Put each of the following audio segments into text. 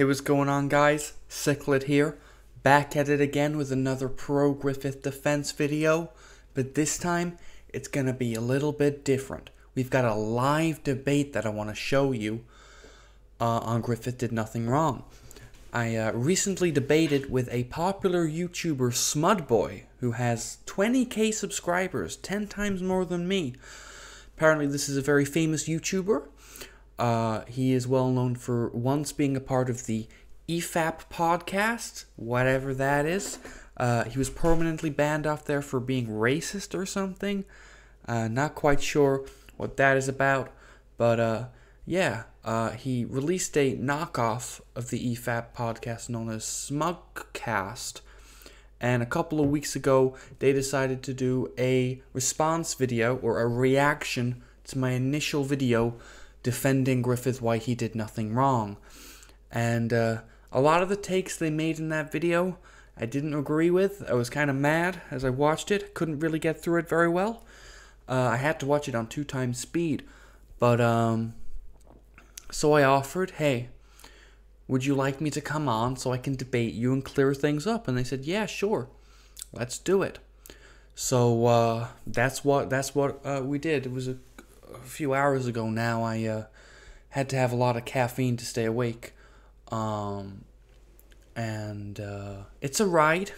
Hey, what's going on, guys? Sichlitt here, back at it again with another Pro Griffith Defense video, but this time it's gonna be a little bit different. We've got a live debate that I want to show you uh, on Griffith Did Nothing Wrong. I uh, recently debated with a popular YouTuber, Smudboy, who has 20k subscribers, 10 times more than me. Apparently, this is a very famous YouTuber. Uh, he is well known for once being a part of the EFAP podcast, whatever that is. Uh, he was permanently banned off there for being racist or something. Uh, not quite sure what that is about, but uh, yeah, uh, he released a knockoff of the EFAP podcast known as Smudcast. And a couple of weeks ago, they decided to do a response video or a reaction to my initial video defending Griffith why he did nothing wrong. And uh, a lot of the takes they made in that video I didn't agree with. I was kind of mad as I watched it. Couldn't really get through it very well. Uh, I had to watch it on two times speed. But, um, so I offered, hey, would you like me to come on so I can debate you and clear things up? And they said, yeah, sure. Let's do it. So uh, that's what that's what uh, we did. It was a a few hours ago now, I uh, had to have a lot of caffeine to stay awake. Um, and uh, it's a ride.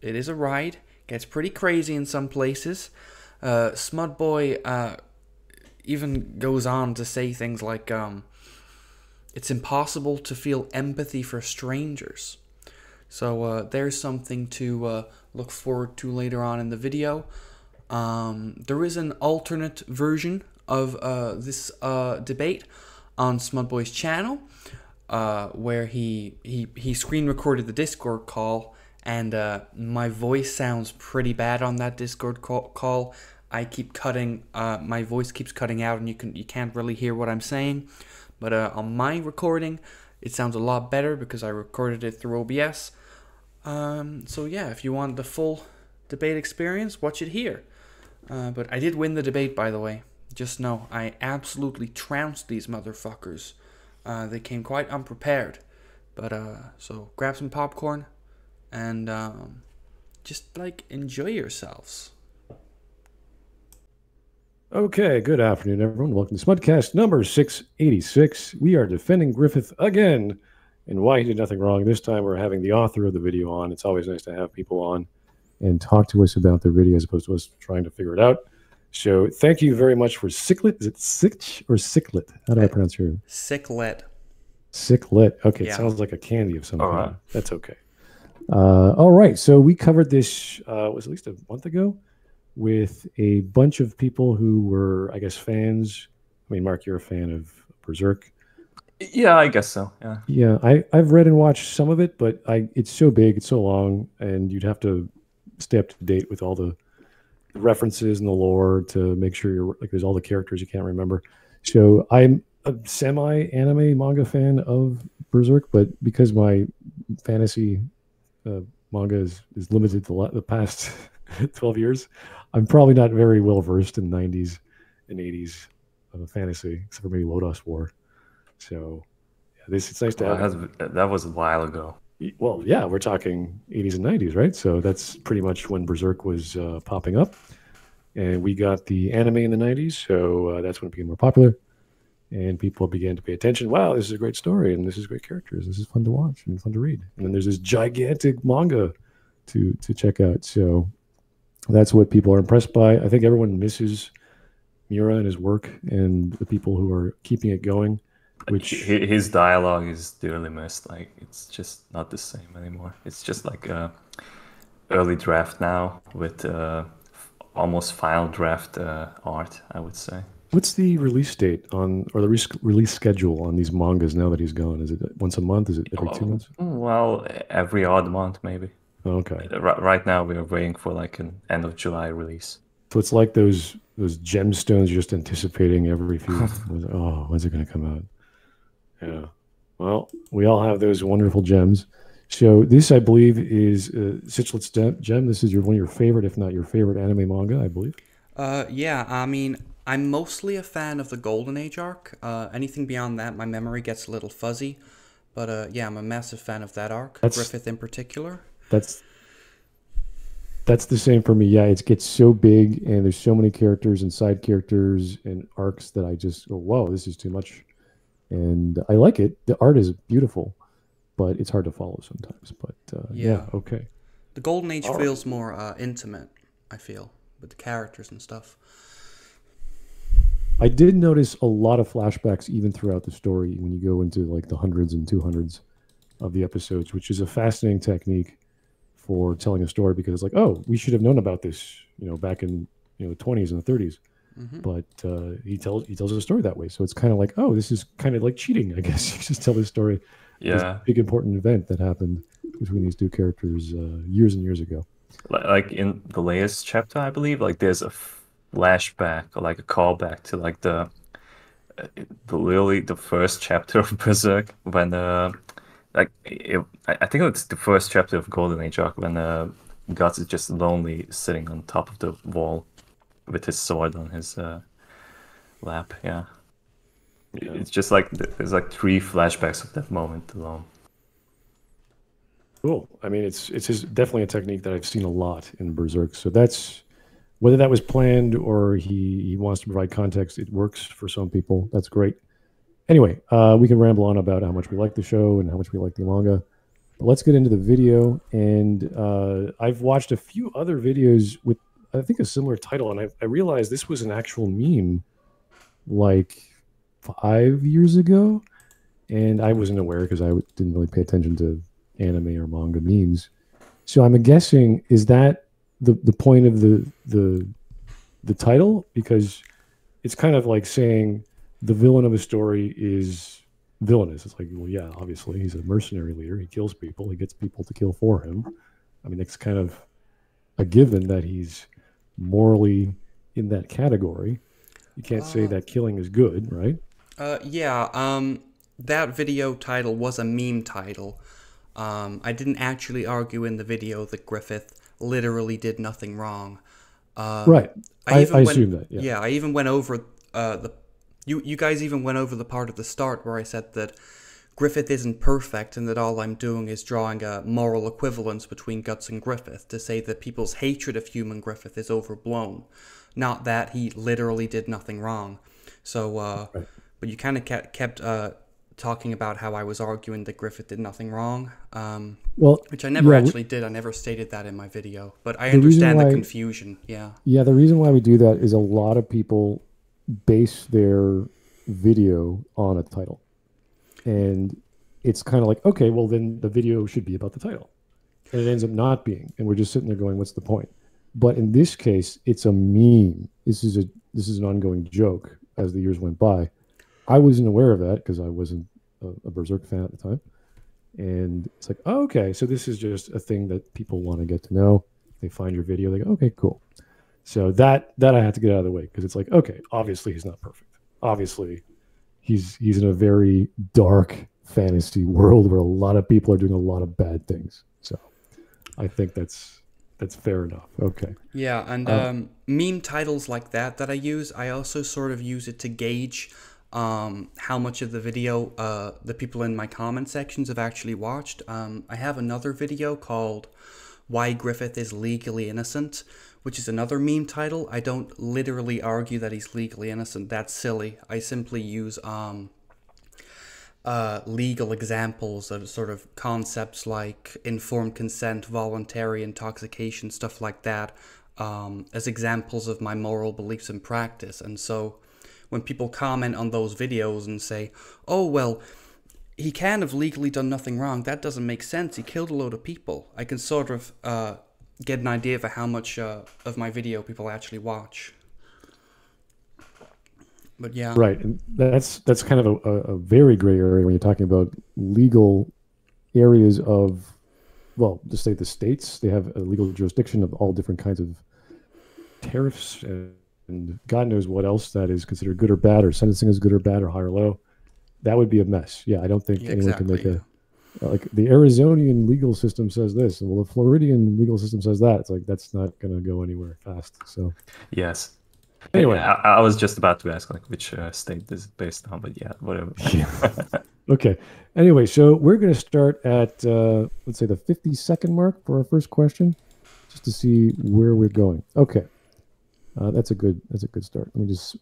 It is a ride. Gets pretty crazy in some places. Uh, Smudboy uh, even goes on to say things like, um, it's impossible to feel empathy for strangers. So uh, there's something to uh, look forward to later on in the video. Um, there is an alternate version of uh, this uh, debate on Smudboy's channel, uh, where he, he he screen recorded the Discord call, and uh, my voice sounds pretty bad on that Discord call. I keep cutting, uh, my voice keeps cutting out, and you can you can't really hear what I'm saying. But uh, on my recording, it sounds a lot better because I recorded it through OBS. Um, so yeah, if you want the full debate experience, watch it here. but I did win the debate, by the way. Just know I absolutely trounced these motherfuckers. Uh, they came quite unprepared. But, uh, so grab some popcorn and, um, just, like, enjoy yourselves. Okay, good afternoon, everyone. Welcome to Smudcast number 686. We are defending Griffith again and why he did nothing wrong. This time we're having the author of the video on. It's always nice to have people on and talk to us about their video as opposed to us trying to figure it out. So thank you very much for Sichlitt. Is it Sitch or Sichlitt? How do I pronounce your Sichlitt? Sichlitt. Okay, yeah. it sounds like a candy of some kind. Right. That's okay. Uh, all right, so we covered this uh, was at least a month ago with a bunch of people who were, I guess, fans. I mean, Mark, you're a fan of Berserk. Yeah, I guess so. Yeah. Yeah, I I've read and watched some of it, but I it's so big, it's so long, and you'd have to stay up to date with all the references and the lore to make sure you're like there's all the characters you can't remember. So I'm a semi anime manga fan of Berserk, but because my fantasy uh, manga is, is limited to the past 12 years, I'm probably not very well versed in 90s and 80s of fantasy, except for maybe Lodoss War. So yeah, this it's nice to well, have. That was a while ago. Well, yeah, we're talking 80s and 90s, right? So that's pretty much when Berserk was uh, popping up. And we got the anime in the 90s, so uh, that's when it became more popular. And people began to pay attention. Wow, this is a great story, and this is great characters. This is fun to watch and fun to read. And then there's this gigantic manga to to check out. So that's what people are impressed by. I think everyone misses Miura and his work, and the people who are keeping it going which his dialogue is dearly missed. Like it's just not the same anymore. It's just like a early draft now with uh, almost final draft uh, art. I would say. What's the release date on, or the re- release schedule on these mangas now that he's gone? Is it once a month? Is it every two months? Well, every odd month maybe. Okay. Right now we are waiting for like an end of July release. So it's like those those gemstones you're just anticipating every few. oh, when's it going to come out? Yeah. Well, we all have those wonderful gems. So this, I believe, is uh, Sichlitt's gem. This is your one of your favorite, if not your favorite, anime manga, I believe. Uh, yeah. I mean, I'm mostly a fan of the Golden Age arc. Uh, anything beyond that, my memory gets a little fuzzy. But uh, yeah, I'm a massive fan of that arc, That's- Griffith in particular. That's that's the same for me. Yeah, it gets so big, and there's so many characters and side characters and arcs that I just go, "Whoa, this is too much." And I like it. The art is beautiful, but it's hard to follow sometimes. But uh, yeah. Yeah. okay. The Golden Age Alright. feels more uh, intimate, I feel, with the characters and stuff. I did notice a lot of flashbacks even throughout the story when you go into like the hundreds and two hundreds of the episodes, which is a fascinating technique for telling a story because it's like, oh, we should have known about this, you know, back in you know the twenties and the 30s hmm But uh, he tells he tells a story that way, so it's kind of like, oh, this is kind of like cheating, I guess. you just tell this story, this Yeah, big important event that happened between these two characters uh, years and years ago. Like in the latest chapter, I believe, like there's a flashback or like a callback to like the uh, the literally the first chapter of Berserk when uh like it, I I think it's the first chapter of Golden Age arc when uh Guts is just lonely sitting on top of the wall with his sword on his uh lap. Yeah. Yeah. It's just like there's like three flashbacks of that moment alone. Cool. I mean, it's it's just definitely a technique that I've seen a lot in Berserk. So that's whether that was planned or he he wants to provide context. It works for some people. That's great. Anyway, uh, we can ramble on about how much we like the show and how much we like the manga. But let's get into the video. And uh, I've watched a few other videos with I think a similar title, and I, I realized this was an actual meme like five years ago, and I wasn't aware because I w- didn't really pay attention to anime or manga memes. So I'm guessing is that the the point of the the the title because it's kind of like saying the villain of a story is villainous. It's like, well, yeah, obviously he's a mercenary leader. He kills people. He gets people to kill for him. I mean, it's kind of a given that he's morally in that category. You can't say Uh, that killing is good, right? Uh, yeah, um, that video title was a meme title. Um, I didn't actually argue in the video that Griffith literally did nothing wrong. Uh, right. I, even I went- assume that. Yeah. I even went over uh, the. You you guys even went over the part at the start where I said that Griffith isn't perfect and that all I'm doing is drawing a moral equivalence between Guts and Griffith to say that people's hatred of human Griffith is overblown, not that he literally did nothing wrong. So, uh, Right. but you kind of kept, kept uh, talking about how I was arguing that Griffith did nothing wrong, um, Well, which I never Yeah, we- actually did. I never stated that in my video, but I The understand the why- confusion. Yeah. Yeah, the reason why we do that is a lot of people base their video on a title. And it's kind of like, okay, well, then the video should be about the title. And it ends up not being. And we're just sitting there going, what's the point? But in this case, it's a meme. This is a this is an ongoing joke as the years went by. I wasn't aware of that because I wasn't a, a Berserk fan at the time. And it's like, oh, okay, so this is just a thing that people want to get to know. They find your video, they go, okay, cool. So that that I had to get out of the way because it's like, okay, obviously he's not perfect. Obviously, he's he's in a very dark fantasy world where a lot of people are doing a lot of bad things. So I think that's that's fair enough. Okay. Yeah, and Uh, um, meme titles like that that I use, I also sort of use it to gauge um, how much of the video uh, the people in my comment sections have actually watched. Um, I have another video called "Why Griffith is Legally Innocent," which is another meme title. I don't literally argue that he's legally innocent. That's silly. I simply use um, uh, legal examples of sort of concepts like informed consent, voluntary intoxication, stuff like that, um, as examples of my moral beliefs and practice. And so when people comment on those videos and say, oh, well, he can have legally done nothing wrong, that doesn't make sense. He killed a load of people. I can sort of uh, get an idea for how much uh, of my video people actually watch. But yeah. Right, and that's that's kind of a, a, very gray area when you're talking about legal areas of, well, to say the states, they have a legal jurisdiction of all different kinds of tariffs and, and God knows what else that is considered good or bad, or sentencing is good or bad, or high or low. That would be a mess. Yeah, I don't think Yeah, anyone can make a like the Arizonian legal system says this, well, the Floridian legal system says that. It's like that's not going to go anywhere fast. So Yes. Anyway. I, I was just about to ask like which uh, state this is based on, but yeah, whatever. Okay. Anyway, so we're going to start at uh, let's say the 50 second mark for our first question, just to see where we're going. Okay, uh, that's a good that's a good start. Let me just.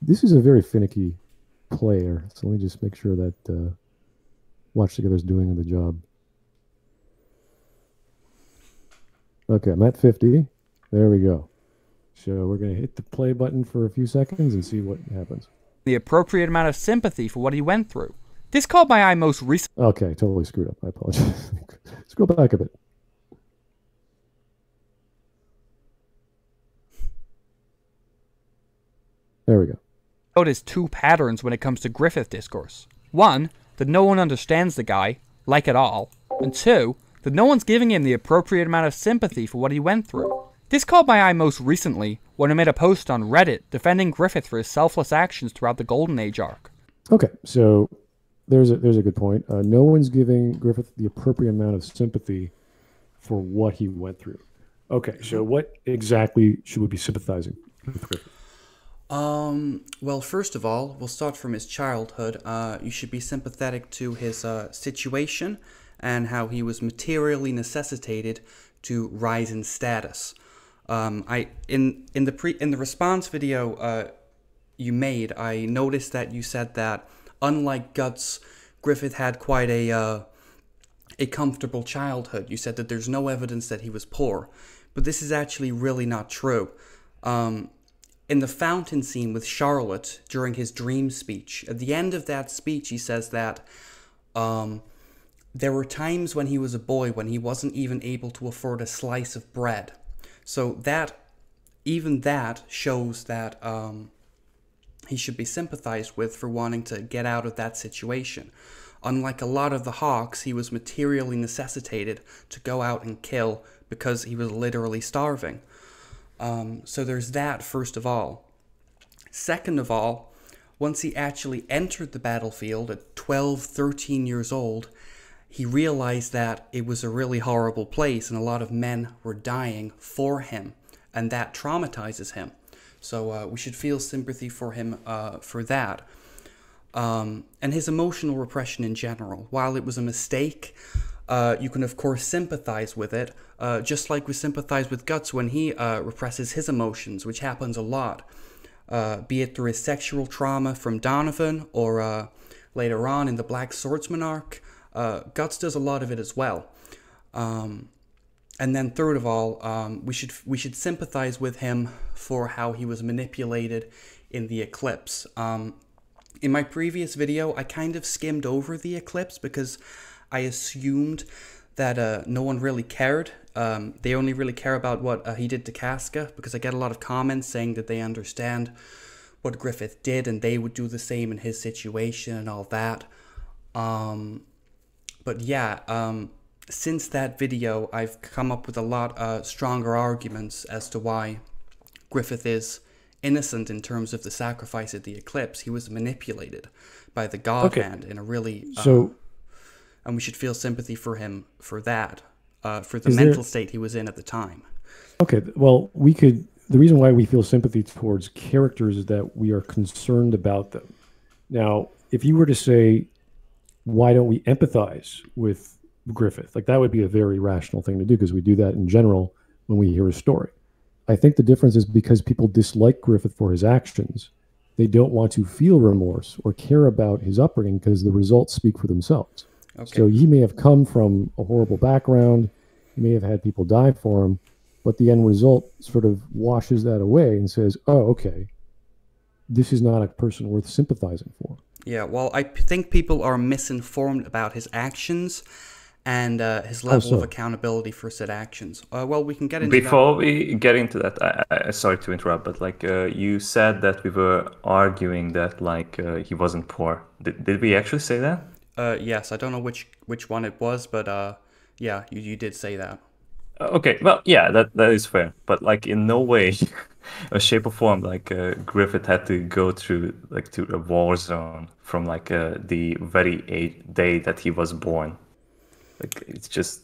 This is a very finicky player, so let me just make sure that uh, Watch Together is doing the job. Okay, I'm at 50. There we go. So we're going to hit the play button for a few seconds and see what happens. The appropriate amount of sympathy for what he went through. This caught my eye most recently. Okay, totally screwed up. I apologize. Scroll back a bit. There we go. Notice two patterns when it comes to Griffith discourse. One, that no one understands the guy, like at all. And two, that no one's giving him the appropriate amount of sympathy for what he went through. This caught my eye most recently when I made a post on Reddit defending Griffith for his selfless actions throughout the Golden Age arc. Okay, so there's a there's a good point. Uh, no one's giving Griffith the appropriate amount of sympathy for what he went through. Okay, so what exactly should we be sympathizing with Griffith? Um, well, first of all, we'll start from his childhood. Uh, you should be sympathetic to his uh, situation and how he was materially necessitated to rise in status. Um, I in in the pre in the response video uh, you made, I noticed that you said that unlike Guts, Griffith had quite a uh, a comfortable childhood. You said that there's no evidence that he was poor, but this is actually really not true. Um, in the fountain scene with Charlotte during his dream speech, at the end of that speech, he says that um, there were times when he was a boy when he wasn't even able to afford a slice of bread. So that, even that, shows that um, he should be sympathized with for wanting to get out of that situation. Unlike a lot of the Hawks, he was materially necessitated to go out and kill because he was literally starving. Um, so there's that, first of all. Second of all, once he actually entered the battlefield at 12, 13 years old, he realized that it was a really horrible place and a lot of men were dying for him, and that traumatizes him. So uh, we should feel sympathy for him uh, for that. Um, and his emotional repression in general. While it was a mistake, uh, you can of course sympathize with it, uh, just like we sympathize with Guts when he uh, represses his emotions, which happens a lot. Uh, be it through his sexual trauma from Donovan or later on in the Black Swordsman arc, Guts does a lot of it as well. Um, and then third of all, um, we should we should sympathize with him for how he was manipulated in the eclipse. Um, in my previous video, I kind of skimmed over the eclipse because I assumed that uh, no one really cared. Um, they only really care about what uh, he did to Casca because I get a lot of comments saying that they understand what Griffith did and they would do the same in his situation and all that. Um, but yeah, um, since that video, I've come up with a lot uh, stronger arguments as to why Griffith is innocent in terms of the sacrifice at the eclipse. He was manipulated by the God okay. Hand in a really uh, so, and we should feel sympathy for him for that, uh, for the mental there, state he was in at the time. Okay, well, we could. The reason why we feel sympathy towards characters is that we are concerned about them. Now, if you were to say, why don't we empathize with Griffith. Like that would be a very rational thing to do because we do that in general when we hear a story. I think the difference is because people dislike Griffith for his actions, they don't want to feel remorse or care about his upbringing because the results speak for themselves. Okay. So he may have come from a horrible background, he may have had people die for him, but the end result sort of washes that away and says, "Oh, okay, this is not a person worth sympathizing for." Yeah, well, I think people are misinformed about his actions and uh, his level of accountability for said actions. Uh, well, we can get into before that. we get into that. I, I, sorry to interrupt, but like uh, you said that we were arguing that like uh, he wasn't poor. Did, did we actually say that? Uh, yes, I don't know which which one it was, but uh, yeah, you, you did say that. Okay, well, yeah, that that is fair, but like in no way, a shape or form, like Griffith had to go through like to a war zone from like the very day that he was born like it's just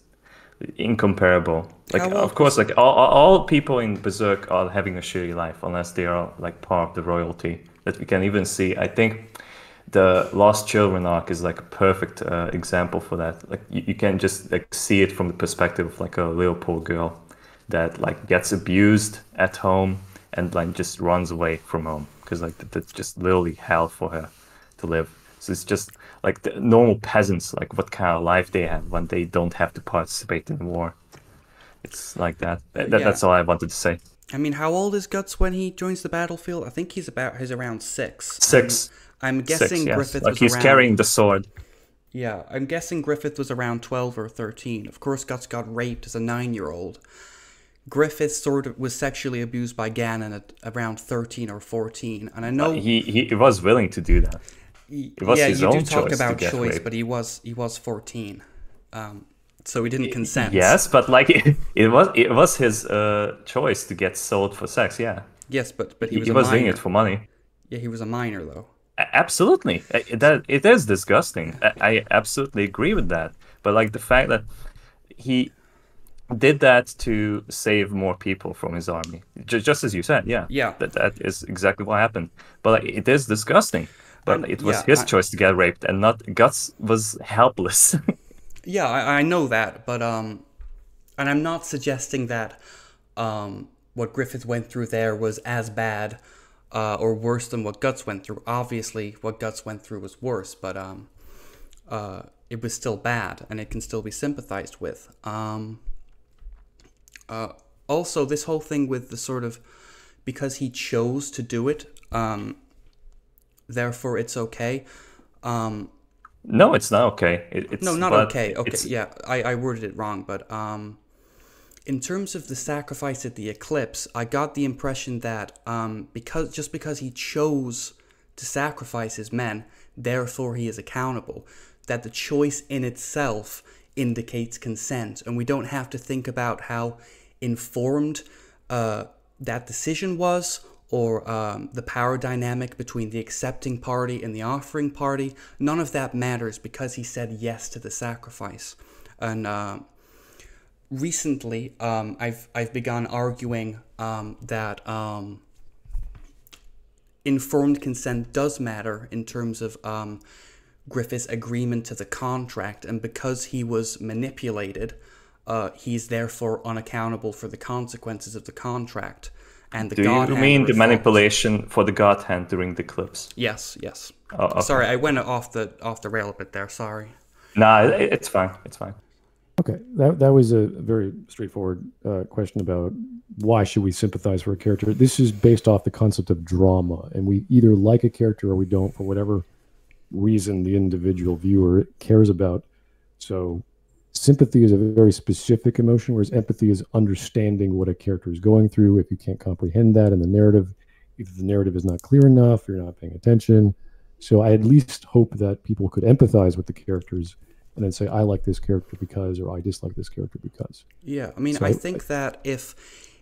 incomparable. Like of course, like all, all people in Berserk are having a shitty life unless they are like part of the royalty. That we can even see. I think the Lost Children arc is like a perfect uh, example for that. Like you, you can just like see it from the perspective of like a little poor girl that like gets abused at home and like just runs away from home because like that's just literally hell for her to live. So it's just like the normal peasants, like what kind of life they have when they don't have to participate in war. It's like that. That- that- Yeah. That's all I wanted to say. I mean, how old is Guts when he joins the battlefield? I think he's about he's around six. Six. I'm, I'm Six, guessing yes. Griffith Like was he's around, carrying the sword. Yeah, I'm guessing Griffith was around 12 or 13. Of course, Guts got raped as a nine-year-old. Griffith sort of was sexually abused by Gennon at around 13 or 14, and I know He, he was willing to do that. it was yeah, his you do talk choice about choice, raped. but he was he was 14, um, so he didn't consent. Yes, but like it, it was it was his uh, choice to get sold for sex. Yeah, yes, but but he was he was minor. doing it for money. Yeah, he was a minor though. Absolutely, that it is disgusting. I, absolutely agree with that. But like the fact that he did that to save more people from his army, just, just as you said, yeah, Yeah. that that is exactly what happened. But like, it is disgusting. But Um, it was yeah, his I- choice to get raped, and not Guts was helpless. Yeah, I, I know that, but um, and I'm not suggesting that um, what Griffith went through there was as bad uh, or worse than what Guts went through. Obviously, what Guts went through was worse, but um, uh, it was still bad, and it can still be sympathized with. Um, uh, also, this whole thing with the sort of because he chose to do it, um, therefore it's okay. Um, no, it's not okay. It, it's no, not okay. Okay, yeah, I, I worded it wrong, but um, in terms of the sacrifice at the eclipse, I got the impression that um, because just because he chose to sacrifice his men, therefore he is accountable. That the choice in itself indicates consent, and we don't have to think about how informed uh, that decision was or um, the power dynamic between the accepting party and the offering party. None of that matters because he said yes to the sacrifice. And uh, recently, um, I've I've begun arguing um, that um, informed consent does matter in terms of um, Griffith's agreement to the contract, and because he was manipulated, uh, he's therefore unaccountable for the consequences of the contract. And the Do God you mean the manipulation for the God hand during the eclipse? Yes, yes. Oh, okay. Sorry, I went off the off the rail a bit there. Sorry. Nah, it's fine. It's fine. Okay, that that was a very straightforward uh, question about why should we sympathize for a character. This is based off the concept of drama, and we either like a character or we don't for whatever reason the individual viewer cares about. So, sympathy is a very specific emotion, whereas empathy is understanding what a character is going through. If you can't comprehend that in the narrative, either the narrative is not clear enough, you're not paying attention. So, I at least hope that people could empathize with the characters and then say I like this character because or I dislike this character because. Yeah, I mean, So- I think that if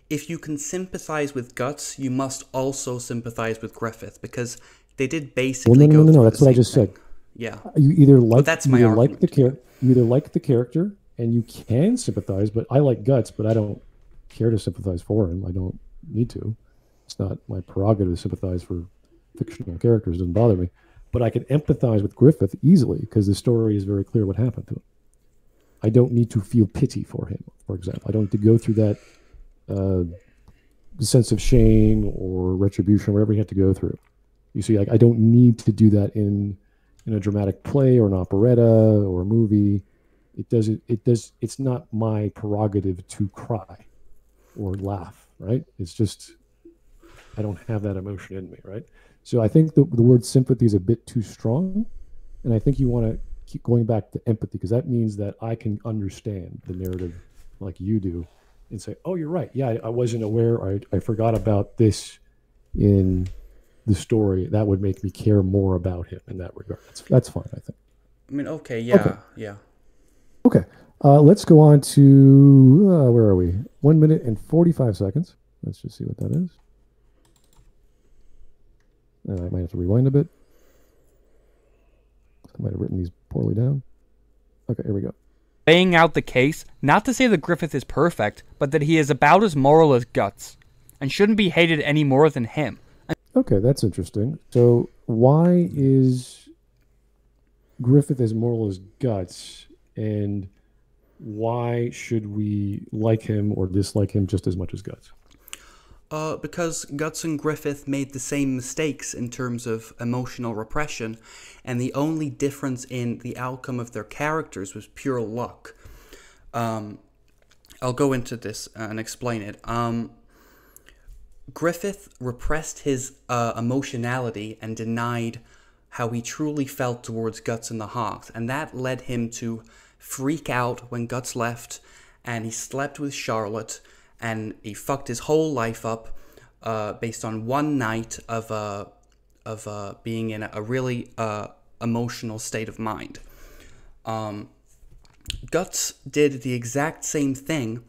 if you can sympathize with Guts, you must also sympathize with Griffith because they did Well, basically no, no, go no, no, through That's what I just thing. said. Yeah, uh, You either like that's you my either like the character, you either like the character, and you can sympathize. But I like Guts, but I don't care to sympathize for him. I don't need to. It's not my prerogative to sympathize for fictional characters. It doesn't bother me. But I can empathize with Griffith easily because the story is very clear what happened to him. I don't need to feel pity for him, for example. I don't need to go through that uh, sense of shame or retribution, whatever he had to go through. You see, like I don't need to do that in in a dramatic play or an operetta or a movie. It doesn't. It does. It's not my prerogative to cry or laugh. Right? It's just I don't have that emotion in me. Right? So I think the the word sympathy is a bit too strong, and I think you want to keep going back to empathy because that means that I can understand the narrative like you do, and say, "Oh, you're right. Yeah, I, I wasn't aware. I I forgot about this in." the story that would make me care more about him in that regard. That's that's fine, I think. I mean, okay, yeah, Okay. yeah. Okay, uh, let's go on to uh, where are we? One minute and forty-five seconds. Let's just see what that is. I might have to rewind a bit. I might have written these poorly down. Okay, here we go. laying out the case, not to say that Griffith is perfect, but that he is about as moral as Guts, and shouldn't be hated any more than him. Okay, that's interesting. So, why is Griffith as moral as Guts, and why should we like him or dislike him just as much as Guts? Uh, because Guts and Griffith made the same mistakes in terms of emotional repression, and the only difference in the outcome of their characters was pure luck. Um, I'll go into this and explain it. Um, Griffith repressed his uh, emotionality and denied how he truly felt towards Guts and the Hawks, and that led him to freak out when Guts left, and he slept with Charlotte and he fucked his whole life up uh, based on one night of uh, of uh, being in a really uh, emotional state of mind. Um, Guts did the exact same thing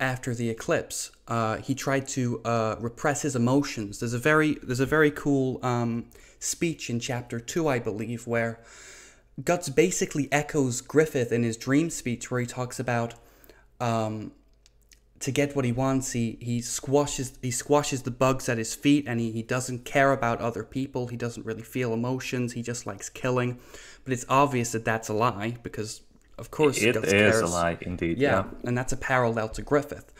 after the eclipse. Uh, he tried to uh, repress his emotions. There's a very there's a very cool um, speech in chapter two, I believe, where Guts basically echoes Griffith in his dream speech, where he talks about um, to get what he wants, he, he squashes he squashes the bugs at his feet, and he, he doesn't care about other people. He doesn't really feel emotions. He just likes killing. But it's obvious that that's a lie because, of course, It Guts is cares. a lie, indeed. Yeah, Yeah. and that's a parallel to Griffith.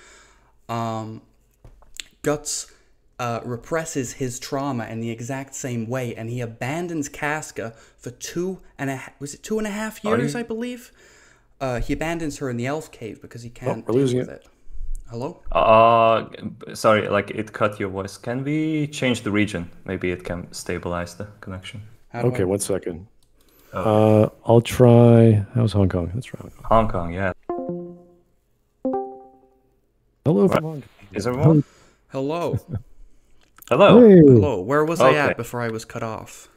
Um, Guts uh, represses his trauma in the exact same way, and he abandons Casca for two and a was it two and a half years, you- I believe. Uh, he abandons her in the elf cave because he can't we're deal with it. it. Hello. Uh, sorry, like it cut your voice. Can we change the region? Maybe it can stabilize the connection. Okay, I- one second. Oh. Uh, I'll try. How's Hong Kong? Let's try Hong Kong. Hong Kong, yeah. Hello from Hong Kong. Is there one? Hello. Hello. Hey. Hello. Where was I at before I was cut off?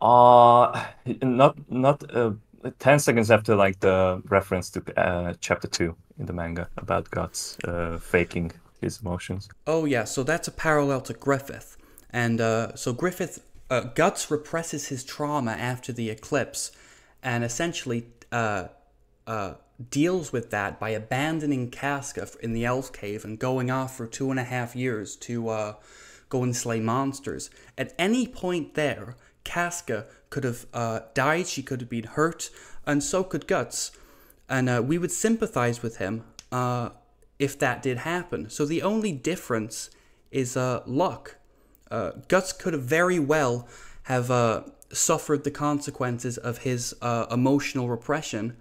Uh, not not uh, ten seconds after like the reference to uh, chapter two in the manga about Guts uh, faking his emotions. Oh yeah, so that's a parallel to Griffith, and uh, so Griffith uh, Guts represses his trauma after the eclipse, and essentially uh, uh, deals with that by abandoning Casca in the Elf Cave and going off for two and a half years to go and slay monsters. At any point there, Casca could have uh, died. She could have been hurt, and so could Guts and uh, we would sympathize with him uh, if that did happen. So the only difference is uh, luck. Uh, Guts could have very well have uh, suffered the consequences of his emotional repression,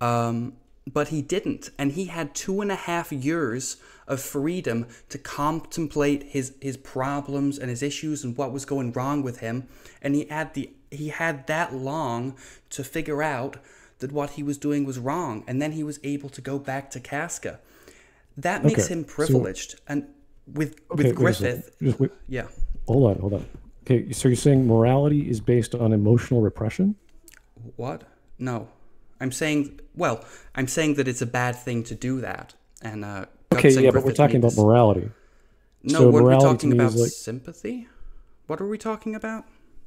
um, but he didn't, and he had two and a half years of freedom to contemplate his his problems and his issues and what was going wrong with him, and he had the he had that long to figure out that what he was doing was wrong, and then he was able to go back to Casca. That makes Okay, him so- privileged, and with Okay, with wait a second. Griffith, yeah. Hold on, hold on. Okay, so you're saying morality is based on emotional repression? What? No. I'm saying, well, I'm saying that it's a bad thing to do that. And uh, Okay, yeah, but we're talking made about morality. No, so weren't we morality talking about like- sympathy? What are we talking about?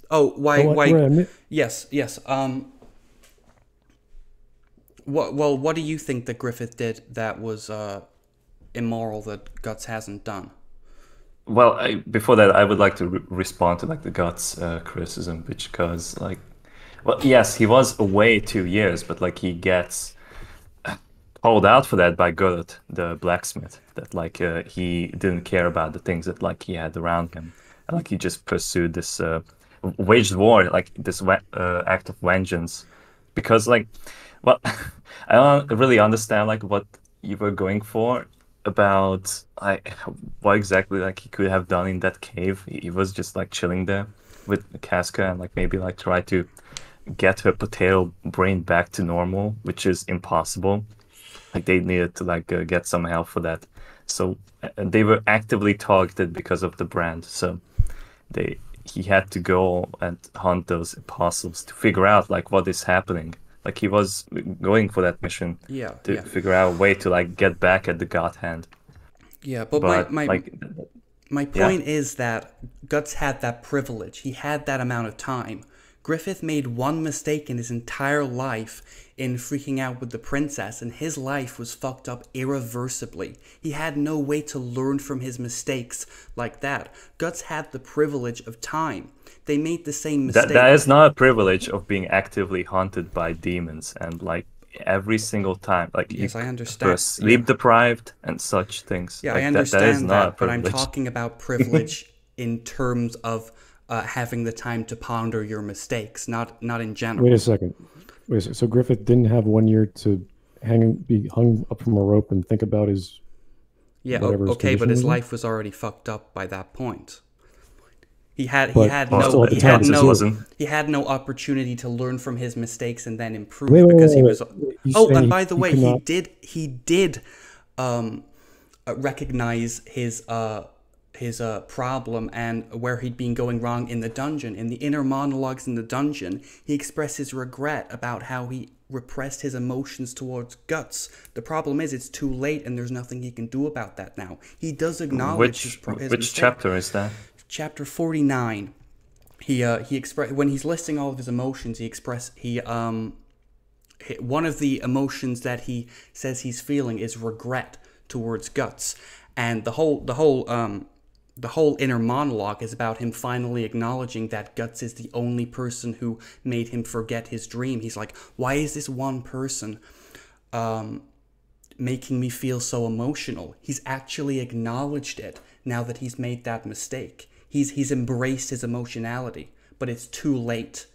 Oh, why? Oh, why? right, Yes, yes. Um. What? Well, what do you think that Griffith did that was uh, immoral that Guts hasn't done? Well, I, before that, I would like to re- respond to like the Guts uh, criticism, which because like, well, yes, he was away two years, but like he gets called out for that by Gullet, the blacksmith, that like uh, he didn't care about the things that like he had around him, and like he just pursued this uh, waged war, like this uh, act of vengeance, because like, well, I don't really understand like what you were going for about like what exactly like he could have done in that cave. He was just like chilling there with Casca and like maybe like try to get her potato brain back to normal, which is impossible. Like they needed to like uh, get some help for that. So uh, they were actively targeted because of the brand. So they he had to go and hunt those apostles to figure out like what is happening. Like he was going for that mission Yeah, to yeah, figure out a way to like get back at the god hand. yeah. But, But my my like My point is that Guts had that privilege. He had that amount of time Griffith made one mistake in his entire life in freaking out with the princess, and his life was fucked up irreversibly. He had no way to learn from his mistakes like that. Guts had the privilege of time. They made the same mistake. That, that is not a privilege of being actively haunted by demons and like every single time. Like Yes, I understand. sleep deprived and such things. Yeah, Like, I that- understand that, is that, not a but I'm talking about privilege in terms of uh, having the time to ponder your mistakes, not not in general. Wait a second. Wait a second. So Griffith didn't have one year to hang be hung up from a rope and think about his. yeah, o- whatever his okay, but his was? life was already fucked up by that point. He had he had no still at the he had no wasn't- he had no opportunity to learn from his mistakes and then improve Wait, wait, because wait, he was. Oh, and he- by the he way, could he did he did um, uh, recognize his uh, his uh, problem and where he'd been going wrong in the dungeon. In the inner monologues in the dungeon, he expressed his regret about how he repressed his emotions towards Guts. The problem is, it's too late, and there's nothing he can do about that now. He does acknowledge his, Which pro- his which mistake chapter is that? chapter 49 he uh he express when he's listing all of his emotions he express he um he- one of the emotions that he says he's feeling is regret towards guts and the whole the whole um the whole inner monologue is about him finally acknowledging that Guts is the only person who made him forget his dream. He's like, why is this one person um, making me feel so emotional. He's actually acknowledged it now that he's made that mistake. He's he's embraced his emotionality, but it's too late.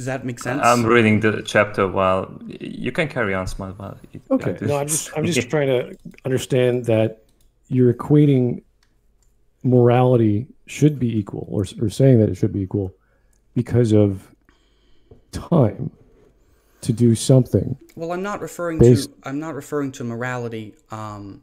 Does that make sense? I'm reading the chapter while you can carry on, Smart. While Okay. No, I'm just I'm just trying to understand that you're equating morality should be equal, or or saying that it should be equal, because of time to do something. Well, I'm not referring Based- to I'm not referring to morality. Um,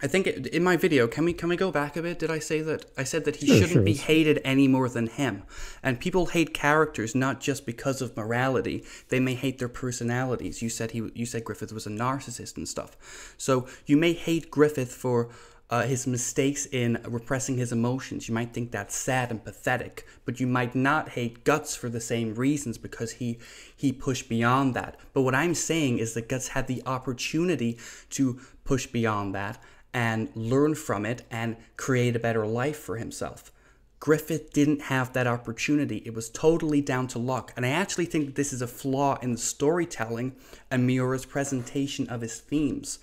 I think it, in my video, can we can we go back a bit? Did I say that I said that he Sure, shouldn't sure, be hated any more than him? And people hate characters not just because of morality; they may hate their personalities. You said he you said Griffith was a narcissist and stuff. So you may hate Griffith for. Uh, his mistakes in repressing his emotions. You might think that's sad and pathetic, but you might not hate Guts for the same reasons because he he pushed beyond that. But what I'm saying is that Guts had the opportunity to push beyond that and learn from it and create a better life for himself. Griffith didn't have that opportunity. It was totally down to luck. And I actually think this is a flaw in the storytelling and Miura's presentation of his themes.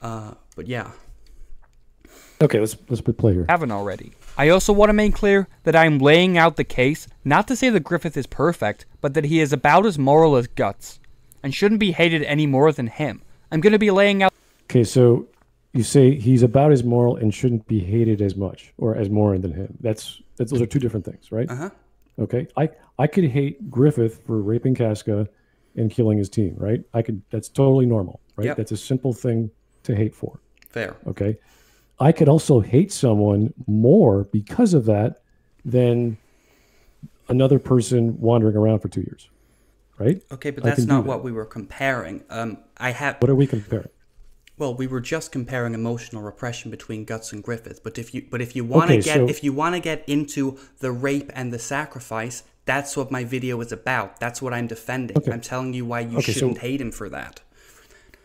Uh, but yeah. Okay, let's let's put play here. haven't already. I also want to make clear that I am laying out the case not to say that Griffith is perfect, but that he is about as moral as Guts, and shouldn't be hated any more than him. I'm going to be laying out Okay, so you say he's about as moral and shouldn't be hated as much or as more than him. That's that's those are two different things, right? Uh huh. Okay, I I could hate Griffith for raping Casca and killing his team, right? I could. That's totally normal, right? Yep. That's a simple thing to hate for. Fair. Okay, I could also hate someone more because of that than another person wandering around for two years, right? Okay, but I that's not that. what we were comparing. Um, I have What are we comparing? Well, we were just comparing emotional repression between Guts and Griffith, but if you but if you want to Okay, get so- if you want to get into the rape and the sacrifice, that's what my video is about. That's what I'm defending. I'm telling you why you Okay, shouldn't hate him for that.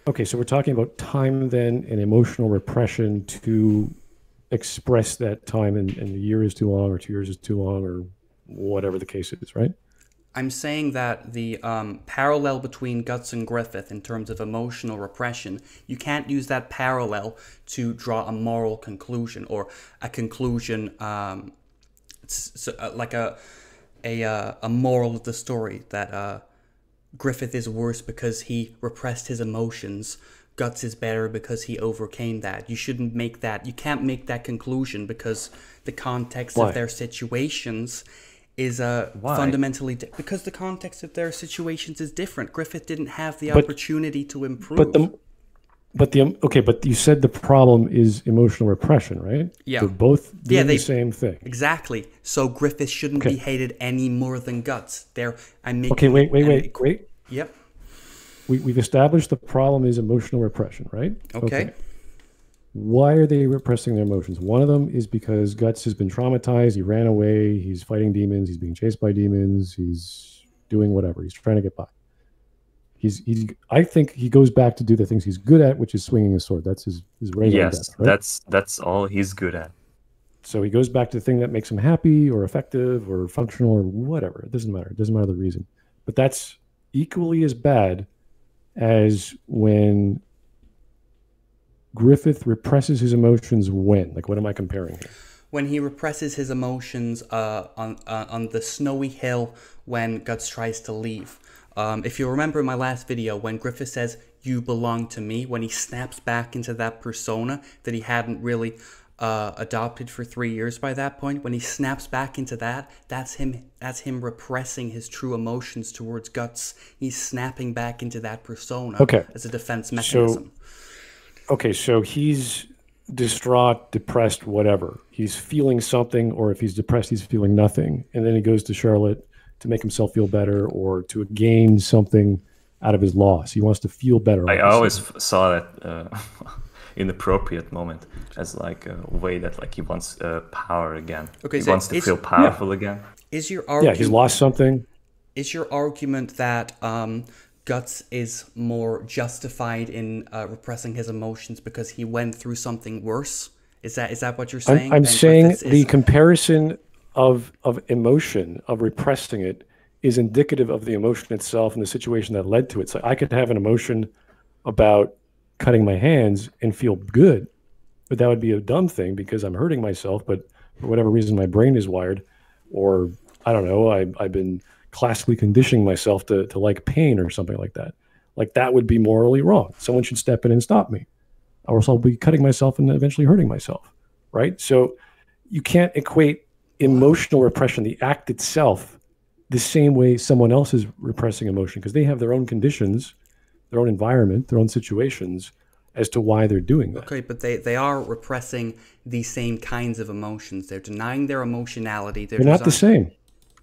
Okay, so we're talking about time then and emotional repression to express that time, and, and a year is too long, or two years is too long, or whatever the case is, right? I'm saying that the um, parallel between Guts and Griffith in terms of emotional repression, you can't use that parallel to draw a moral conclusion or a conclusion um, so, uh, like a a uh, a moral of the story that uh, Griffith is worse because he repressed his emotions. Guts is better because he overcame that. You shouldn't make that. You can't make that conclusion because the context Why? of their situations is uh, Why? fundamentally di- because the context of their situations is different. Griffith didn't have the But- opportunity to improve. But the but the okay, but you said the problem is emotional repression, right? Yeah. They're both doing Yeah, they- the same thing. exactly. So Griffith shouldn't Okay. be hated any more than Guts. There, I'm making. Okay, wait, wait, wait, wait. Yep. We, we've established the problem is emotional repression, right? Okay. Why are they repressing their emotions? One of them is because Guts has been traumatized. He ran away. He's fighting demons. He's being chased by demons. He's doing whatever. He's trying to get by. He's he's. I think he goes back to do the things he's good at, which is swinging a sword. That's his his regular Yes, death, right? that's that's all he's good at. So he goes back to the thing that makes him happy or effective or functional or whatever. It doesn't matter. It doesn't matter the reason. But that's equally as bad as when Griffith represses his emotions when? Like, what am I comparing here? when he represses his emotions uh, on uh, on the snowy hill when Guts tries to leave. Um, if you remember in my last video, when Griffith says "You belong to me," when he snaps back into that persona that he hadn't really uh, adopted for three years by that point, when he snaps back into that, that's him. That's him repressing his true emotions towards Guts. He's snapping back into that persona Okay. as a defense mechanism. Okay, so he's distraught, depressed, whatever. He's feeling something, or if he's depressed, he's feeling nothing. And then he goes to Charlotte to make himself feel better or to gain something out of his loss. He wants to feel better. I always said. f- saw that uh, inappropriate moment as like a way that like he wants uh, power again. Okay, he so wants to it's- feel powerful again. Is your argument, Yeah, argument? he's lost something. is your argument that um, Guts is more justified in uh, repressing his emotions because he went through something worse? Is that is that what you're saying? I'm, I'm saying Griffiths the is- comparison of of emotion of repressing it is indicative of the emotion itself and the situation that led to it. So I could have an emotion about cutting my hands and feel good, but that would be a dumb thing because I'm hurting myself. But for whatever reason, my brain is wired, or I don't know. I, I've been classically conditioning myself to to like pain or something like that. Like that would be morally wrong. Someone should step in and stop me or else I'll be cutting myself and eventually hurting myself. Right. So you can't equate emotional repression, the act itself, the same way someone else is repressing emotion because they have their own conditions, their own environment, their own situations as to why they're doing that. Okay, but they, they are repressing the same kinds of emotions. They're denying their emotionality. They're, They're not the same.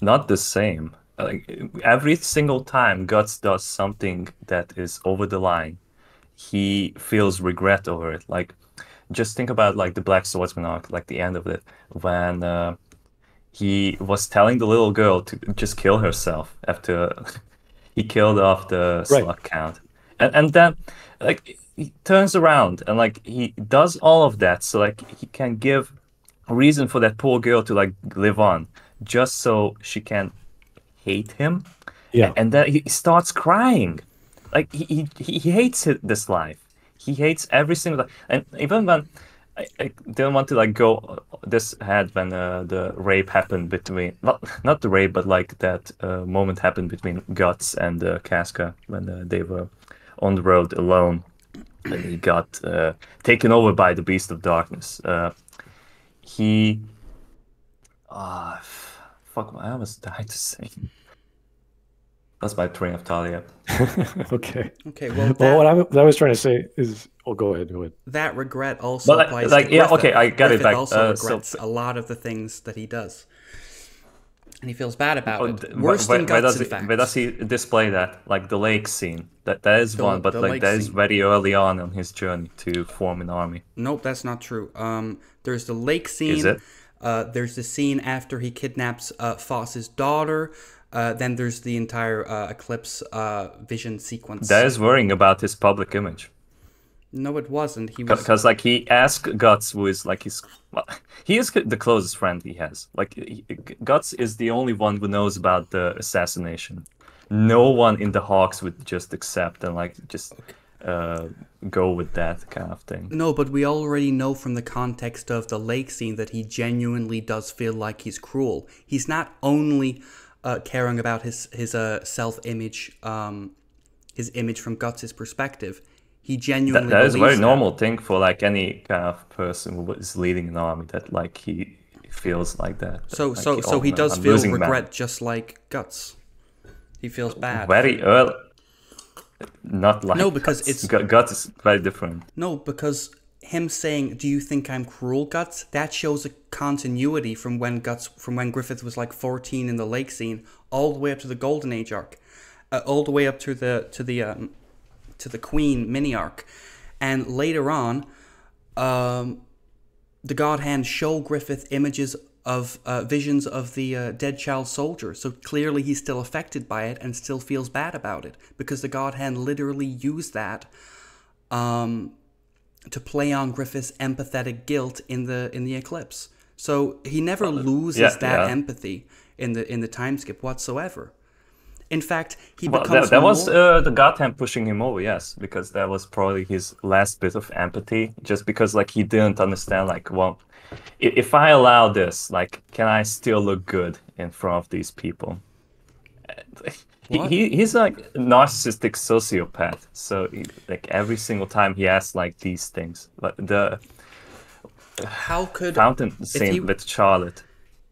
Not the same. Like every single time Guts does something that is over the line, he feels regret over it. Like just think about like the Black Swordsman arc, like the end of it, when uh, he was telling the little girl to just kill herself after he killed off the Right. slug count, and and then like he turns around and like he does all of that so like he can give a reason for that poor girl to like live on, just so she can hate him Yeah. and then he starts crying. Like he, he, he hates this life. He hates every single and even when I, I didn't want to like go this ahead when uh, the rape happened between not not the rape but like that uh, moment happened between guts and uh, casca when uh, they were on the road alone and he got uh, taken over by the beast of darkness. Uh, he ah fuck I almost died to say that's my train of thought yeah okay. Okay, well, that, Well, what I, what I was trying to say is, oh, go ahead. Go ahead. that regret also But, like- applies like, to yeah, Griffith. okay, I got it Griffith back. also Uh, so- regrets a lot of the things that he does. And he feels bad about Oh, it. th- Worse where, than where Guts, does in he, fact. where does he display that? Like the lake scene. That that is The- one, but like lake that is scene. very early on in his journey to form an army. Nope, that's not true. Um, there's the lake scene. Is it? Uh, there's the scene after he kidnaps uh, Foss's daughter. Uh, then there's the entire uh, Eclipse uh, vision sequence. That is worrying about his public image. no, it wasn't. He was. Because like he asked Guts, who is like his, well, he is the closest friend he has. Like he, Guts is the only one who knows about the assassination. No one in the Hawks would just accept and like just uh, go with that kind of thing. No, but we already know from the context of the lake scene that he genuinely does feel like he's cruel. He's not only uh, caring about his his uh, self image, um, his image from Guts' perspective. He That, genuinely that is a very that. normal thing for like any kind of person who is leading an army that like he feels like that. So Like, so so he does I'm feel regret just like Guts. He feels bad. very early. Not like No, because Guts. it's- Guts is very different. No, because him saying, "Do you think I'm cruel, Guts?" That shows a continuity from when Guts, from when Griffith was like 14 in the lake scene, all the way up to the Golden Age arc, uh, all the way up to the to the um, to the Queen mini arc, and later on, um, the God Hand show Griffith images of uh, visions of the uh, dead child soldier. So clearly he's still affected by it and still feels bad about it because the God Hand literally used that um, to play on Griffith's empathetic guilt in the in the eclipse. So he never loses yeah, that yeah. empathy in the in the time skip whatsoever. In fact, he Well, becomes that, that was uh, the God Hand pushing him over, yes, because that was probably his last bit of empathy. Just because, like, he didn't understand, like, well, if I allow this, like, can I still look good in front of these people? He, he he's like a narcissistic sociopath. So, he, like, every single time he asks like these things, like the how could fountain he- scene with Charlotte,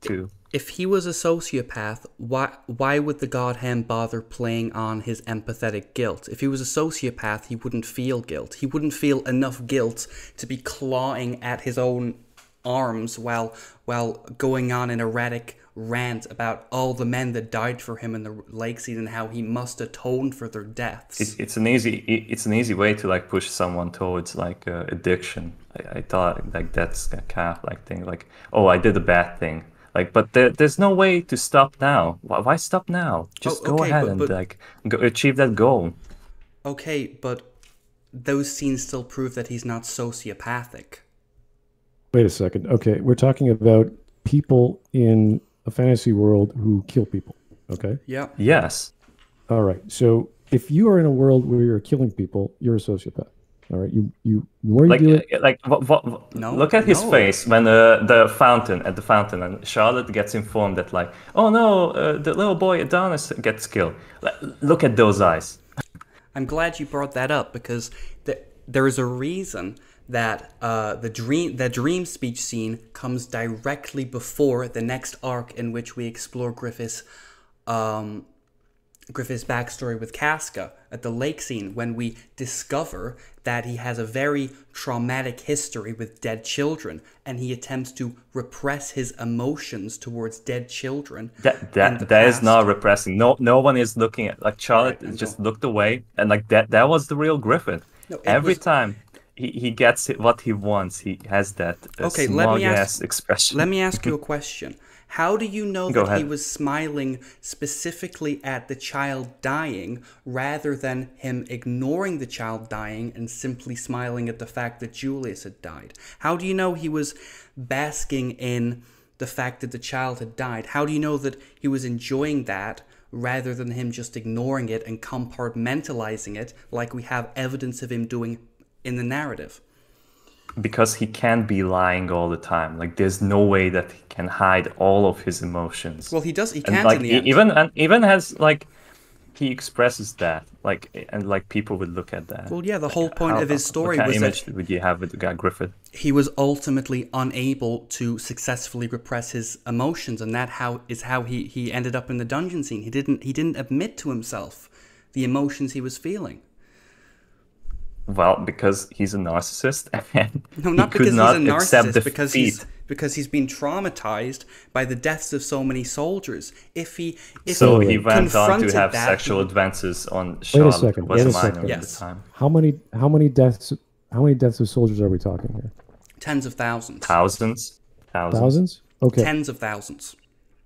too. if he was a sociopath, why why would the God Hand bother playing on his empathetic guilt? If he was a sociopath, he wouldn't feel guilt. He wouldn't feel enough guilt to be clawing at his own arms while while going on an erratic rant about all the men that died for him in the lake scene and how he must atone for their deaths. It's, it's an easy i- it's an easy way to like push someone towards like uh, addiction. I, I thought like that's a kind of like thing like oh I did a bad thing like but there, there's no way to stop now. Why, why stop now? Just Oh, go ahead but- and like go, achieve that goal. okay, but those scenes still prove that he's not sociopathic. Wait a second. Okay, we're talking about people in a fantasy world who kill people. Okay. Yeah. Yes. All right. So if you are in a world where you're killing people, you're a sociopath. All right. You you the more you Like do it, uh, like what, what, No, look at his no. face when uh, the fountain at the fountain and Charlotte gets informed that like oh no uh, the little boy Adonis gets killed. Like, look at those eyes. I'm glad you brought that up because th- there is a reason that uh, the dream the dream speech scene comes directly before the next arc in which we explore Griffith's um, Griffith's backstory with Casca at the lake scene when we discover that he has a very traumatic history with dead children and he attempts to repress his emotions towards dead children. That that that is not repressing. No no one is looking at like Charlotte Right, just know. looked away and like that that was the real Griffith. No, Every was- time he, he gets what he wants, he has that uh, Okay, let me smug ask- expression. Let me ask you a question. How do you know Go that he was smiling specifically at the child dying rather than him ignoring the child dying and simply smiling at the fact that Julius had died? How do you know he was basking in the fact that the child had died? How do you know that he was enjoying that rather than him just ignoring it and compartmentalizing it like we have evidence of him doing in the narrative? because he can't be lying all the time. Like there's no way that he can hide all of his emotions. Well, he does. He can't like in the end. even and even has like he expresses that like and like people would look at that. Well, yeah, the whole point How- of his story what kind of was image that would you have with the guy Griffith? he was ultimately unable to successfully repress his emotions, and that how is how he he ended up in the dungeon scene. He didn't he didn't admit to himself the emotions he was feeling. Well, because he's a narcissist and No, not he because could not he's a accept narcissist, because defeat. he's because he's been traumatized by the deaths of so many soldiers. If he if So he he went on to have that, sexual advances on Wait a second, was wait a a minor second. at Yes. the time. how many how many deaths how many deaths of soldiers are we talking here? tens of thousands, Thousands, thousands. Thousands? Okay. tens of thousands.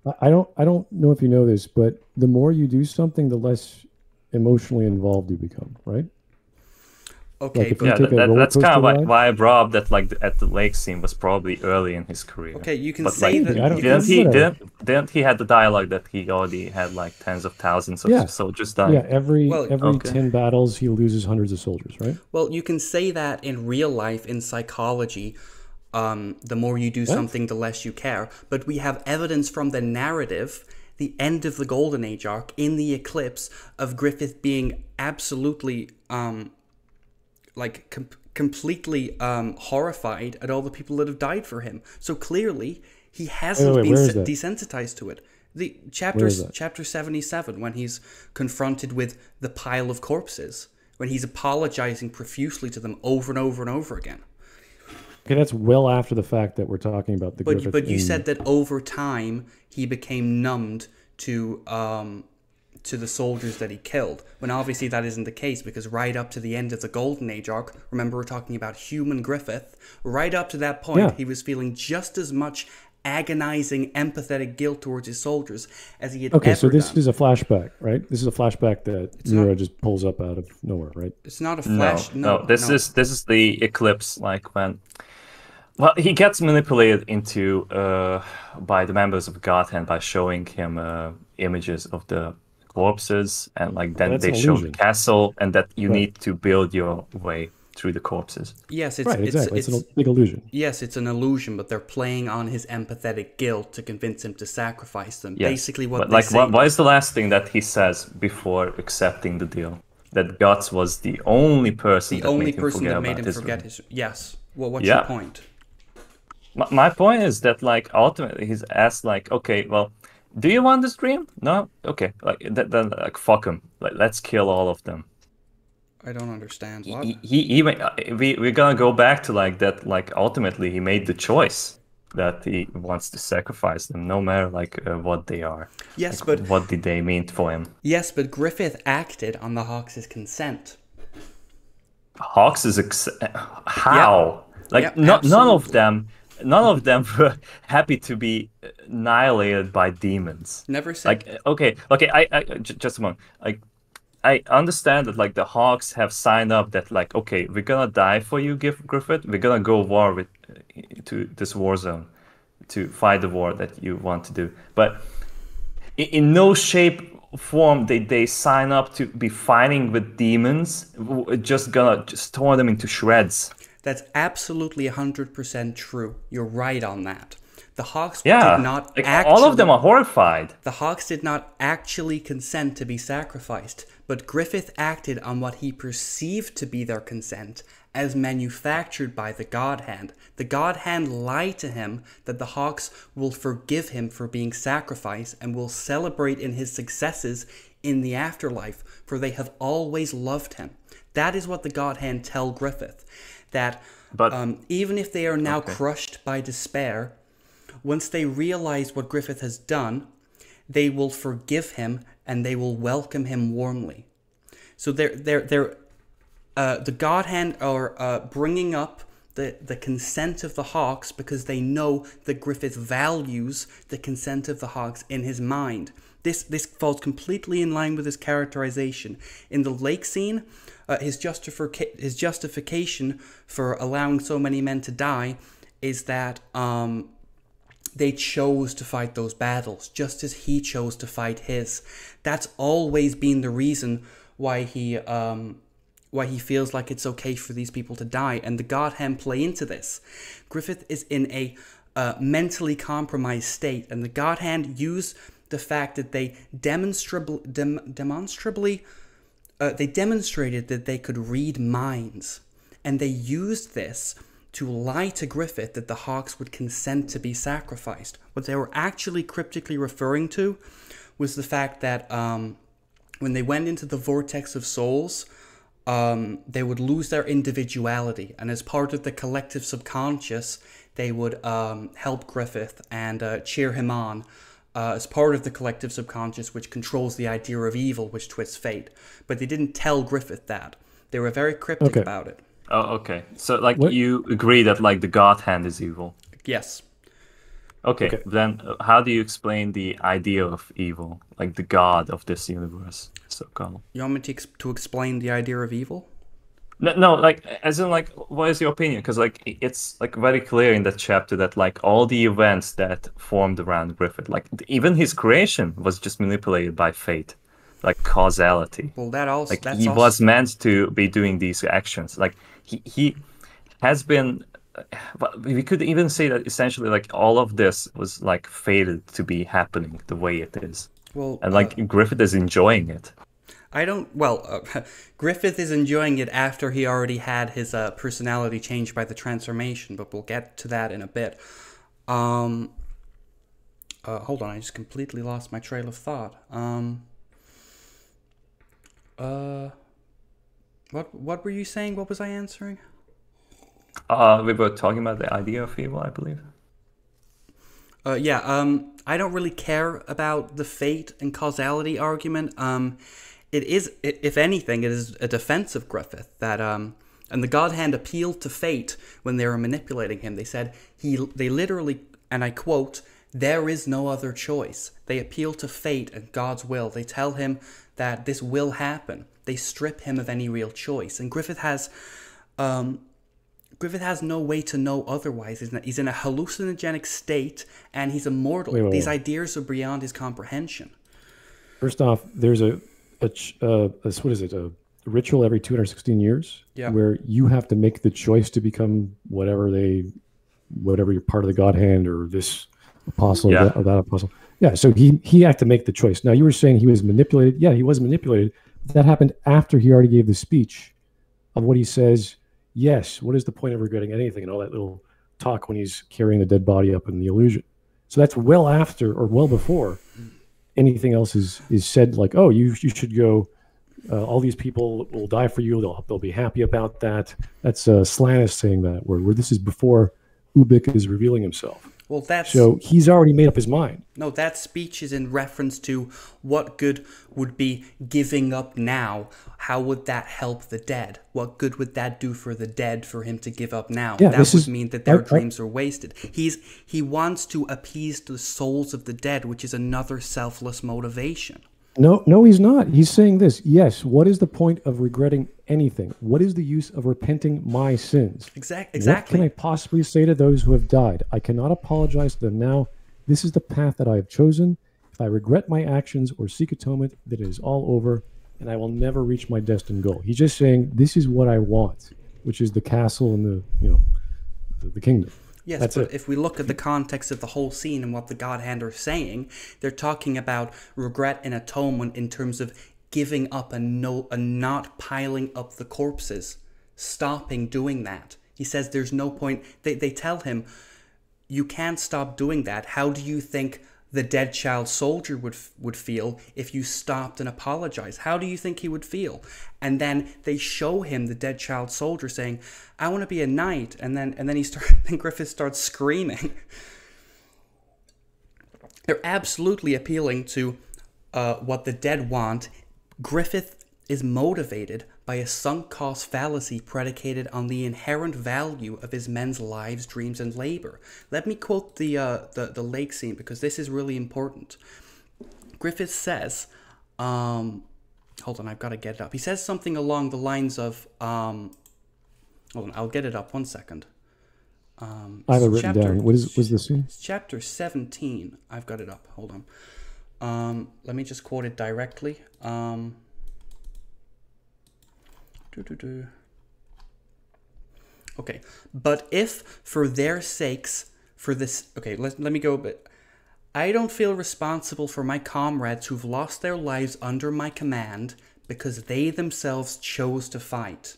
I- I don't I don't know if you know this, but the more you do something, the less emotionally involved you become, right? Okay, if but Yeah, that, that- that's kind of why, ride? why I brought up that like the, at the lake scene was probably early in his career. okay, you can But, say like, that. I don't- Didn't he? Whatever. Didn't, didn't he had the dialogue that he already had like tens of thousands of Yeah. soldiers dying? Yeah, every Well, every okay. ten battles he loses hundreds of soldiers, right? Well, you can say that in real life, in psychology, um, the more you do something, the less you care. But we have evidence from the narrative, the end of the Golden Age arc, in the eclipse, of Griffith being absolutely, um, like, com- completely um, horrified at all the people that have died for him. So clearly, he hasn't wait, been se- desensitized to it. The chapter chapter 77 when he's confronted with the pile of corpses when he's apologizing profusely to them over and over and over again Okay, that's well after the fact that we're talking about the but Griffith but you in- said that over time he became numbed to um to the soldiers that he killed. When obviously that isn't the case because right up to the end of the Golden Age arc, remember we're talking about human Griffith, right up to that point, Yeah. he was feeling just as much agonizing, empathetic guilt towards his soldiers as he had Okay, ever so this done. is a flashback, right? This is a flashback that not- just pulls up out of nowhere, right? it's not a No, flash. no, this is this is the eclipse, like when. Well, he gets manipulated into uh, by the members of Godhand by showing him uh, images of the corpses, and like then that's they an show the castle, and that you Right. need to build your way through the corpses. yes, it's right, it's, exactly. it's, It's, a big illusion. yes, it's an illusion, but they're playing on his empathetic guilt to convince him to sacrifice them. Yes. Basically, what But they like, say. what, what is the last thing that he says before accepting the deal? That Guts was the only person the that only made him person forget that made about him his forget dream. his yes. Well, what's Yeah. your point? My, my point is that like ultimately he's asked like, okay, well, do you want this dream? No, okay, like th- then like fuck him, like let's kill all of them. I don't understand. What? He, he even uh, we we're gonna go back to like that. Like ultimately, he made the choice that he wants to sacrifice them, no matter like uh, what they are. yes, Like, but what did they mean for him? yes, but Griffith acted on the Hawks' consent. Hawks is ex- how like Yep, no, none of them none of them were happy to be annihilated by demons. Never said. like okay okay i, I j- just a moment. Like i understand that like the hawks have signed up that like okay we're gonna die for you Gif- griffith. We're gonna go war with uh, to this war zone to fight the war that you want to do. But in, in no shape form they they sign up to be fighting with demons. Just gonna just torn them into shreds That's absolutely 100% true. You're right on that. The Hawks yeah did not like, actually, all of them are horrified The Hawks did not actually consent to be sacrificed, but Griffith acted on what he perceived to be their consent as manufactured by the God Hand. The God Hand lied to him that the Hawks will forgive him for being sacrificed and will celebrate in his successes in the afterlife, for they have always loved him. That is what the God Hand tell Griffith. That But- um, even if they are now Okay. crushed by despair, once they realize what Griffith has done, they will forgive him and they will welcome him warmly. So they're they're they're uh, the God Hand are uh, bringing up the the consent of the Hawks because they know that Griffith values the consent of the Hawks in his mind. This this falls completely in line with his characterization in the lake scene. Uh, his justifica- his justification for allowing so many men to die is that um, they chose to fight those battles just as he chose to fight his. That's always been the reason why he um why he feels like it's okay for these people to die and the god hand play into this. Griffith is in a uh, mentally compromised state and the god hand use the fact that they demonstrably dem- demonstrably uh, they demonstrated that they could read minds, and they used this to lie to Griffith that the Hawks would consent to be sacrificed. What they were actually cryptically referring to was the fact that um, when they went into the vortex of souls, um, they would lose their individuality, and as part of the collective subconscious, they would um, help Griffith and uh, cheer him on. Uh, as part of the collective subconscious, which controls the idea of evil, which twists fate. But they didn't tell Griffith that. They were very cryptic Okay. about it. oh okay so like What- you agree that like the god hand is evil Yes. okay, Okay. then uh, how do you explain the idea of evil like the god of this universe so called You want me to, ex- to explain the idea of evil? No, no, like as in like, what is your opinion? Because like it's like very clear in that chapter that like all the events that formed around Griffith, like even his creation was just manipulated by fate, like causality. Well, that also Like that's he also, was meant to be doing these actions. Like he he has been. But we could even say that essentially, like all of this was like fated to be happening the way it is, well, and uh, like Griffith is enjoying it. I don't. Well, uh, Griffith is enjoying it after he already had his uh, personality changed by the transformation, but we'll get to that in a bit. Um, uh, hold on, I just completely lost my trail of thought. Um, uh, what what were you saying? What was I answering? Uh, we were talking about the idea of evil, I believe. Uh, yeah, um, I don't really care about the fate and causality argument. Um, it is, if anything, it is a defense of Griffith that, um, and the God Hand appealed to fate when they were manipulating him. They said he, they literally, and I quote, "There is no other choice." They appeal to fate and God's will. They tell him that this will happen. They strip him of any real choice, and Griffith has, um, Griffith has no way to know otherwise. He's in a, he's in a hallucinogenic state and he's immortal. Wait, wait, These wait. ideas are beyond his comprehension. First off, there's a, a, uh, a what is it? A ritual every 216 years Yeah. where you have to make the choice to become whatever they, whatever you're part of the God hand or this apostle or, that, or that apostle. Yeah. So he he had to make the choice. Now you were saying he was manipulated. Yeah, he was manipulated. But that happened after he already gave the speech of what he says. Yes. What is the point of regretting anything and all that little talk when he's carrying the dead body up in the illusion? So that's well after or well before anything else is is said like oh you you should go uh, all these people will die for you. They'll they'll be happy about that. That's uh Slan is saying that where, where this is before Ubik is revealing himself Well, that's so he's already made up his mind no. That speech is in reference to what good would be giving up now. How would that help the dead? What good would that do for the dead for him to give up now? Yeah, that would is- mean that their I- I- dreams are wasted. He's he wants to appease the souls of the dead, which is another selfless motivation. no no he's not he's saying this yes what is the point of regretting anything what is the use of repenting my sins Exact, What exactly. can I possibly say to those who have died? I cannot apologize to them now. This is the path that I have chosen. If I regret my actions or seek atonement, then it is all over, and I will never reach my destined goal. He's just saying, "This is what I want," which is the castle and the you know the, the kingdom. Yes, That's but it. if we look at the context of the whole scene and what the God Hand are saying, they're talking about regret and atonement in terms of giving up and no and not piling up the corpses, stopping doing that. He says there's no point. They they tell him, you can't stop doing that. How do you think the dead child soldier would would feel if you stopped and apologized? How do you think he would feel? And then they show him the dead child soldier saying, "I want to be a knight," and then and then he start then Griffith starts screaming. They're absolutely appealing to uh, what the dead want. Griffith is motivated by a sunk cost fallacy predicated on the inherent value of his men's lives, dreams, and labor. Let me quote the, uh, the, the lake scene because this is really important. Griffith says, um, hold on, I've got to get it up. He says something along the lines of, um, hold on, I'll get it up one second. Um, I have it written chapter- down. What is was the scene? chapter 17. I've got it up. Hold on. Um, let me just quote it directly. Um, doo-doo-doo. Okay. But if for their sakes, for this. Okay, let, let me go a bit. I don't feel responsible for my comrades who've lost their lives under my command because they themselves chose to fight.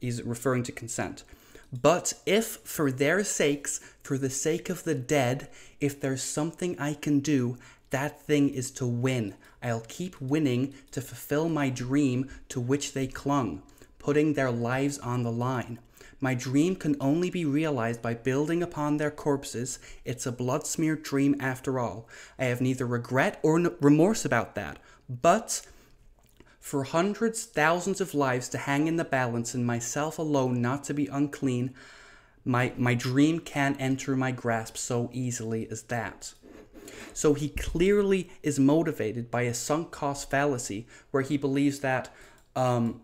He's referring to consent. But if, for their sakes, for the sake of the dead, if there's something I can do, that thing is to win. I'll keep winning to fulfill my dream to which they clung, putting their lives on the line. My dream can only be realized by building upon their corpses. It's a blood smeared dream after all. I have neither regret or remorse about that. But for hundreds, thousands of lives to hang in the balance and myself alone not to be unclean, my, my dream can't enter my grasp so easily as that. So he clearly is motivated by a sunk cost fallacy where he believes that um,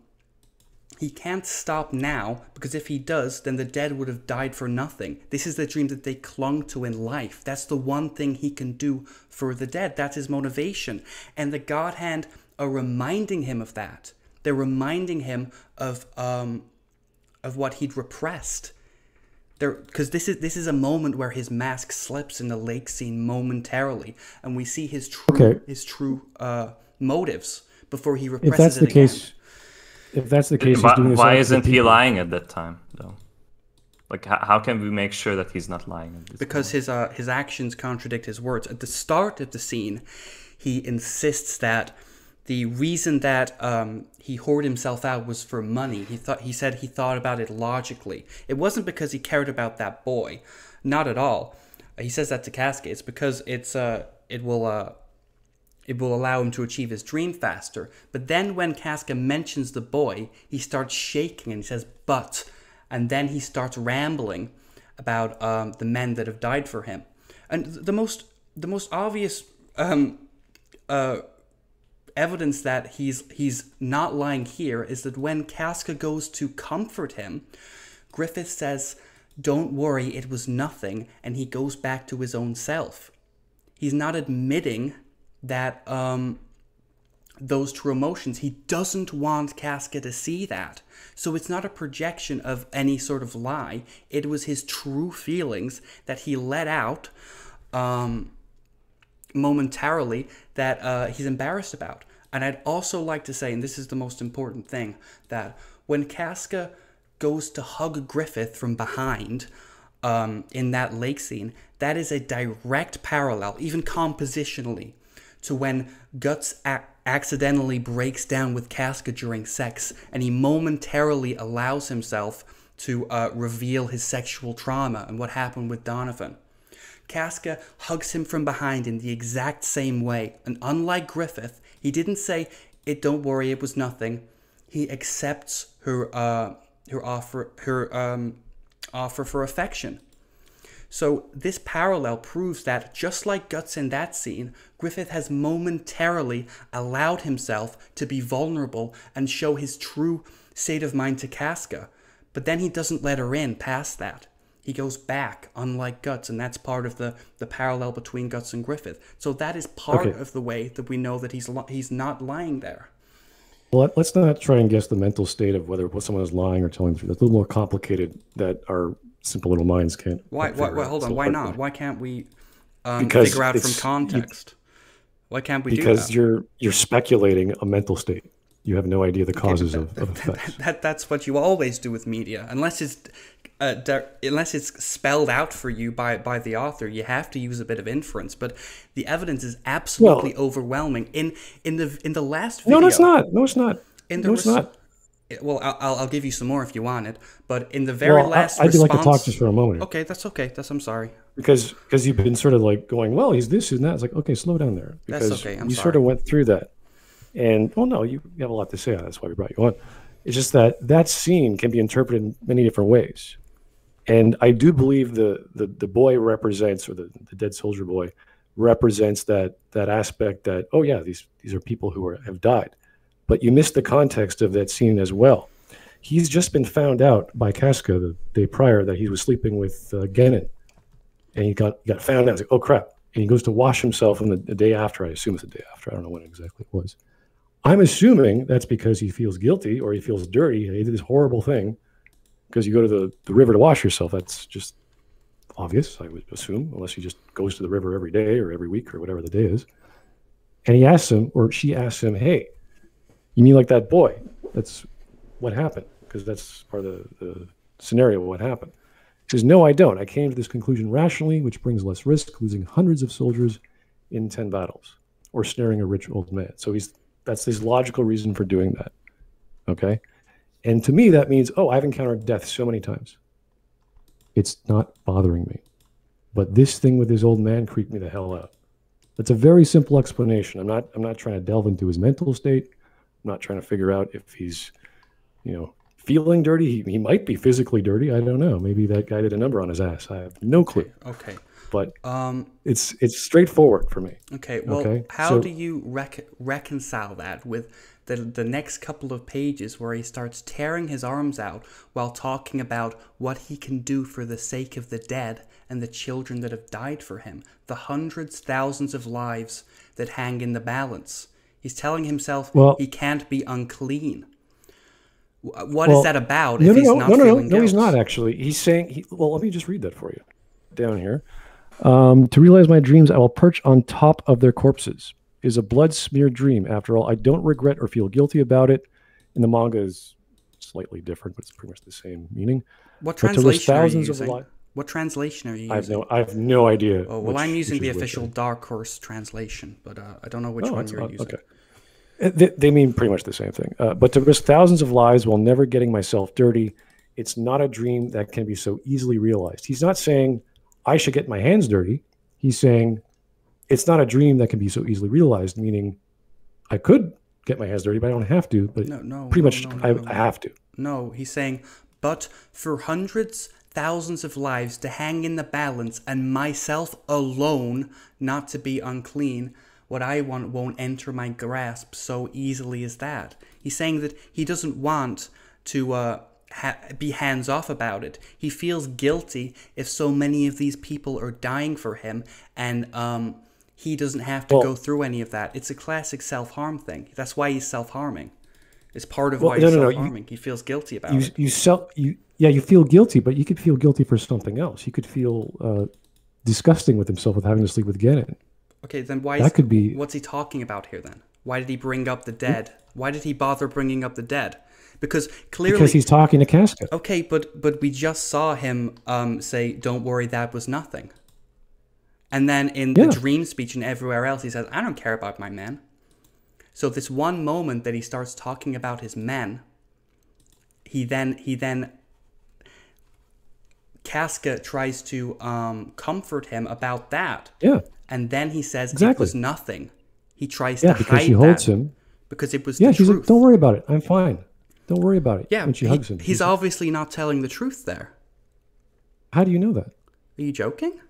he can't stop now because if he does, then the dead would have died for nothing. This is the dream that they clung to in life. That's the one thing he can do for the dead. That's his motivation. And the God Hand are reminding him of that. They're reminding him of um, of what he'd repressed. Because this is this is a moment where his mask slips in the lake scene momentarily, and we see his true Okay. his true uh, motives before he represses. If that's it the again. case, if that's the case, he's Why, doing this why isn't he lying at that time, though? Like, how, how can we make sure that he's not lying? At this because point? his uh, his actions contradict his words. At the start of the scene, he insists that the reason that um, he whored himself out was for money. He thought he said he thought about it logically. It wasn't because he cared about that boy, not at all. he says that to Casca. It's because it's uh it will uh it will allow him to achieve his dream faster. But then when Casca mentions the boy, he starts shaking and he says, "But," and then he starts rambling about um, the men that have died for him. And the most the most obvious um, uh, evidence that he's he's not lying here is that when Casca goes to comfort him, Griffith says, "Don't worry, it was nothing," and he goes back to his own self. He's not admitting that um, those true emotions. He doesn't want Casca to see that. So it's not a projection of any sort of lie. It was his true feelings that he let out um, momentarily that uh, he's embarrassed about. And I'd also like to say, and this is the most important thing, that when Casca goes to hug Griffith from behind um, in that lake scene, that is a direct parallel, even compositionally, to when Guts a- accidentally breaks down with Casca during sex and he momentarily allows himself to uh, reveal his sexual trauma and what happened with Donovan. Casca hugs him from behind in the exact same way, and unlike Griffith, he didn't say, "It don't worry, it was nothing." He accepts her uh, her offer her um, offer for affection. So this parallel proves that just like Guts in that scene, Griffith has momentarily allowed himself to be vulnerable and show his true state of mind to Casca, but then he doesn't let her in past that. He goes back, unlike Guts, and that's part of the, the parallel between Guts and Griffith. So that is part Okay. of the way that we know that he's li- he's not lying there. Well, let- let's not try and guess the mental state of whether someone is lying or telling the truth. It's a little more complicated that our simple little minds can't. Why? Why? out. hold on. Why not? Why can't we um, figure out from it's- you- context? Why can't we do Because that? you're you're speculating a mental state. You have no idea the causes of, of effects. that that's what you always do with media unless it's uh, unless it's spelled out for you by by the author you have to use a bit of inference but the evidence is absolutely overwhelming in in the in the last video No, no, it's not. No, it's not. In the no, it's not. well I'll, I'll I'll give you some more if you want it but in the very Well, last I'd like to talk just for a moment here. okay that's okay that's i'm sorry because because you've been sort of like going, well, he's this and that. It's like, okay, slow down there. That's Because okay, I'm you sorry. sort of went through that, and oh no, you, you have a lot to say. on. That's why we brought you on. It's just that that scene can be interpreted in many different ways, and I do believe the the, the boy represents, or the, the dead soldier boy represents that that aspect that oh yeah, these these are people who are have died, but you missed the context of that scene as well. He's just been found out by Casca the day prior that he was sleeping with uh, Gennon and he got got found out. Like, oh crap! And he goes to wash himself on the, the day after. I assume it's the day after. I don't know when exactly it was. I'm assuming that's because he feels guilty or he feels dirty. He did this horrible thing because you go to the, the river to wash yourself. That's just obvious, I would assume, unless he just goes to the river every day or every week or whatever the day is. And he asks him, or she asks him, hey, you mean like that boy? That's what happened because that's part of the, the scenario what happened. He says, No, I don't. I came to this conclusion rationally, which brings less risk, losing hundreds of soldiers in 10 battles or snaring a rich old man. So he's that's his logical reason for doing that. Okay. And to me, that means, oh, I've encountered death so many times. It's not bothering me. But this thing with this old man creeped me the hell out. That's a very simple explanation. I'm not I'm not trying to delve into his mental state. I'm not trying to figure out if he's, you know, feeling dirty. He, he might be physically dirty. I don't know. Maybe that guy did a number on his ass. I have no clue. okay But um it's it's straightforward for me. Okay, well, Okay, how so- do you rec- reconcile that with the, the next couple of pages where he starts tearing his arms out while talking about what he can do for the sake of the dead and the children that have died for him, the hundreds, thousands of lives that hang in the balance? He's telling himself Well- he can't be unclean. Wh- What is Well, that about No, if no, he's no, not no, no, no, he's not actually. He's saying, he, well, let me just read that for you down here. Um, to realize my dreams, I will perch on top of their corpses. Is a blood smeared dream. After all, I don't regret or feel guilty about it. And the manga is slightly different, but it's pretty much the same meaning. What But to risk translation are you using? What translation are you I have no, I have no idea. Oh, well, which- I'm using the which. official Dark Horse translation, but uh, I don't know which Oh, one you're uh, using. Okay. Uh, They, they mean pretty much the same thing. Uh, but to risk thousands of lives while never getting myself dirty, it's not a dream that can be so easily realized. He's not saying I should get my hands dirty. He's saying it's not a dream that can be so easily realized, meaning I could get my hands dirty, but I don't have to. But No, no, pretty no, much no, no, I, I have to. No, he's saying, but for hundreds, thousands of lives to hang in the balance and myself alone not to be unclean, what I want won't enter my grasp so easily as that. He's saying that he doesn't want to uh, ha- be hands off about it. He feels guilty if so many of these people are dying for him and um, he doesn't have to Well- go through any of that. It's a classic self harm thing. That's why he's self harming. It's part of Well, why no, he's no, no, self harming. He feels guilty about You it. you sell you yeah you feel guilty, but you could feel guilty for something else. You could feel uh, disgusting with himself with having to sleep with Gennon. Okay, then why That is, could be- what's he talking about here then? Why did he bring up the dead? Why did he bother bringing up the dead? Because clearly because he's talking to Casca. Okay, but but we just saw him um, say, "Don't worry, that was nothing." And then in Yeah. the dream speech and everywhere else, he says, "I don't care about my men." So this one moment that he starts talking about his men, he then he then Casca tries to um, comfort him about that, Yeah, and then he says it was nothing. He tries yeah, to because hide she holds that him. because it was Yeah, she's truth. like, "Don't worry about it. I'm fine. Don't worry about it." yeah, when she he- hugs him, he's obviously not telling the truth there. How do you know that? Are you joking?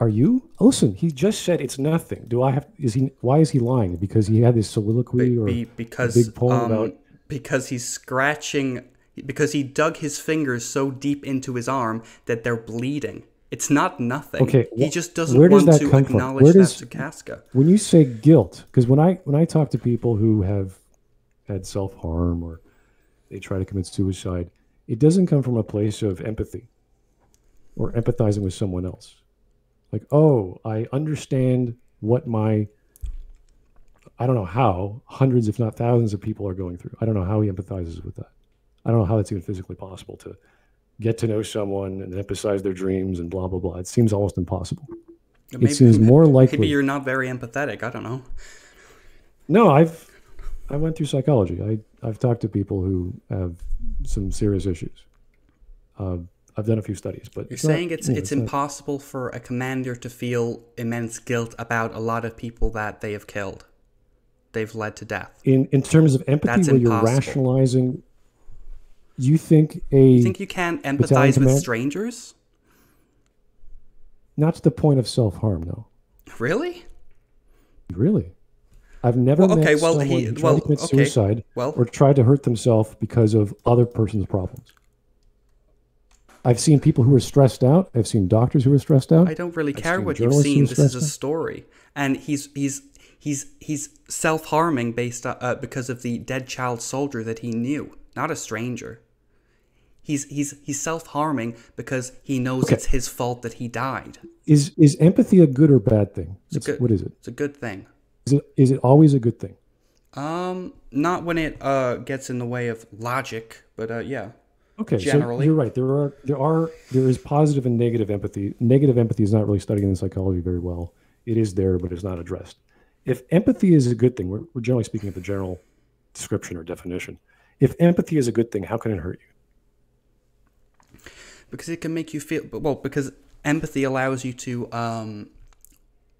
Are you? Listen, he just said it's nothing. Do I have? Is he? Why is he lying? Because he had this soliloquy or be, because big poem um, about? because he's scratching because he dug his fingers so deep into his arm that they're bleeding. It's not nothing. Okay, he just doesn't where does want that to come from? acknowledge Where that does- to Casca. When you say guilt, because when I when I talk to people who have had self harm or they try to commit suicide, it doesn't come from a place of empathy or empathizing with someone else. Like, oh, I understand what my I don't know how hundreds, if not thousands, of people are going through. I don't know how he empathizes with that. I don't know how that's even physically possible to get to know someone and emphasize their dreams and blah blah blah. It seems almost impossible. Maybe, it seems more likely. maybe you're not very empathetic. I don't know. No, I've I went through psychology. I I've talked to people who have some serious issues. Uh, I've done a few studies, but You're it's not- saying it's you know, it's not- impossible for a commander to feel immense guilt about a lot of people that they have killed, they've led to death. in in terms of empathy, That's where you're rationalizing. You think a You think you can empathize with command- strangers? not to the point of self harm, no, Really? really. I've never Well, okay, met well, someone he- who tried well, to commit okay, suicide well- or tried to hurt themselves because of other person's problems. I've seen people who are stressed out. I've seen doctors who are stressed out. I don't really I've care what you've seen. This is a story, and he's he's he's he's self harming based uh, uh, because of the dead child soldier that he knew, not a stranger. He's he's he's self harming because he knows Okay. it's his fault that he died. Is is empathy a good or bad thing? a It's- good- what is it? It's a good thing. Is it is it always a good thing? Um, not when it uh gets in the way of logic, but uh yeah. Okay, Generally. so you're right. There are there are there is positive and negative empathy. Negative empathy is not really studied in psychology very well. It is there, but it's not addressed. If empathy is a good thing, we're, we're generally speaking of the general description or definition. If empathy is a good thing, how can it hurt you? because it can make you feel well because empathy allows you to um,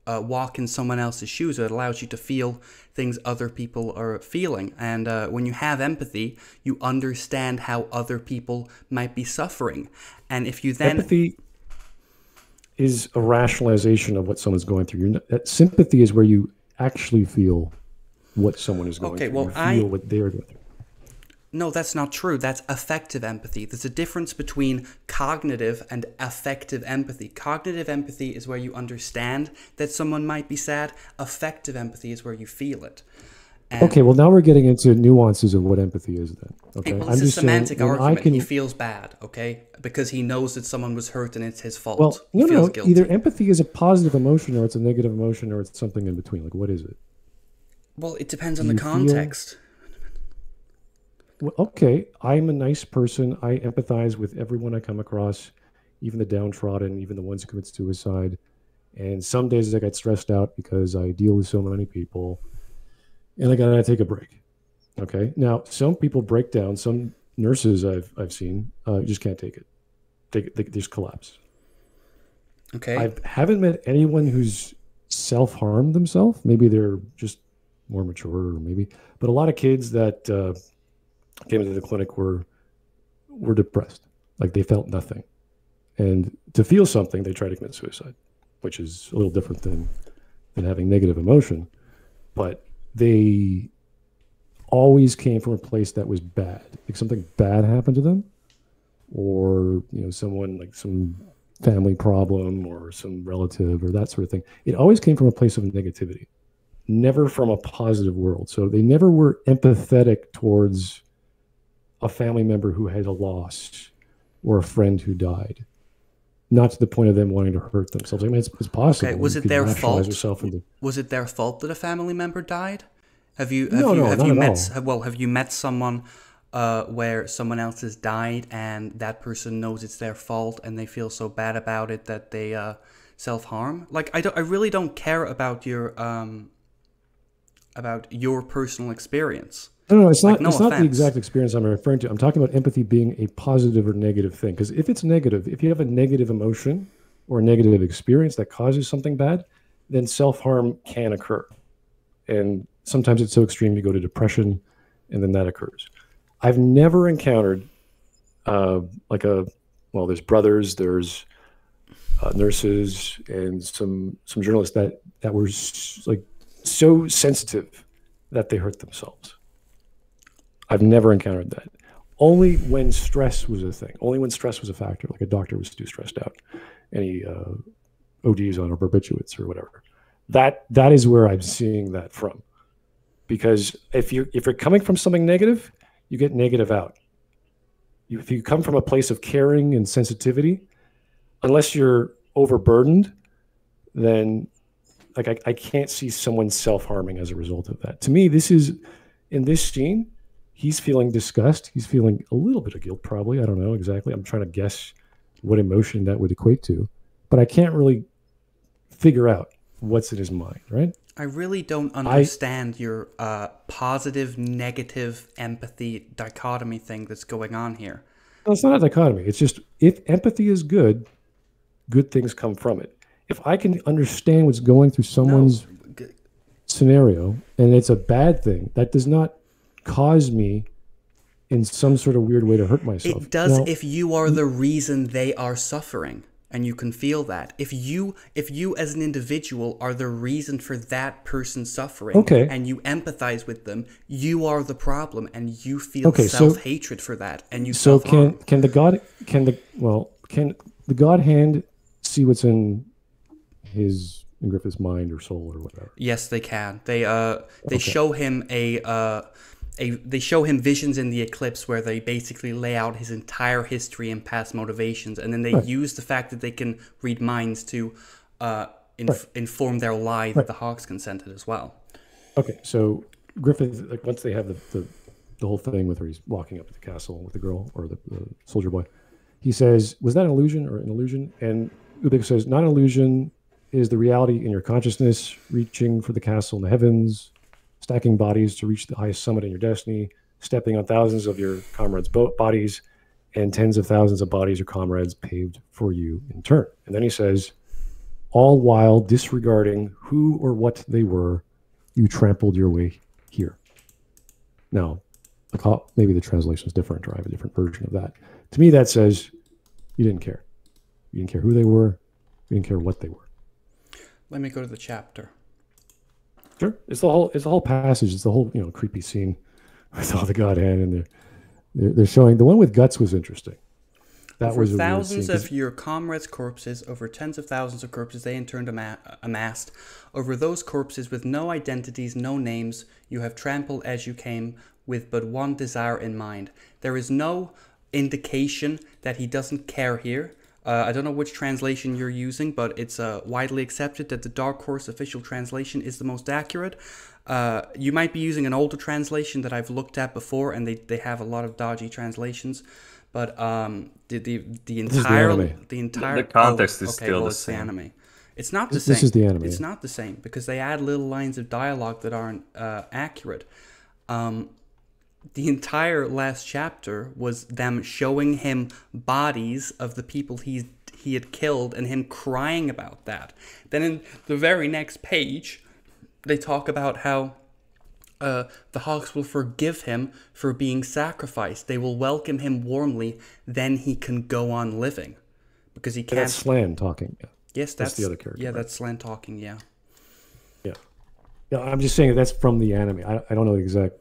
uh, walk in someone else's shoes it allows you to feel things other people are feeling and uh, when you have empathy you understand how other people might be suffering and if you then empathy is a rationalization of what someone's going through. You're not, that sympathy is where you actually feel what someone is going Okay, through. well, you feel I- what they're going through. No that's not true that's affective empathy there's a difference between cognitive and affective empathy cognitive empathy is where you understand that someone might be sad affective empathy is where you feel it And- Okay, well now we're getting into nuances of what empathy is. Then, okay, well, it's a saying semantic I argument. can- He feels bad, okay, because he knows that someone was hurt and it's his fault. Well, he no, feels no. guilty. Either empathy is a positive emotion, or it's a negative emotion, or it's something in between. Like, what is it? Well, it depends on the you feel- context. Well, okay, I'm a nice person. I empathize with everyone I come across, even the downtrodden, even the ones who commit suicide. And some days I get stressed out because I deal with so many people, and I gotta take a break. Okay. Now, some people break down. Some nurses I've I've seen uh, just can't take it. They, they just collapse. Okay. I haven't met anyone who's self harmed themselves. Maybe they're just more mature, or maybe. But a lot of kids that uh, came into the clinic were were depressed, like they felt nothing, and to feel something, they try to commit suicide, which is a little different than than having negative emotion. But they always came from a place that was bad, like something bad happened to them, or you know, someone like some family problem or some relative or that sort of thing. It always came from a place of negativity, never from a positive world. So they never were empathetic towards a family member who had a loss or a friend who died. Not to the point of them wanting to hurt themselves. I mean, it's, it's possible. Okay, was it their fault? Was it their fault that a family member died? Have you have No, you no, have you met all. well have you met someone uh, where someone else has died and that person knows it's their fault and they feel so bad about it that they uh, self harm? Like I don't I really don't care about your um about your personal experience. No, no, it's Like, not. no it's not the exact experience I'm referring to. I'm talking about empathy being a positive or negative thing. Because if it's negative, if you have a negative emotion or a negative experience that causes something bad, then self harm can occur, and sometimes it's so extreme you go to depression, and then that occurs. I've never encountered uh, like a well, there's brothers, there's uh, nurses, and some some journalists that that were like so sensitive that they hurt themselves. I've never encountered that. Only when stress was a thing. Only when stress was a factor. Like a doctor was too stressed out, and he uh, ODs on or barbiturates or whatever. That that is where I'm seeing that from. Because if you if you're coming from something negative, you get negative out. If you come from a place of caring and sensitivity, unless you're overburdened, then like I, I can't see someone self harming as a result of that. To me, this is in this scene, he's feeling disgust. He's feeling a little bit of guilt, probably. I don't know exactly. I'm trying to guess what emotion that would equate to, but I can't really figure out what's in his mind, right? I really don't understand your uh, positive negative empathy dichotomy thing that's going on here. No, it's not a dichotomy. It's just if empathy is good, good things come from it. If I can understand what's going through someone's G- scenario and it's a bad thing, that does not cause me in some sort of weird way to hurt myself. It does Now- if you are the reason they are suffering and you can feel that. If you if you as an individual are the reason for that person suffering Okay. and you empathize with them, you are the problem and you feel Okay, so- self-hatred for that and you so can can the god can the well can the god hand see what's in his in Griffith's mind or soul or whatever? Yes, they can. They uh they show him a uh a they show him visions in the eclipse where they basically lay out his entire history and past motivations, and then they use the fact that they can read minds to uh inf- inform their lie that the Hawks consented as well. Okay, so Griffith, like once they have the, the, the whole thing with where he's walking up to the castle with the girl or the, the soldier boy, he says, "Was that an illusion or an illusion?" And Ubik says, "Not an illusion. Is the reality in your consciousness, reaching for the castle in the heavens, stacking bodies to reach the highest summit in your destiny, stepping on thousands of your comrades' bo- bodies, and tens of thousands of bodies your comrades paved for you in turn." And then he says, "All while disregarding who or what they were." you trampled your way here. Now, maybe the translation is different, or I have a different version of that. To me, that says you didn't care. You didn't care who they were. You didn't care what they were. Let me go to the chapter. Sure, it's the whole. It's the whole passage. It's the whole you know creepy scene with all the god hand, and they're they're, they're showing the one with guts was interesting. That Over was thousands of your comrades' corpses, over tens of thousands of corpses they in turn ama- uh, amassed. Over those corpses with no identities, no names, you have trampled as you came, with but one desire in mind. There is no indication that he doesn't care here. Uh, I don't know which translation you're using, but it's uh, widely accepted that the Dark Horse official translation is the most accurate. Uh, you might be using an older translation that I've looked at before, and they, they have a lot of dodgy translations. But um, the the the is the entire anime. the entire context oh, is okay, still well, the it's same. anime. It's not the This- same. this is the anime, It's not the same because they add little lines of dialogue that aren't uh, accurate. Um, the entire last chapter was them showing him bodies of the people he he had killed and him crying about that. Then in the very next page, they talk about how uh, the Hawks will forgive him for being sacrificed. They will welcome him warmly. Then he can go on living, because he can't. That's Slan talking. Yeah. yes, that's, the other character, Yeah, right? that's Slan talking. Yeah. Yeah. Yeah. I'm just saying that's from the anime. I, I don't know the exact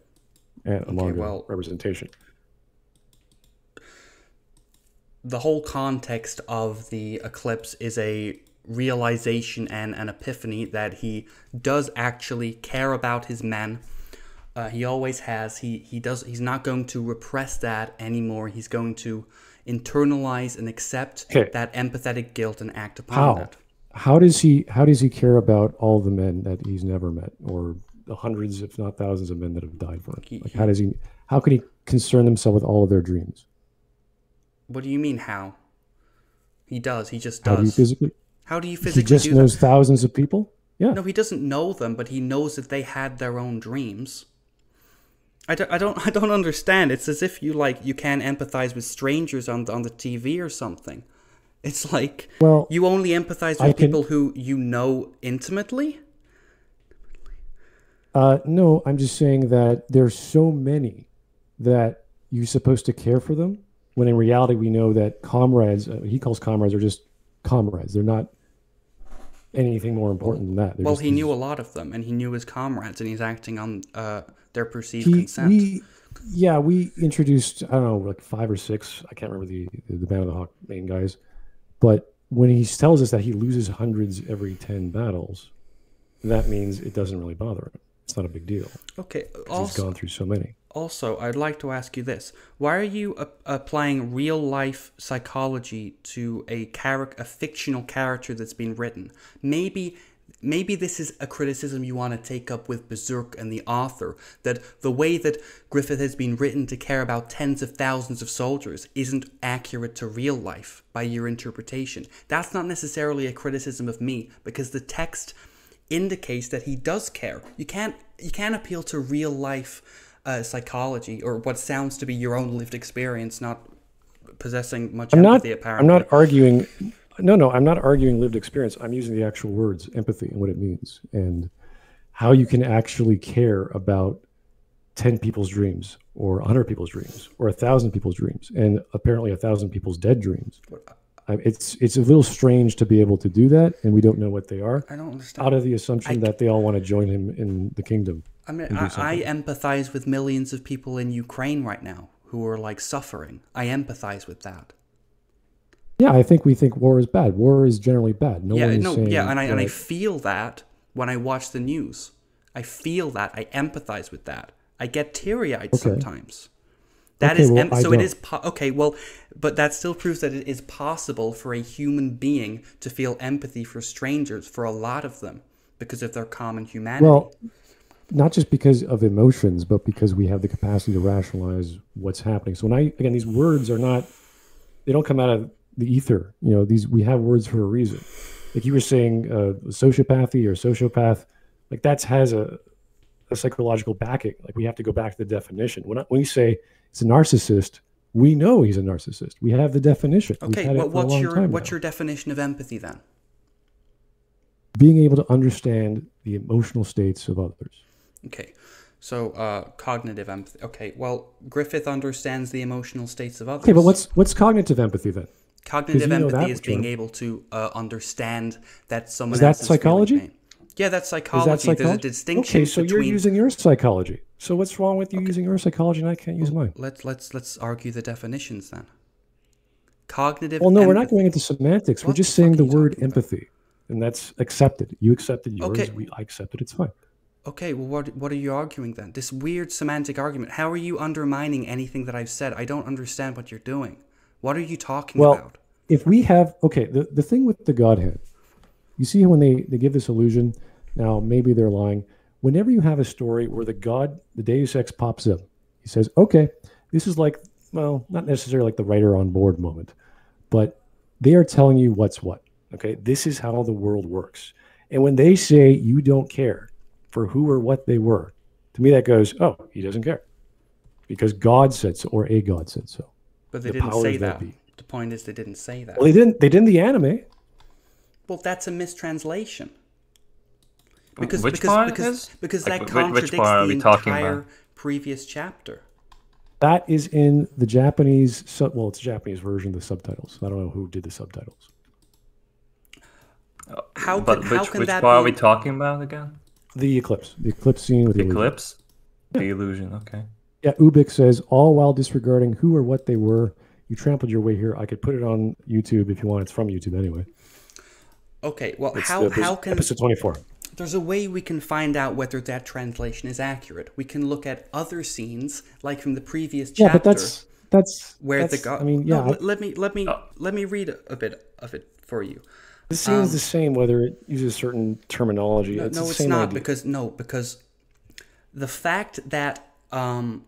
uh, manga well- representation. the whole context of the eclipse is a realization and an epiphany that he does actually care about his men. Uh, he always has. He he does. He's not going to repress that anymore. He's going to internalize and accept Okay. that empathetic guilt and act upon How? it. How does he how does he care about all the men that he's never met or hundreds if not thousands of men that have died for him? He- Like how does he how can he concern himself with all of their dreams? What do you mean? How? He does. He just does. How do you physically How do you he physically just do knows that? thousands of people? Yeah. No, he doesn't know them, but he knows that they had their own dreams. I don't, I don't, I don't understand. It's as if you like you can't empathize with strangers on the, on the TV or something. It's like Well, you only empathize with can- people who you know intimately. Uh, no, I'm just saying that there's so many that you're supposed to care for them, when in reality we know that comrades, uh, he calls comrades, are just comrades. They're not anything more important than that. They're Well, just he knew a lot of them, and he knew his comrades, and he's acting on uh, their perceived he, consent. we, yeah, we introduced I don't know like five or six. I can't remember the the Band of the Hawk main guys, but when he tells us that he loses hundreds every ten battles, that means it doesn't really bother him. It's not a big deal. okay. 'cause He's Also, gone through so many. Also, I'd like to ask you this: Why are you uh, applying real-life psychology to a character, a fictional character that's been written? Maybe, maybe this is a criticism you want to take up with Berserk and the author that the way that Griffith has been written to care about tens of thousands of soldiers isn't accurate to real life by your interpretation. That's not necessarily a criticism of me because the text indicates that he does care. You can't you can't appeal to real life uh, psychology or what sounds to be your own lived experience, not possessing much I'm not. empathy. apparently, I'm not arguing. No, no, I'm not arguing lived experience. I'm using the actual words, empathy, and what it means, and how you can actually care about ten people's dreams, or hundred people's dreams, or a thousand people's dreams, and apparently a thousand people's dead dreams. I, it's it's a little strange to be able to do that, and we don't know what they are. I don't understand. Out of the assumption that they all want to join him in the kingdom. I mean, I, I empathize with millions of people in Ukraine right now who are like suffering. I empathize with that. Yeah, I think we think war is bad. War is generally bad. No yeah, one is no, saying yeah, and I and I feel that when I watch the news. I feel that. I empathize with that. I get teary eyed sometimes. That Okay, is well, so it is po- okay. Well, but that still proves that it is possible for a human being to feel empathy for strangers for a lot of them because of their common humanity. Well, not just because of emotions, but because we have the capacity to rationalize what's happening. So when I again, these words are not they don't come out of the ether. You know, these we have words for a reason. Like you were saying, uh, sociopathy or sociopath, like that has a, a psychological backing. Like we have to go back to the definition. When I, when we say it's a narcissist, we know he's a narcissist. We have the definition. Okay, had it what, for a what's your what's now. your definition of empathy then? being able to understand the emotional states of others? Okay, so uh, cognitive empathy. Okay, well, Griffith understands the emotional states of others. Okay, but what's what's cognitive empathy then? Cognitive empathy is being term. able to uh, understand that someone Is that is psychology? Yeah, that's Is psychology. that psychology? There's a distinction Okay, so between. you're using your psychology. So what's wrong with you using your psychology and I can't use mine? Let's let's let's argue the definitions then. Cognitive. Well, no, we're not going into semantics. We're just the saying the word talking about? empathy, and that's accepted. You accepted yours. Okay. We, I accepted. It's fine. Okay, well, what what are you arguing then? This weird semantic argument. How are you undermining anything that I've said? I don't understand what you're doing. What are you talking Well, about? if we have okay, the, the thing with the God Hand, you see when they, they give this illusion, now maybe they're lying. Whenever you have a story where the God, the Deus Ex pops up, he says, Okay, this is like well, not necessarily like the writer on board moment, but they are telling you what's what. Okay, this is how the world works. And when they say you don't care for who or what they were, to me that goes, Oh, he doesn't care. Because God said so, or a God said so. But they the didn't say that be. the point is they didn't say that. Well, they didn't. They did in the anime. Well, that's a mistranslation. Because Which because part because is? because Like, that wh- which contradicts part are the we talking entire about? previous chapter. That is in the Japanese. Sub, well, it's a Japanese version of the subtitles. I don't know who did the subtitles. Uh, how But can how which can which that part are we talking about again? The eclipse. The eclipse scene with the illusion. Eclipse? The illusion, okay. Yeah, Ubik says, all while disregarding who or what they were, you trampled your way here. I could put it on YouTube if you want. It's from YouTube anyway. okay, well, It's how the- how can episode 24? There's a way we can find out whether that translation is accurate. We can look at other scenes, like from the previous chapter, Yeah, but that's that's where that's, the god. I mean, yeah, No, let, let me let me Oh. let me read a, a bit of it for you. the seems is the same whether it uses certain terminology. um, No, it's no, the it's same not idea. because no, because the fact that um,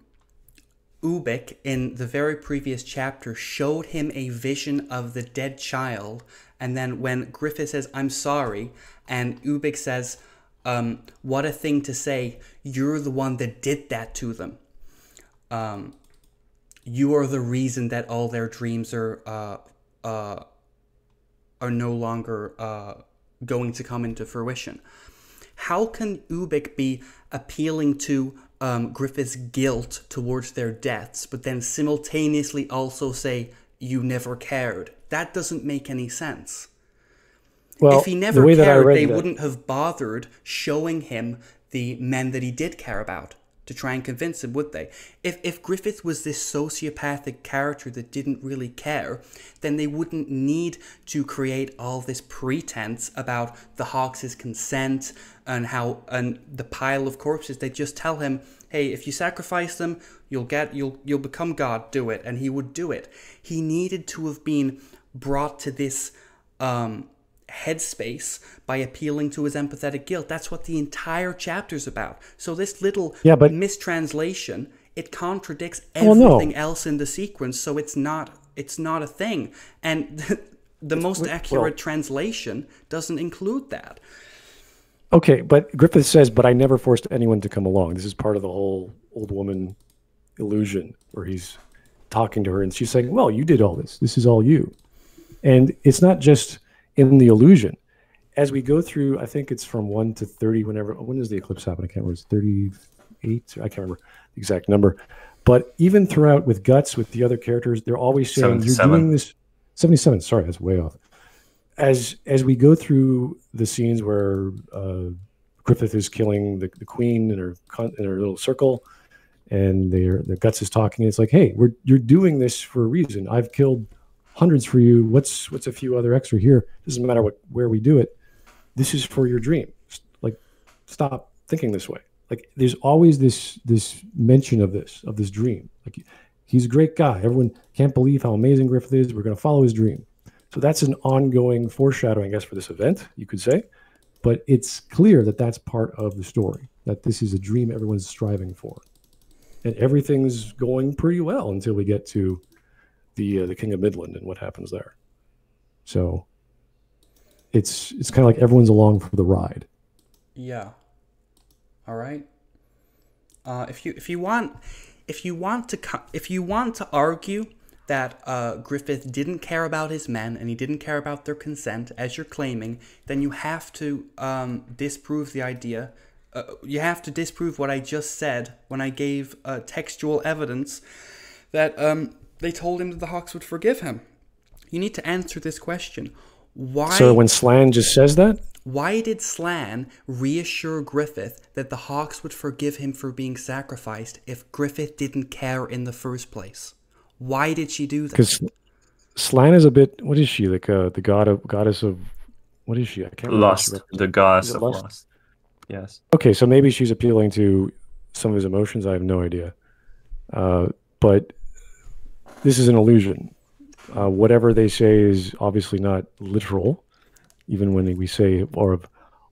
Ubik in the very previous chapter showed him a vision of the dead child, and then when Griffith says, "I'm sorry," and Ubik says, um, "What a thing to say! You're the one that did that to them. Um, you are the reason that all their dreams are uh, uh, are no longer uh, going to come into fruition." how can Ubik be appealing to um, Griffith's guilt towards their deaths, but then simultaneously also say, you never cared? That doesn't make any sense. well, if he never that cared, they that- wouldn't have bothered showing him the men that he did care about to try and convince him, would they? If, if Griffith was this sociopathic character that didn't really care, then they wouldn't need to create all this pretense about the Hawks' consent and how and the pile of corpses. They just tell him, "Hey, if you sacrifice them, you'll get you'll you'll become God. Do it," and he would do it. He needed to have been brought to this. Um, headspace by appealing to his empathetic guilt. That's what the entire chapter's about. So this little Yeah, but- mistranslation it contradicts Well, no. everything else in the sequence. So it's not it's not a thing, and the most well- accurate translation doesn't include that. Okay, but Griffith says, "But I never forced anyone to come along." This is part of the whole old woman illusion, where he's talking to her, and she's saying, "Well, you did all this. This is all you." And it's not just in the illusion. As we go through, I think it's from one to thirty. Whenever when does the eclipse happen? I can't remember. It's thirty-eight. I can't remember the exact number. But even throughout with guts with the other characters, they're always saying, "You're doing this." Seventy-seven. Sorry, that's way off as as we go through the scenes where uh, Griffith is killing the, the queen in her con- in her little circle, and their their guts is talking, it's like, hey, we're you're doing this for a reason. I've killed hundreds for you. What's what's a few other extra here? Doesn't matter what where we do it. This is for your dream. Like, stop thinking this way. Like, there's always this this mention of this of this dream. Like, he's a great guy. Everyone can't believe how amazing Griffith is. We're going to follow his dream. So that's an ongoing foreshadowing, I guess, for this event, you could say. But it's clear that that's part of the story, that this is a dream everyone's striving for. And everything's going pretty well until we get to the uh, the King of Midland and what happens there. So it's it's kind of like everyone's along for the ride. Yeah. All right. Uh, if you if you want if you want to if you want to argue that uh, Griffith didn't care about his men and he didn't care about their consent, as you're claiming, then you have to um, disprove the idea. Uh, you have to disprove what I just said when I gave uh, textual evidence that um, they told him that the Hawks would forgive him. You need to answer this question: Why? So when Slan just says that, Why did Slan reassure Griffith that the Hawks would forgive him for being sacrificed if Griffith didn't care in the first place? Why did she do that? because Slan is a bit, what is she like? Uh, the god of goddess of, what is she? I can't remember. what she Lust, represents. the goddess of lust? lust. Yes. Okay, so maybe she's appealing to some of his emotions. I have no idea. Uh, but this is an illusion. Uh, whatever they say is obviously not literal, even when we say, or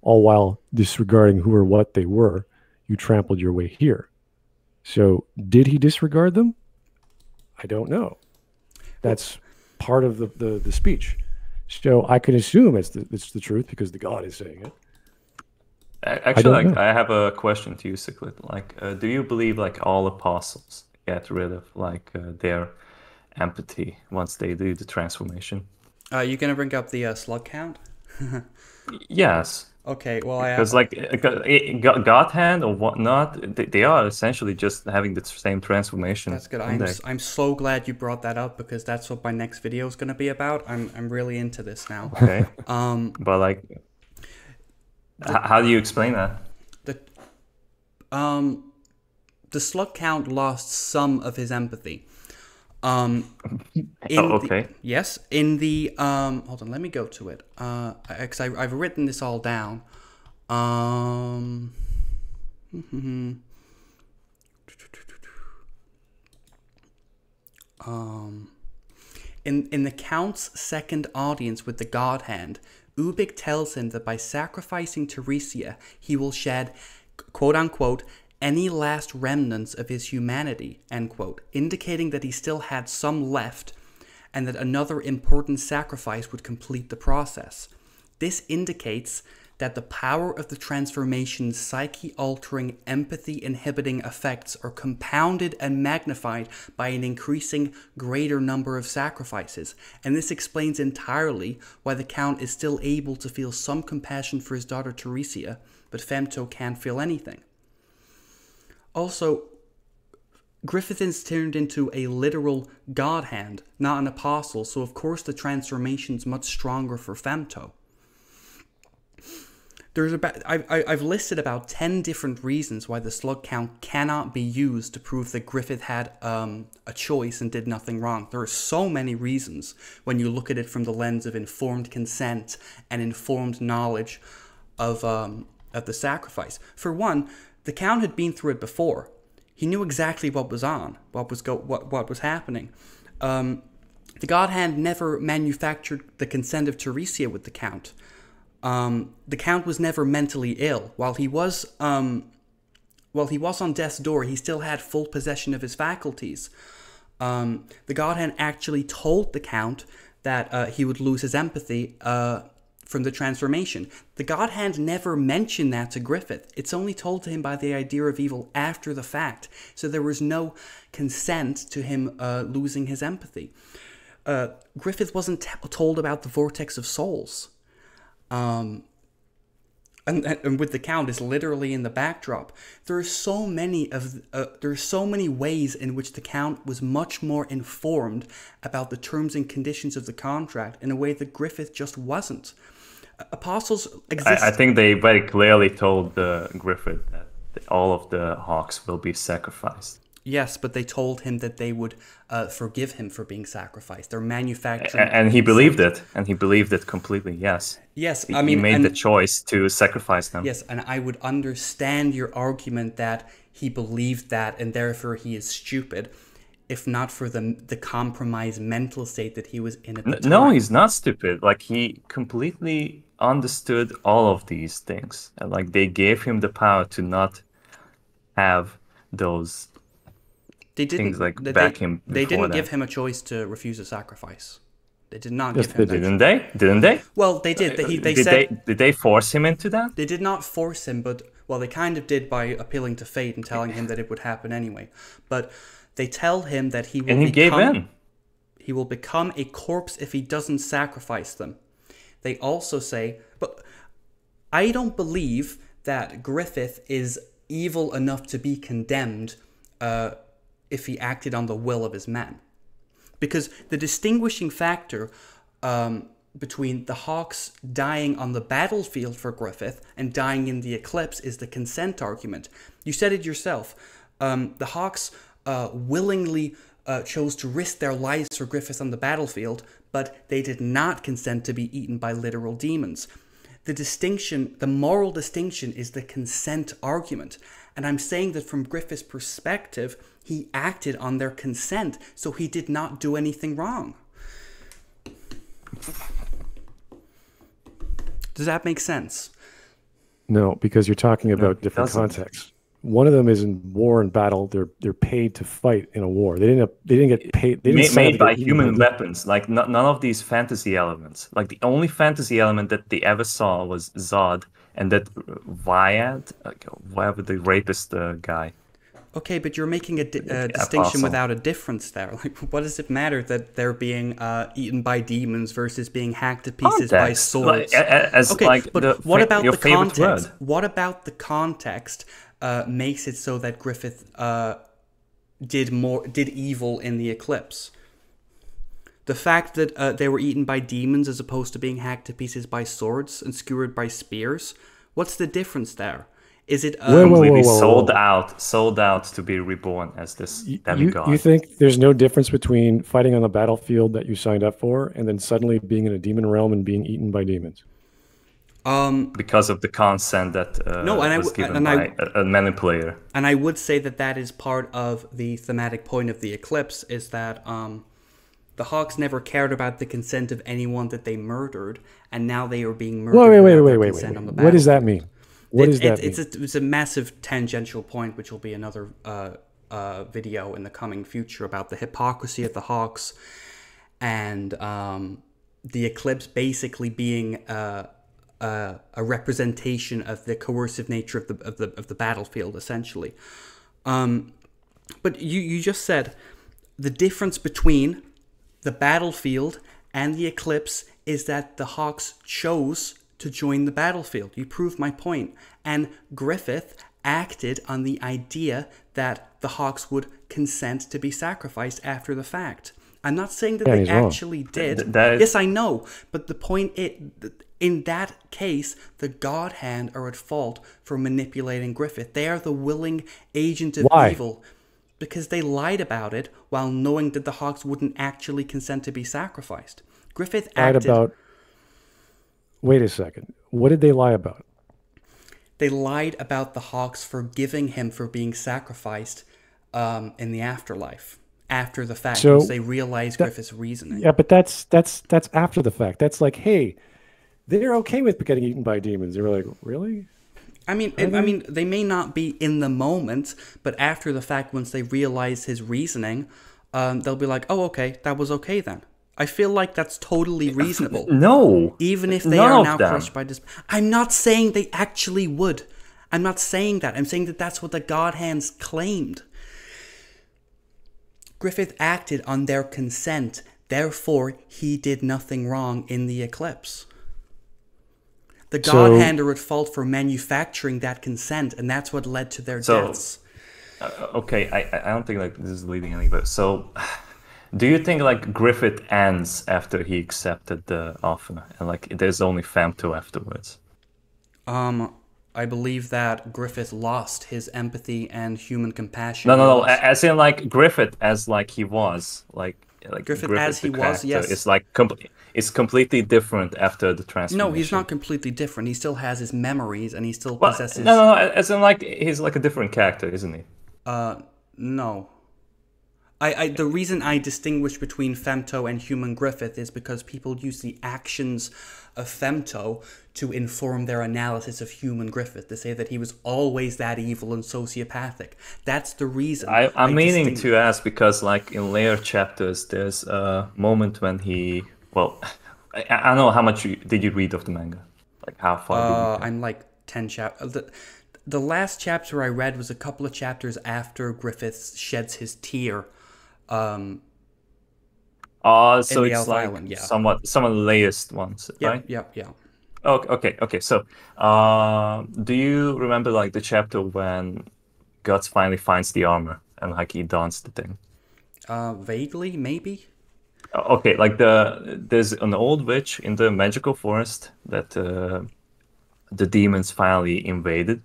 all while disregarding who or what they were, you trampled your way here. So, did he disregard them? I don't know. That's part of the, the, the speech. So, I can assume it's the, it's the truth because the God is saying it. Actually, don't like know. I have a question to you, Sichlitt. Like, uh, do you believe like all apostles get rid of like uh, their empathy once they do the transformation. Are you gonna bring up the uh, slug count? Yes, Okay, well I because like uh, it- God hand or whatnot, they, they are essentially just having the same transformation. That's good. I'm, I'm so glad you brought that up because that's what my next video is going to be about. I'm, I'm really into this now. Okay, Um, but like, h- how do you explain that? the, um, the slug count lost some of his empathy. Um, Oh, the- okay. yes, in the um, hold on, let me go to it. Uh, because I, I've written this all down. Um. Um, in, in the Count's second audience with the God Hand, Ubik tells him that by sacrificing Theresia, he will shed, quote unquote, any last remnants of his humanity, end quote, indicating that he still had some left and that another important sacrifice would complete the process. This indicates that the power of the transformation's psyche altering, empathy inhibiting effects are compounded and magnified by an increasing greater number of sacrifices, and this explains entirely why the Count is still able to feel some compassion for his daughter Theresia, but Femto can't feel anything. Also, Griffith is turned into a literal god hand, not an apostle, so of course the transformation's much stronger for Femto. There's about I, I've listed about ten different reasons why the slug count cannot be used to prove that Griffith had um, a choice and did nothing wrong. There are so many reasons when you look at it from the lens of informed consent and informed knowledge of um, of the sacrifice. For one, the count had been through it before. He knew exactly what was on, what was go, what what was happening. Um, the God Hand never manufactured the consent of Theresia with the Count. Um, the Count was never mentally ill. While he was, um, while he was on death's door, he still had full possession of his faculties. Um, the God Hand actually told the Count that uh, he would lose his empathy uh, from the transformation. The God Hand never mentioned that to Griffith. It's only told to him by the idea of evil after the fact. So there was no consent to him uh, losing his empathy. Uh, Griffith wasn't told about the vortex of souls. Um, and, and with the count is literally in the backdrop. There are so many of uh, there are so many ways in which the count was much more informed about the terms and conditions of the contract in a way that Griffith just wasn't. Apostles exist. I, I think they very clearly told uh, Griffith that all of the hawks will be sacrificed. yes, but they told him that they would uh, forgive him for being sacrificed. They're manufacturing. and he believed it, and he believed it completely. Yes, Yes, he, I mean, he made and- the choice to sacrifice them. Yes, and I would understand your argument that he believed that and therefore he is stupid, if not for the the compromised mental state that he was in at the N- time. No, he's not stupid. Like he completely understood all of these things, and like they gave him the power to not have those. they didn't, things like they, back him They didn't give him a choice to refuse a sacrifice. They did not Yes, give him they. Didn't they? Didn't they? Well, they did. They, he- uh, they did said they did they force him into that? They did not force him, but well, they kind of did by appealing to fate and telling him that it would happen anyway. But they tell him that he will And he gave in. He will become a corpse if he doesn't sacrifice them. They also say, but I don't believe that Griffith is evil enough to be condemned uh, if he acted on the will of his men because the distinguishing factor um, between the Hawks dying on the battlefield for Griffith and dying in the eclipse is the consent argument. You said it yourself. Um, the Hawks uh, willingly uh, chose to risk their lives for Griffith on the battlefield, but they did not consent to be eaten by literal demons. The distinction, the moral distinction, is the consent argument. And I'm saying that from Griffith's perspective, he acted on their consent, so he did not do anything wrong. Does that make sense? No, because you're talking about different doesn't. contexts. One of them is in war and battle. They're they're paid to fight in a war. They didn't they didn't get paid. They didn't Ma- made by human eaten. weapons. Like no, none of these fantasy elements. Like the only fantasy element that they ever saw was Zod and that Wyald, like, whatever the rapist uh, guy. Okay, but you're making a di- uh, distinction apostle. without a difference there. Like, what does it matter that they're being uh, eaten by demons versus being hacked to pieces by swords? like, a- a- as okay, like but the what about your the favorite context? word? What about the context uh, makes it so that Griffith uh, did more did evil in the eclipse? The fact that uh, they were eaten by demons as opposed to being hacked to pieces by swords and skewered by spears. What's the difference there? Is it um, Whoa, whoa, completely whoa, whoa, sold out, sold out to be reborn as this You, demigod. you think there's no difference between fighting on the battlefield that you signed up for and then suddenly being in a demon realm and being eaten by demons? Um, because of the consent that uh, No, and I was w- given and by I- a, a manipulator. And I would say that that is part of the thematic point of the eclipse is that um, the Hawks never cared about the consent of anyone that they murdered, and now they are being murdered. Wait, wait, wait, without wait, wait, consent wait. on the wait. What does that mean? What It- does that it- mean? it's, a, it's a massive tangential point, which will be another uh, uh, video in the coming future about the hypocrisy of the Hawks and um, the eclipse basically being uh, uh, a representation of the coercive nature of the of the of the battlefield, essentially. Um, but you you just said the difference between the battlefield and the eclipse is that the Hawks chose to join the battlefield. You proved my point. And Griffith acted on the idea that the Hawks would consent to be sacrificed after the fact. I'm not saying that Yeah, they he's wrong. actually did. Th- that is- yes, I know. But the point it in that case, the God Hand are at fault for manipulating Griffith. They are the willing agent of Why? evil because they lied about it while knowing that the Hawks wouldn't actually consent to be sacrificed. Griffith lied acted. about. Wait a second. What did they lie about? They lied about the Hawks forgiving him for being sacrificed um, in the afterlife after the fact So, they realized Griffith's reasoning. Yeah, but that's that's that's after the fact. That's like, hey, they're okay with getting eaten by demons. They were like, really? I mean, I I mean, they may not be in the moment, but after the fact, once they realize his reasoning, um, they'll be like, "Oh, okay, that was okay then." I feel like that's totally reasonable, No, even if they are now crushed by this. I'm not saying they actually would. I'm not saying that. I'm saying that that's what the God Hands claimed. Griffith acted on their consent, therefore he did nothing wrong in the eclipse. The God So- Hand are at fault for manufacturing that consent, and that's what led to their So- deaths. okay, I I- don't think like this is leading anywhere. So, do you think like Griffith ends after he accepted the offer, and like there's only Femto afterwards? Um, I believe that Griffith lost his empathy and human compassion. No, no, no. As in like Griffith as like he was, like like Griffith as the he was, yes. It's like com- it's completely different after the transformation. no, he's not completely different. He still has his memories, and he still Well, possesses. no, no, no. As in like he's like a different character, isn't he? Uh, no. I, I the reason I distinguish between Femto and human Griffith is because people use the actions of Femto to inform their analysis of human Griffith. to say that he was always that evil and sociopathic. That's the reason. I, I'm meaning to ask because, like in later chapters, there's a moment when he. Well, I, I don't know how much you, did you read of the manga. Like how far? did you Uh. I'm like ten chap. The, the last chapter I read was a couple of chapters after Griffith sheds his tear. Um, Oh, so it's Elf like Island, yeah. somewhat some of the latest ones, yeah, right? yeah, yeah. Oh, okay, okay. So, uh, do you remember like the chapter when Guts finally finds the armor and like he dons the thing? Uh, vaguely, maybe. Uh, Okay, like the there's an old witch in the magical forest that uh, the demons finally invaded,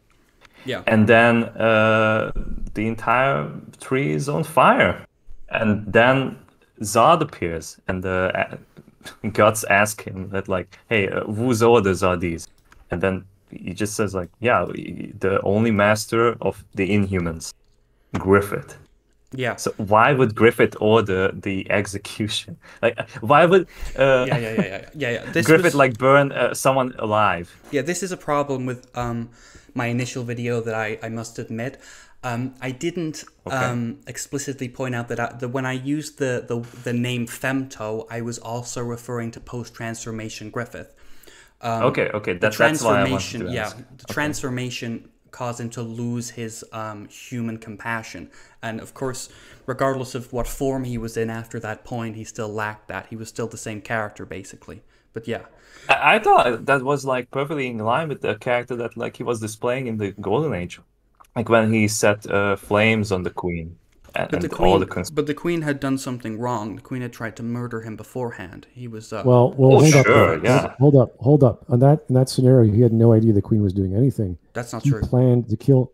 Yeah. and then uh, the entire tree is on fire, and then Zod appears, and the uh, Guts ask him that like, "Hey, uh, whose orders are these?" And then he just says like, "Yeah, the only master of the Inhumans, Griffith." Yeah. So why would Griffith order the execution? Like, why would uh, yeah, yeah, yeah, yeah, yeah, yeah. This Griffith was, like burn uh, someone alive? yeah, this is a problem with um my initial video that I I must admit. Um, I didn't um, explicitly point out that, I, that when I used the, the the name Femto, I was also referring to post transformation Griffith. Um, okay, okay, that, that's why I wanted to yeah, ask. the transformation cause him to lose his um, human compassion. And of course, regardless of what form he was in after that point, he still lacked that. He was still the same character, basically. But yeah, I, I thought that was like perfectly in line with the character that like he was displaying in the Golden Age, like when he set uh, flames on the Queen and, but the and all queen, the cons- but the queen had done something wrong. The queen had tried to murder him beforehand. He was uh, Well, well, Oh, hold up, sure, though. yeah. Hold up, hold up. On that in that scenario, he had no idea the queen was doing anything. that's not He true. planned to kill.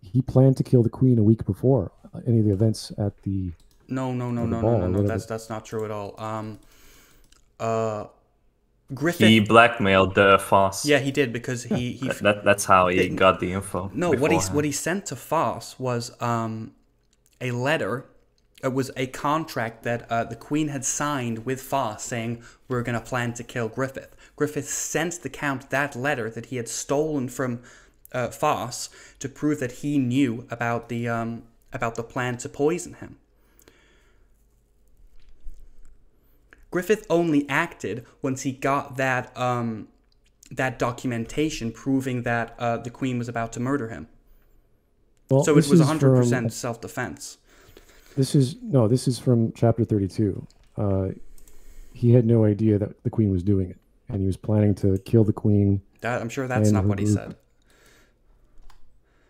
He planned to kill the queen a week before any of the events at the. No, no, no, no, ball no, no, no. That's that's not true at all. Um, uh, Griffith. he blackmailed the Foss. yeah, he did because he he That, that- that's how he Didn't- got the info. No, what he what he sent to Foss was um, a letter. It was a contract that uh, the Queen had signed with Foss, saying we're going to plan to kill Griffith. Griffith sent the Count that letter that he had stolen from uh, Foss to prove that he knew about the um, about the plan to poison him. Griffith only acted once he got that um, that documentation proving that uh, the Queen was about to murder him. Well, So it was 100% from- self defense. This is no. This is from chapter thirty-two. Uh, he had no idea that the queen was doing it, and he was planning to kill the queen. That, I'm sure that's not what he group. said.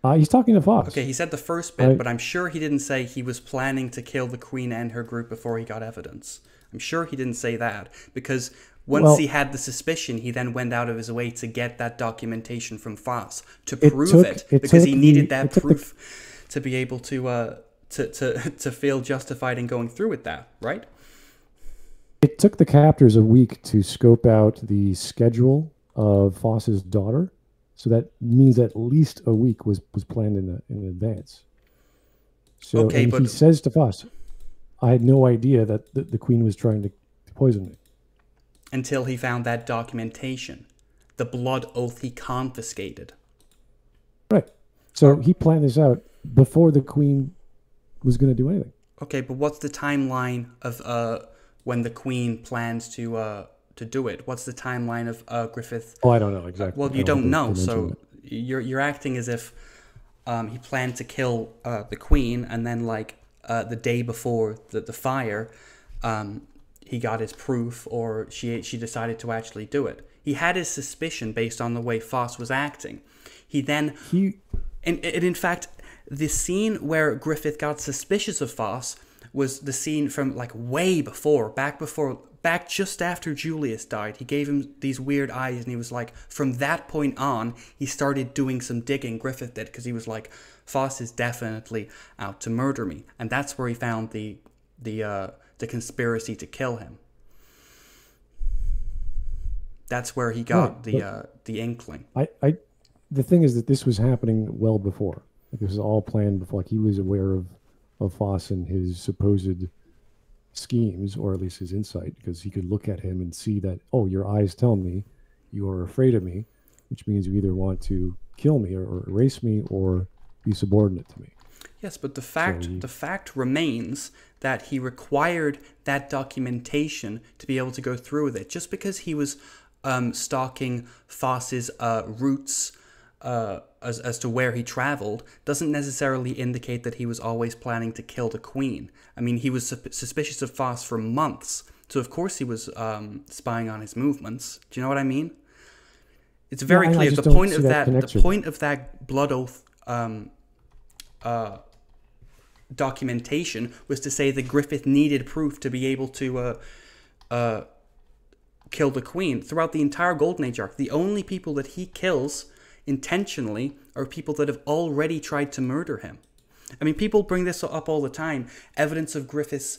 Uh, he's talking to Foss. Okay, he said the first bit, Right. but I'm sure he didn't say he was planning to kill the Queen and her group before he got evidence. I'm sure he didn't say that because once Well- he had the suspicion, he then went out of his way to get that documentation from Foss to It prove took- it, it because he needed the- that it took the- proof to be able to uh, to to to feel justified in going through with that, right? It took the captors a week to scope out the schedule of Foss's daughter, so that means at least a week was was planned in in advance. So Okay, but- he says to Foss, "I had no idea that the, the queen was trying to, to poison me." Until he found that documentation, the blood oath he confiscated. Right. So he planned this out before the queen was going to do anything. Okay, but what's the timeline of uh when the Queen plans to uh to do it? What's the timeline of uh Griffith? Oh, I don't know exactly. Well, I you don't know, so it. you're you're acting as if um he planned to kill uh the Queen, and then like uh the day before the the fire, um he got his proof, or she she decided to actually do it. He had his suspicion based on the way Foss was acting. He then he and, and in fact, the scene where Griffith got suspicious of Foss was the scene from like way before, back before, back just after Julius died. He gave him these weird eyes, and he was like, from that point on, he started doing some digging. Griffith did because he was like, Foss is definitely out to murder me, and that's where he found the the uh, the conspiracy to kill him. That's where he got the uh, the inkling. I, I, the thing is that this was happening well before. Like this was all planned before. Like he was aware of, of Foss and his supposed schemes, or at least his insight, because he could look at him and see that, oh, your eyes tell me you are afraid of me, which means you either want to kill me or, or erase me or be subordinate to me. Yes, but the fact he- the fact remains that he required that documentation to be able to go through with it. Just because he was um, stalking Foss's uh, routes uh, as as to where he traveled doesn't necessarily indicate that he was always planning to kill the queen. I mean, he was sup- suspicious of Foss for months, so of course he was um, spying on his movements. Do you know what I mean? It's very I clear. The point of that that, the point of that blood oath um, uh, documentation was to say that Griffith needed proof to be able to uh, uh, kill the queen. Throughout the entire Golden Age arc, the only people that he kills intentionally are people that have already tried to murder him. I mean, people bring this up all the time. Evidence of Griffith's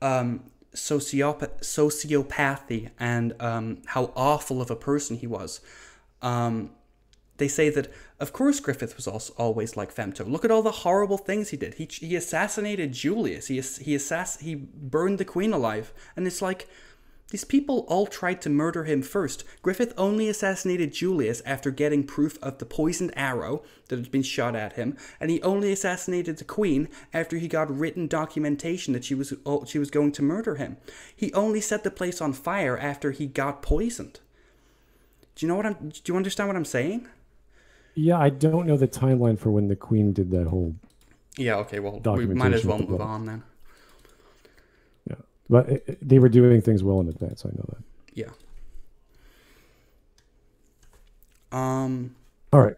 um, sociopath- sociopathy and um, how awful of a person he was. Um, they say that, of course, Griffith was also always like Femto. Look at all the horrible things he did. He, he assassinated Julius. He he assass- he burned the queen alive. And it's like these people all tried to murder him first. Griffith only assassinated Julius after getting proof of the poisoned arrow that had been shot at him, and he only assassinated the queen after he got written documentation that she was oh, she was going to murder him. He only set the place on fire after he got poisoned. Do you know what I'm? Do you understand what I'm saying? Yeah, I don't know the timeline for when the Queen did that whole. Yeah. Okay. Well, we might as well move book. on then. Yeah, but it, it- they were doing things well in advance. I know that. Yeah. Um. All right,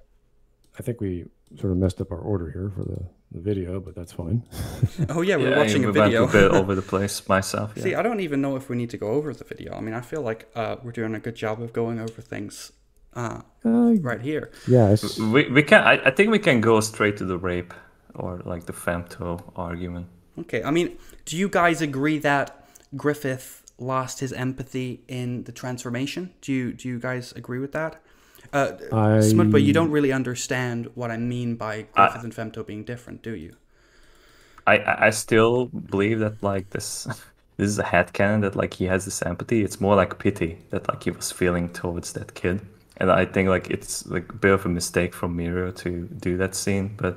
I think we sort of messed up our order here for the, the video, but that's fine. Oh yeah, we're Yeah, watching a video. a bit over the place myself. Yeah. See, I don't even know if we need to go over the video. I mean, I feel like uh, we're doing a good job of going over things uh, Uh, right here. yes, we we can. I, I think we can go straight to the rape or like the femto argument. Okay, I mean, do you guys agree that Griffith lost his empathy in the transformation? Do you do you guys agree with that? Uh, I Smut, but you don't really understand what I mean by Griffith and Femto being different, do you? I I I still believe that like this. This is a headcanon that like he has this empathy. It's more like pity that like he was feeling towards that kid. And I think like it's like a bit of a mistake from Miura to do that scene. But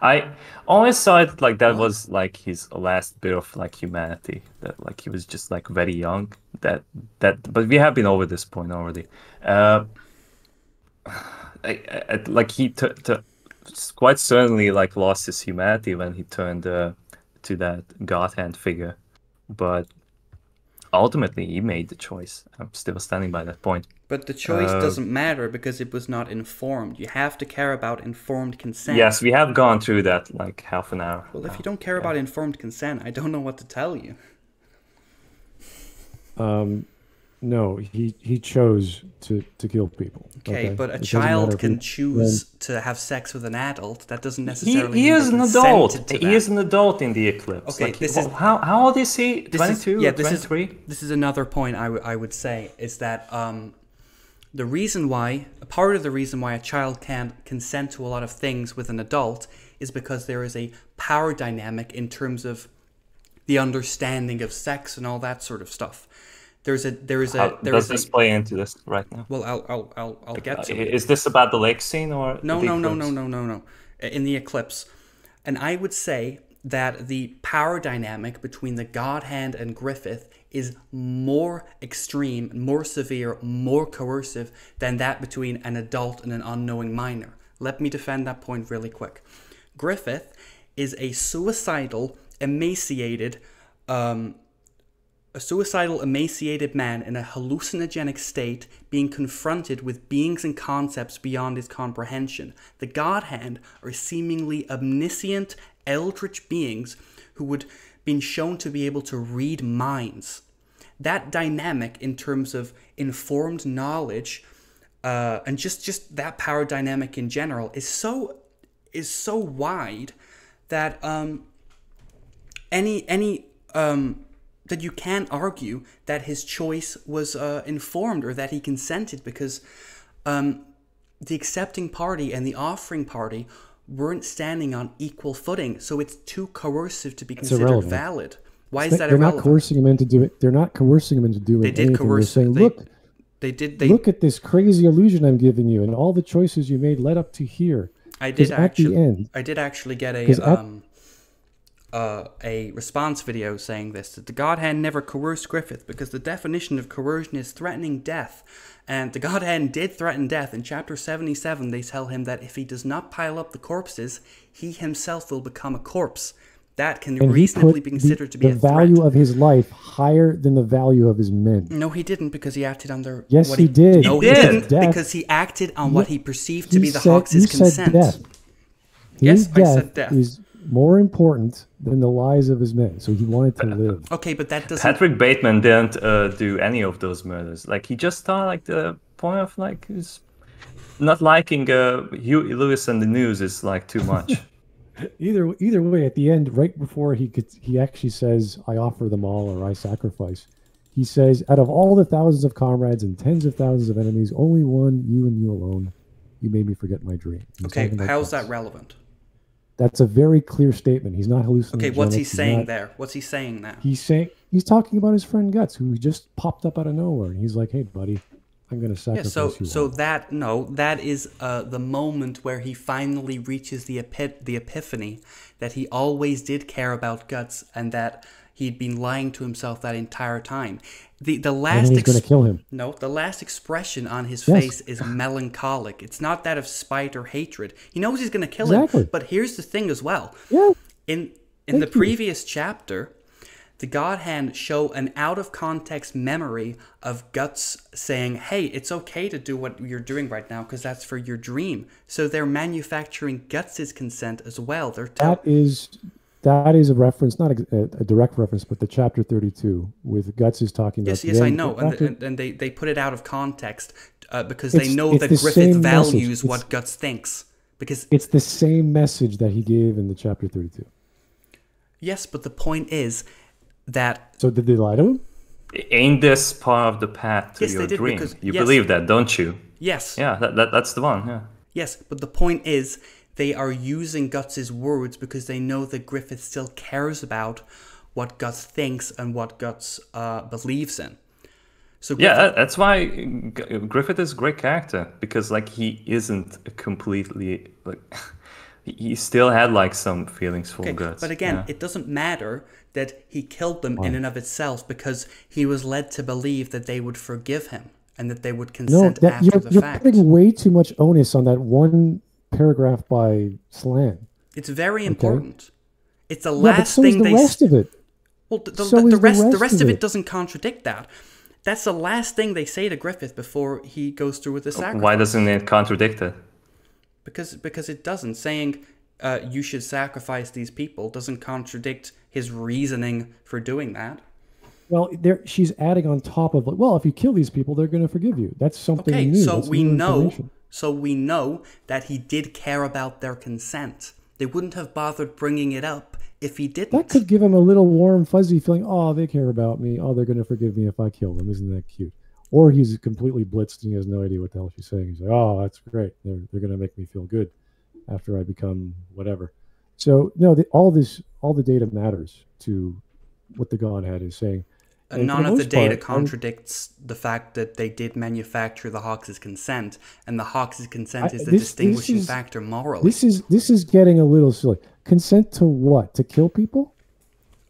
I always saw it like that was like his last bit of like humanity. That like he was just like very young. That that but we have been over this point already. Uh I, I, like he quite certainly like lost his humanity when he turned uh, to that god hand figure but ultimately he made the choice i'm still standing by that point But the choice Uh, doesn't matter because it was not informed. You have to care about informed consent. yes we have gone through that like half an hour Well, if you don't care about informed consent, I don't know what to tell you. um, no, he he chose to to kill people. Okay, but a It child can he- choose to have sex with an adult. That doesn't he, necessarily. he mean is an adult to he that. is an adult in the eclipse Okay, like, this wh- is- how, how old is he This is- 22 yeah, or this is 23 this is another point I, w- I would say is that um, the reason why a part of the reason why a child can't consent to a lot of things with an adult is because there is a power dynamic in terms of the understanding of sex and all that sort of stuff. There's a there is a How there does is a this play into this right now well I'll I'll I'll, I'll get to it. is this about the lake scene or No, no, no, no, no, no, no. In the eclipse. And I would say that the power dynamic between the God Hand and Griffith is more extreme, more severe, more coercive than that between an adult and an unknowing minor. Let me defend that point really quick. Griffith is a suicidal, emaciated, um, a suicidal, emaciated man in a hallucinogenic state being confronted with beings and concepts beyond his comprehension. The God Hand are seemingly omniscient, eldritch beings who would been shown to be able to read minds. That dynamic, in terms of informed knowledge, uh, and just just that power dynamic in general, is so is so wide that um, any any um, that you can't argue that his choice was uh, informed or that he consented because um, the accepting party and the offering party weren't standing on equal footing, so it's too coercive to be considered irrelevant. valid. Why is They- that They're not coercing them into doing. They're not coercing them into doing They did anything. coerce- They're saying, they- "Look, they did. They. look at this crazy illusion I'm giving you, and all the choices you made led up to here." I did at actually. the end, I did actually get a at- um, uh, a response video saying this that the God Hand never coerced Griffith because the definition of coercion is threatening death, and the God Hand did threaten death. In chapter seventy-seven, they tell him that if he does not pile up the corpses, he himself will become a corpse. That can and reasonably put be the, considered to be the a value threat. of his life higher than the value of his men. No, he didn't because he acted under. Yes, what he did. No, He he, did. didn't Death. because he acted on what he perceived to He be the said- Hawks' consent. Said death. Yes, His I said death. Is more important than the lives of his men. So he wanted to live. Okay, but that doesn't. Patrick Bateman didn't uh, do any of those murders. Like he just thought like the point of like his not liking uh, Huey Lewis and the news is like too much. Either either way, at the end, right before he could, he actually says, "I offer them all," or "I sacrifice." He says, "Out of all the thousands of comrades and tens of thousands of enemies, only one, you and you alone, you made me forget my dream." He's Okay, how's that relevant? That's a very clear statement. He's not hallucinating. Okay, what's he saying there? What's he saying there? He's saying he's talking about his friend Guts, who just popped up out of nowhere, and he's like, "Hey, buddy, I'm going to Yeah, sacrifice so you." so all." that no, that is uh, the moment where he finally reaches the epi- the epiphany that he always did care about guts and that he'd been lying to himself that entire time. The the last he's ex- going to kill him. no, the last expression on his Yes. face is melancholic. It's not that of spite or hatred. He knows he's going to kill Exactly. him. But here's the thing as well. Yeah. In in the you. previous chapter, the God Hand show an out of context memory of Guts saying, "Hey, it's okay to do what you're doing right now because that's for your dream." So they're manufacturing Guts's consent as well. They're tell- That is that is a reference, not a, a direct reference, but the chapter 32 with Guts is talking about. Yes, yes, I end- know, and, after- and, and they, they put it out of context uh, because they know that the Griffith same message. values It's- what Guts thinks. Because it's the same message that he gave in the chapter 32. yes, but the point is that So did they lie to him? Ain't this part of the path to Yes, they your did, dream? because- you yes. believe that, don't you? yes, Yeah, that, that that's the one. Yeah. yes, but the point is they are using Guts's words because they know that Griffith still cares about what Guts thinks and what Guts uh, believes in. So Yeah, Griffith- that- that's why G- Griffith is a great character because like he isn't completely like he- he still had like some feelings for Okay, guts. but again, yeah. it doesn't matter that he killed them in and of itself because he was led to believe that they would forgive him and that they would No, consent that, after you're, the you're fact. putting way too much onus on that one paragraph by Slan. It's very important. It's the Yeah, but last so is thing the they rest of it. Well, the, the, so the, is the rest, the rest rest of of it it. doesn't contradict that. That's the last thing they say to Griffith before he goes through with the sacrifice. why doesn't it contradict it? Because because it doesn't. Saying uh, you should sacrifice these people doesn't contradict his reasoning for doing that. Well, there she's adding on top of like, well, if you kill these people, they're going to forgive you. That's something Okay, new. so That's we new know information. So we know that he did care about their consent. They wouldn't have bothered bringing it up if he didn't. that could give him a little warm, fuzzy feeling. Oh, they care about me. Oh, they're going to forgive me if I kill them. Isn't that cute? Or he's completely blitzed and he has no idea what the hell she's saying. He's like, oh, that's great. They're they're going to make me feel good after I become whatever. So no, the, all this, all the data matters to what the God Hand is saying. And none of the data part, contradicts the fact that they did manufacture the Hawks' consent, and the Hawks' consent I- is the this- this distinguishing is- factor morally. This is this is getting a little silly. Consent to what? To kill people?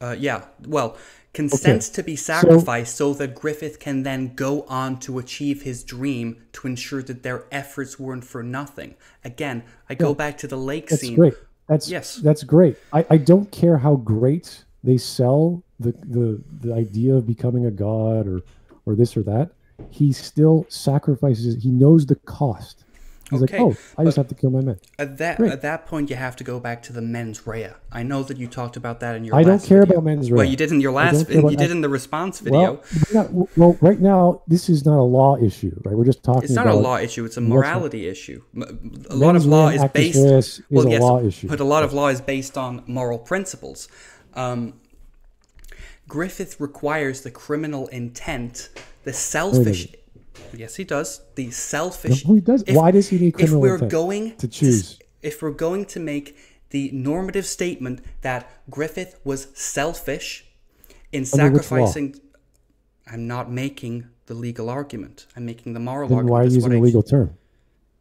Uh, yeah, well, consents to be sacrificed so, that Griffith can then go on to achieve his dream to ensure that their efforts weren't for nothing. Again, I go back to the lake That's scene. great. That's Yes. That's great. I, I don't care how great they sell the, the the idea of becoming a god or or this or that. He still sacrifices. He knows the cost. He's Okay, like, oh, I just have to kill my men. At that Great. at that point, you have to go back to the mens rea. I know that you talked about that in your. I don't care video. about mens rea. Well, you did in your last. about You did in the response video. Well, not- well, right now this is not a law issue, right? We're just talking. it's not a law issue; it's a morality issue. A lot of law is based. is well, a yes, law issue. but a lot of law is based on moral principles. Um, Griffith requires the criminal intent, the selfish. Yes, he does. The selfish. No, he does. Why does he need criminal If we're intent going to choose? if we're going to make the normative statement that Griffith was selfish in sacrificing, I'm not making the legal argument. I'm making the moral Then argument. why are you using a I- legal term?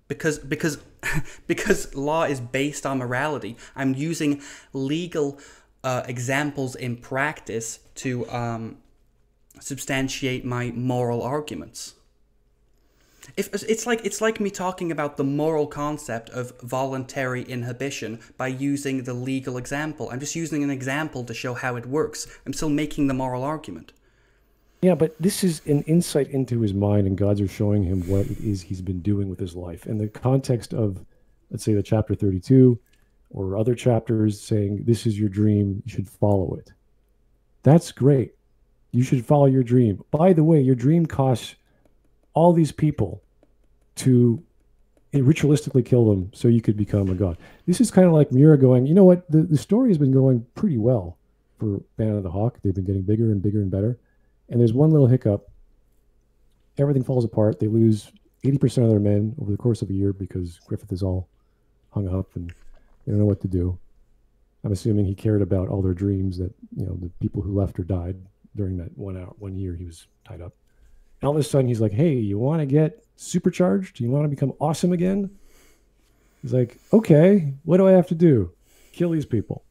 because because because law is based on morality. I'm using legal uh, examples in practice to um, substantiate my moral arguments. If it's like it's like me talking about the moral concept of voluntary inhibition by using the legal example. I'm just using an example to show how it works. I'm still making the moral argument. Yeah, but this is an insight into his mind, and gods are showing him what it is he's been doing with his life. In the context of, let's say, the chapter 32 or other chapters saying, This is your dream, you should follow it. That's great. You should follow your dream. By the way, your dream costs all these people to ritualistically kill them so you could become a god. This is kind of like Miura going, You know what? The, the story has been going pretty well for Band of the Hawk. They've been getting bigger and bigger and better and there's one little hiccup. Everything falls apart. They lose 80% of their men over the course of a year because Griffith is all hung up and they don't know what to do. I'm assuming he cared about all their dreams that, you know, the people who left or died during that one hour, one year he was tied up. And all of a sudden he's like, hey, you want to get supercharged? You want to become awesome again? He's like, okay, what do I have to do? Kill these people.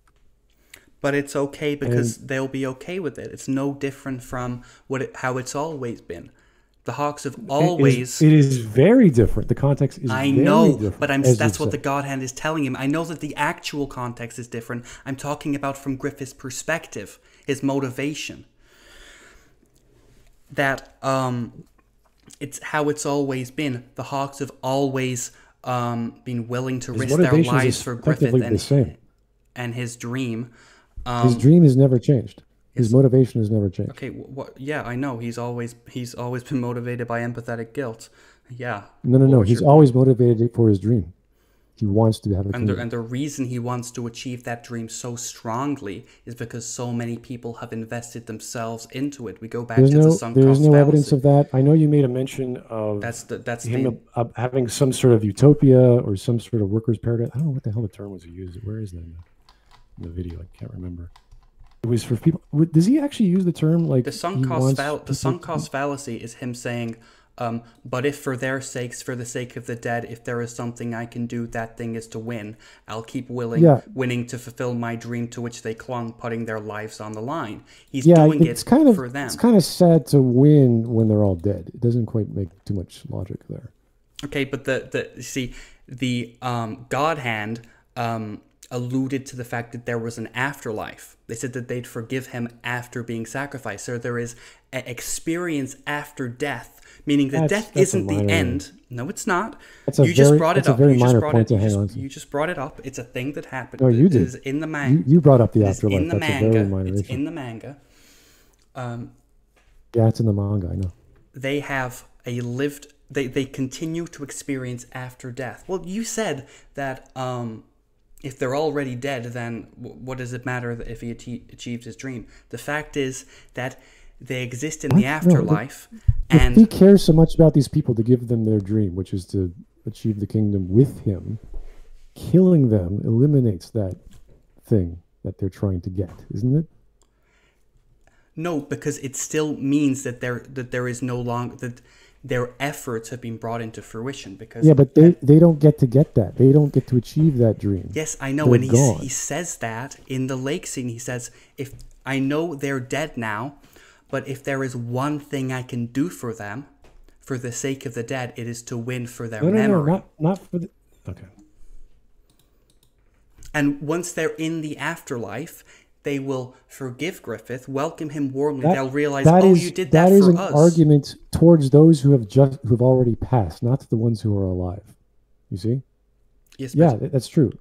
But it's okay because they'll be okay with it. It's no different from what it, how it's always been. The Hawks have always. it is very different. The context is I know, but I'm, that's what the. God Hand is telling him. I know that the actual context is different. I'm talking about from Griffith's perspective, his motivation. That um, it's how it's always been. The Hawks have always um, been willing to His risk their lives is for Griffith and, and his dream. His dream has never changed. His motivation has never changed. Okay, what? Yeah, I know. He's always he's always been motivated by empathetic guilt. Yeah. No, no, What no. He's your- always motivated for his dream. He wants to have a And the, and the reason he wants to achieve that dream so strongly is because so many people have invested themselves into it. We go back there's to no, the sunk there's no evidence of that. I know you made a mention of That's the that's him the uh, having some sort of utopia or some sort of workers' paradise. I don't know what the hell the term was used. Where is that in the, in the video? I can't remember. It was for people. Does he actually use the term like the sunk cost fall- the sunk cost fallacy is him saying, um, but if for their sakes, for the sake of the dead, if there is something I can do, that thing is to win. I'll keep willing, Yeah. winning to fulfill my dream to which they clung, putting their lives on the line. He's Yeah, doing it's it kind of for them. it's kind of sad to win when they're all dead. It doesn't quite make too much logic there. Okay, but the the see the um, God hand um, alluded to the fact that there was an afterlife. They said that they'd forgive him after being sacrificed. So there is an experience after death, meaning that That's- death that's isn't the end. No, it's not. That's a you just very- brought it up. very you just brought it. You just, you just brought it up. It's a thing that happened. No, you did. is in the manga. You, you brought up the It afterlife. in the That's a very manga. minor It's issue. in the manga. Um, yeah, it's in the manga. I know. they have a lived they, they continue to experience after death well you said that um, if they're already dead then what does it matter if he achie- achieves his dream the fact is that they exist in the What? No, the- afterlife If he cares so much about these people to give them their dream, which is to achieve the kingdom with him, killing them eliminates that thing that they're trying to get, isn't it? no because it still means that there that there is no longer that their efforts have been brought into fruition because Yeah, but they, they don't get to get that. They don't get to achieve that dream. Yes, I know, They're and he he says that in the lake scene. He says, "If I know they're dead now, but if there is one thing I can do for them, for the sake of the dead, it is to win for their No, no, no, memory." not not for the. Okay. And once they're in the afterlife, they will forgive Griffith, welcome him warmly. That- They'll realize, that "Oh, is- you did that, that is for an us." argument towards those who have just who have already passed, not to the ones who are alive. You see? Yes, Yeah, but, that's true.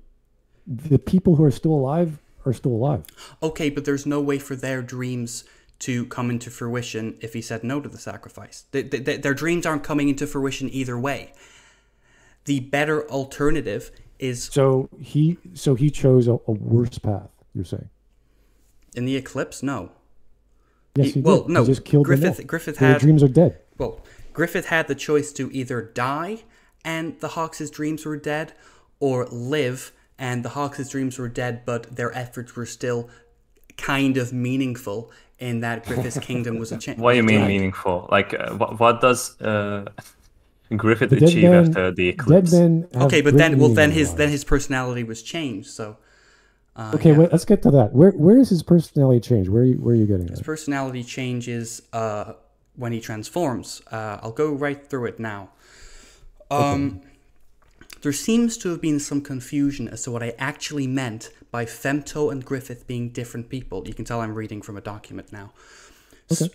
The people who are still alive are still alive. okay, but there's no way for their dreams to come into fruition if he said no to the sacrifice. Th th th- their dreams aren't coming into fruition either way. The better alternative is So he so he chose a, a worse path. You're saying? In the eclipse. No, Yes, He- he, well, did. no, He just killed them Griffith- all. Griffith Their had- dreams are dead. well, Griffith had the choice to either die and the Hawks' dreams were dead, or live and the Hawks' dreams were dead, but their efforts were still kind of meaningful in that Griffith's kingdom was a change. What do you mean meaningful? Like, uh, what, what does uh, Griffith achieve man- after the Dead eclipse? men. have Okay, but then well then his their then his personality was changed. So uh, Okay, yeah. wait, let's get to that. Where where is his personality change? Where are you, where are you getting His at? personality changes uh, when he transforms. Uh, I'll go right through it now. Um, There seems to have been some confusion as to what I actually meant by Femto and Griffith being different people. You can tell I'm reading from a document now. Okay.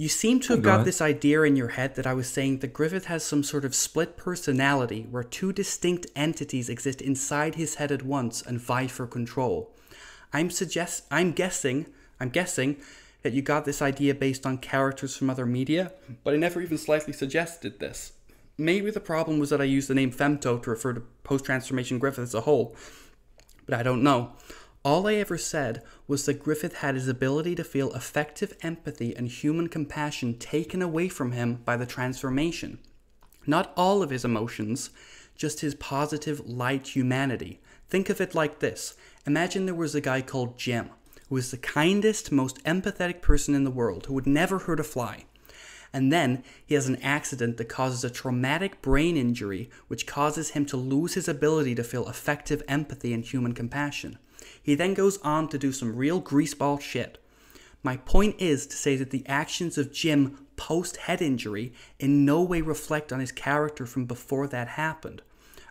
You seem to oh, have Go got this idea in your head that I was saying that Griffith has some sort of split personality where two distinct entities exist inside his head at once and vie for control. I'm suggest I'm guessing I'm guessing that you got this idea based on characters from other media, but I never even slightly suggested this. Maybe the problem was that I used the name Femto to refer to post transformation Griffith as a whole, but I don't know. All I ever said was that Griffith had his ability to feel affective empathy and human compassion taken away from him by the transformation. Not all of his emotions, just his positive, light humanity. Think of it like this Imagine there was a guy called Jim, who was the kindest, most empathetic person in the world, who would never hurt a fly. And then he has an accident that causes a traumatic brain injury, which causes him to lose his ability to feel affective empathy and human compassion. He then goes on to do some real greaseball shit. My point is to say that the actions of Jim post head injury in no way reflect on his character from before that happened.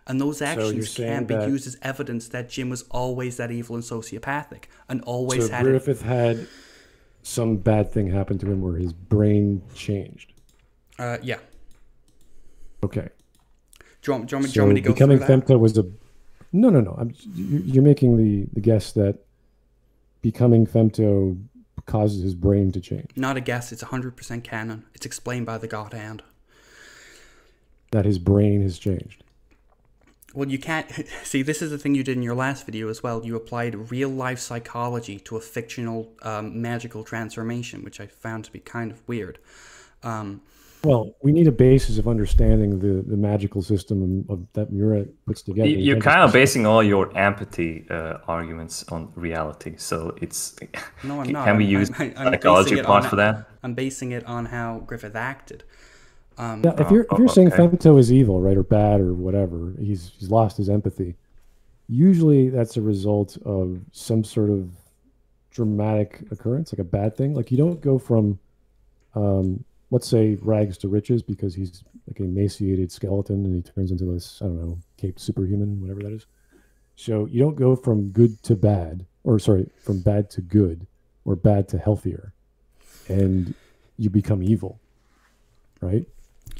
And those actions saying can be used as evidence that Jim was always that evil and sociopathic and always So had it. Griffith had some bad thing happen to him where his brain changed. Uh, yeah. Okay. Do you want, do you want me, do you So want me to go becoming femto was a no, no, no. I'm, you- you're making the the guess that becoming femto causes his brain to change. Not a guess. It's 100% canon. It's explained by the God Hand. That his brain has changed. Well, you can't see. This is the thing you did in your last video as well. You applied real life psychology to a fictional um, magical transformation, which I found to be kind of weird. Um, Well, we need a basis of understanding the, the magical system of, that Miura puts together. You- You You're can't kind of basing all your empathy uh, arguments on reality, so it's. no, I'm not. can we use I'm- I'm psychology basing it part on- for that? I'm basing it on how Griffith acted. Um, Yeah, if Oh, you're if oh, you're saying okay. femto is evil, right, or bad, or whatever, he's he's lost his empathy. Usually, that's a result of some sort of dramatic occurrence, like a bad thing. Like you don't go from, um, let's say, rags to riches because he's like a emaciated skeleton and he turns into this, I don't know, caped superhuman, whatever that is. So you don't go from good to bad, or sorry, from bad to good, or bad to healthier, and you become evil, right?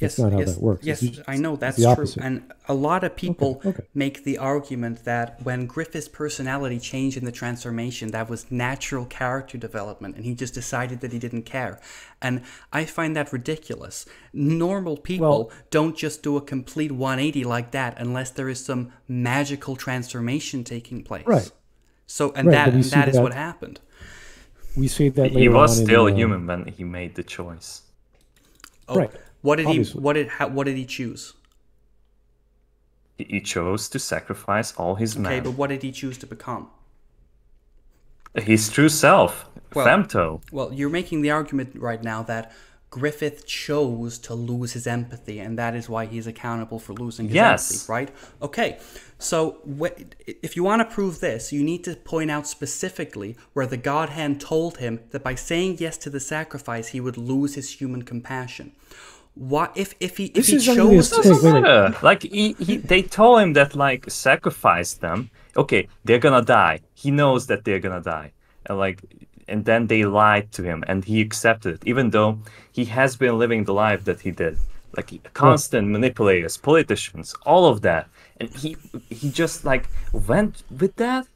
Yes, not how yes, that works. Yes, just- I know that's the true. opposite. And a lot of people okay. make the argument that when Griffith's personality changed in the transformation, that was natural character development, and he just decided that he didn't care. And I find that ridiculous. Normal people Well- don't just do a complete 180 like that unless there is some magical transformation taking place. Right. So, and Right, that and that is that- what happened. We see that later He was on in, still uh, human when he made the choice. Oh, Right, what did obviously. he? What did? How, what did he choose? He, he chose to sacrifice all his Okay, men. but what did he choose to become? His true self, Well- Femto. Well, you're making the argument right now that Griffith chose to lose his empathy, and that is why he's accountable for losing his Yes. empathy, right? Okay, so wh- if you want to prove this, you need to point out specifically where the God Hand told him that by saying yes to the sacrifice, he would lose his human compassion. What if if he if This he is only chose this to? thing. Wait, wait. Yeah, like he, he, they told him that like sacrifice them. Okay, they're gonna die. He knows that they're gonna die, and like, and then they lied to him, and he accepted it, even though he has been living the life that he did. Like constant manipulators, politicians, all of that, and he he just like went with that.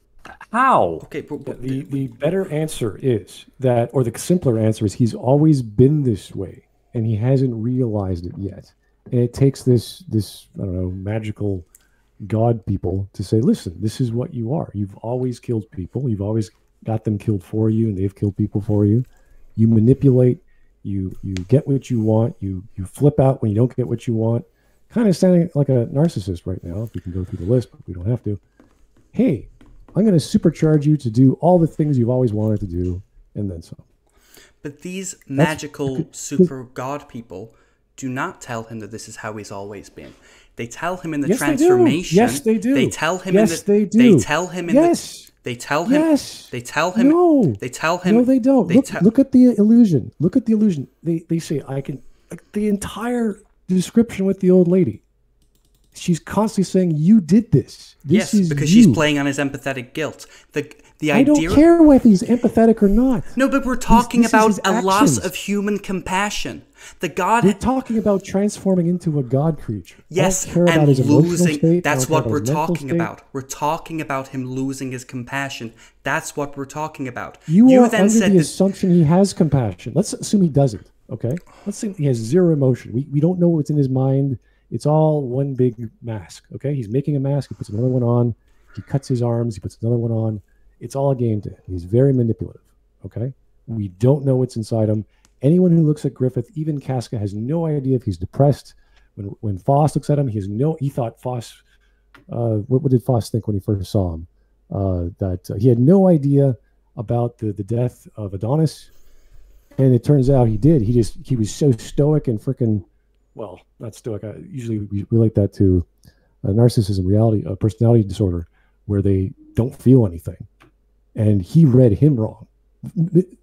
How? Okay, but, but- The the better answer is that, or the simpler answer is he's always been this way, and he hasn't realized it yet. And it takes this this I don't know magical god people to say, listen, this is what you are. You've always killed people. You've always got them killed for you, and they've killed people for you. You manipulate. You you get what you want. You you flip out when you don't get what you want. Kind of sounding like a narcissist right now. If we can go through the list, but we don't have to. Hey, I'm going to supercharge you to do all the things you've always wanted to do, and then some. But these magical super god people do not tell him that this is how he's always been. They tell him in the Yes, they do. Yes, they do. They tell him Yes, in the. they do. tell him in Yes. the. They tell him. Yes. They tell him. No. They tell him. no, they don't. They look, tell. look at the illusion. Look at the illusion. They they say I can. Like, the entire description with the old lady. She's constantly saying, "You did this. This yes, because you." she's playing on his empathetic guilt. The the I don't care whether he's empathetic or not. No, but we're talking about a loss of human compassion. The god. We're talking about transforming into a god creature. Yes, don't care about and losing. State, that's what we're talking state. about. We're talking about him losing his compassion. That's what we're talking about. You, are then under said the assumption he has compassion. Let's assume he doesn't. Okay. Let's assume he has zero emotion. We, we don't know what's in his mind. It's all one big mask. Okay. He's making a mask. He puts another one on. He cuts his arms. He puts another one on. It's all a game to him. He's very manipulative. Okay. We don't know what's inside him. Anyone who looks at Griffith, even Casca, has no idea if he's depressed. When when Foss looks at him, he has no. He thought Foss. Uh, what, what did Foss think when he first saw him? Uh, that uh, he had no idea about the, the death of Adonis, and it turns out he did. He just he was so stoic and freaking well, not stoic. I, usually we relate that to uh, narcissism, reality, uh, personality disorder, where they don't feel anything. And he read him wrong.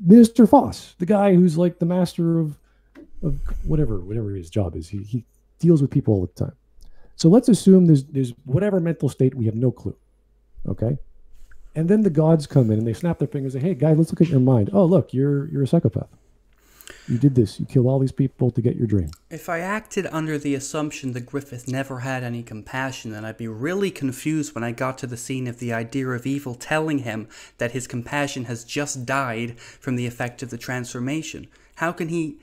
Mr. Foss, the guy who's like the master of of whatever whatever his job is, he he deals with people all the time. So let's assume there's there's whatever mental state we have no clue. Okay. And then the gods come in and they snap their fingers and say, Hey guys, let's look at your mind. Oh look, you're you're a psychopath. You did this. You killed all these people to get your dream. If I acted under the assumption that Griffith never had any compassion, then I'd be really confused when I got to the scene of the idea of evil telling him that his compassion has just died from the effect of the transformation. How can he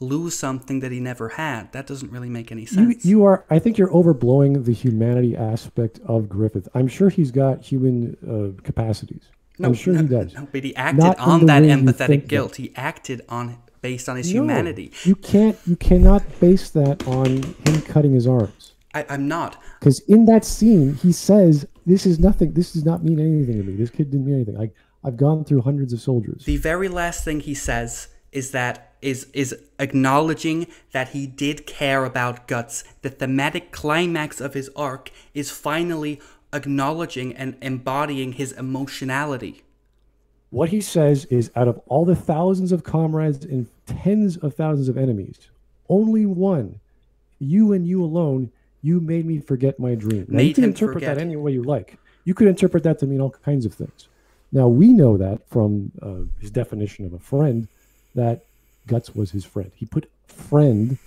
lose something that he never had? That doesn't really make any sense. you are. I think you're overblowing the humanity aspect of Griffith. I'm sure he's got human uh, capacities. I'm sure no, he does. No, but he acted Not on that empathetic think that. guilt. He acted on based on his No, humanity. You can't. You cannot base that on him cutting his arms. I, I'm not. Because in that scene, he says, "This is nothing. This does not mean anything to me. This kid didn't mean anything. I, I've gone through hundreds of soldiers." The very last thing he says is that is is acknowledging that he did care about guts. The thematic climax of his arc is finally acknowledging and embodying his emotionality. What he says is, out of all the thousands of comrades and tens of thousands of enemies, only one, you and you alone, you made me forget my dream. Now, you can interpret forget. that any way you like. You could interpret that to mean all kinds of things. Now we know that from uh, his definition of a friend, that Guts was his friend. He put friend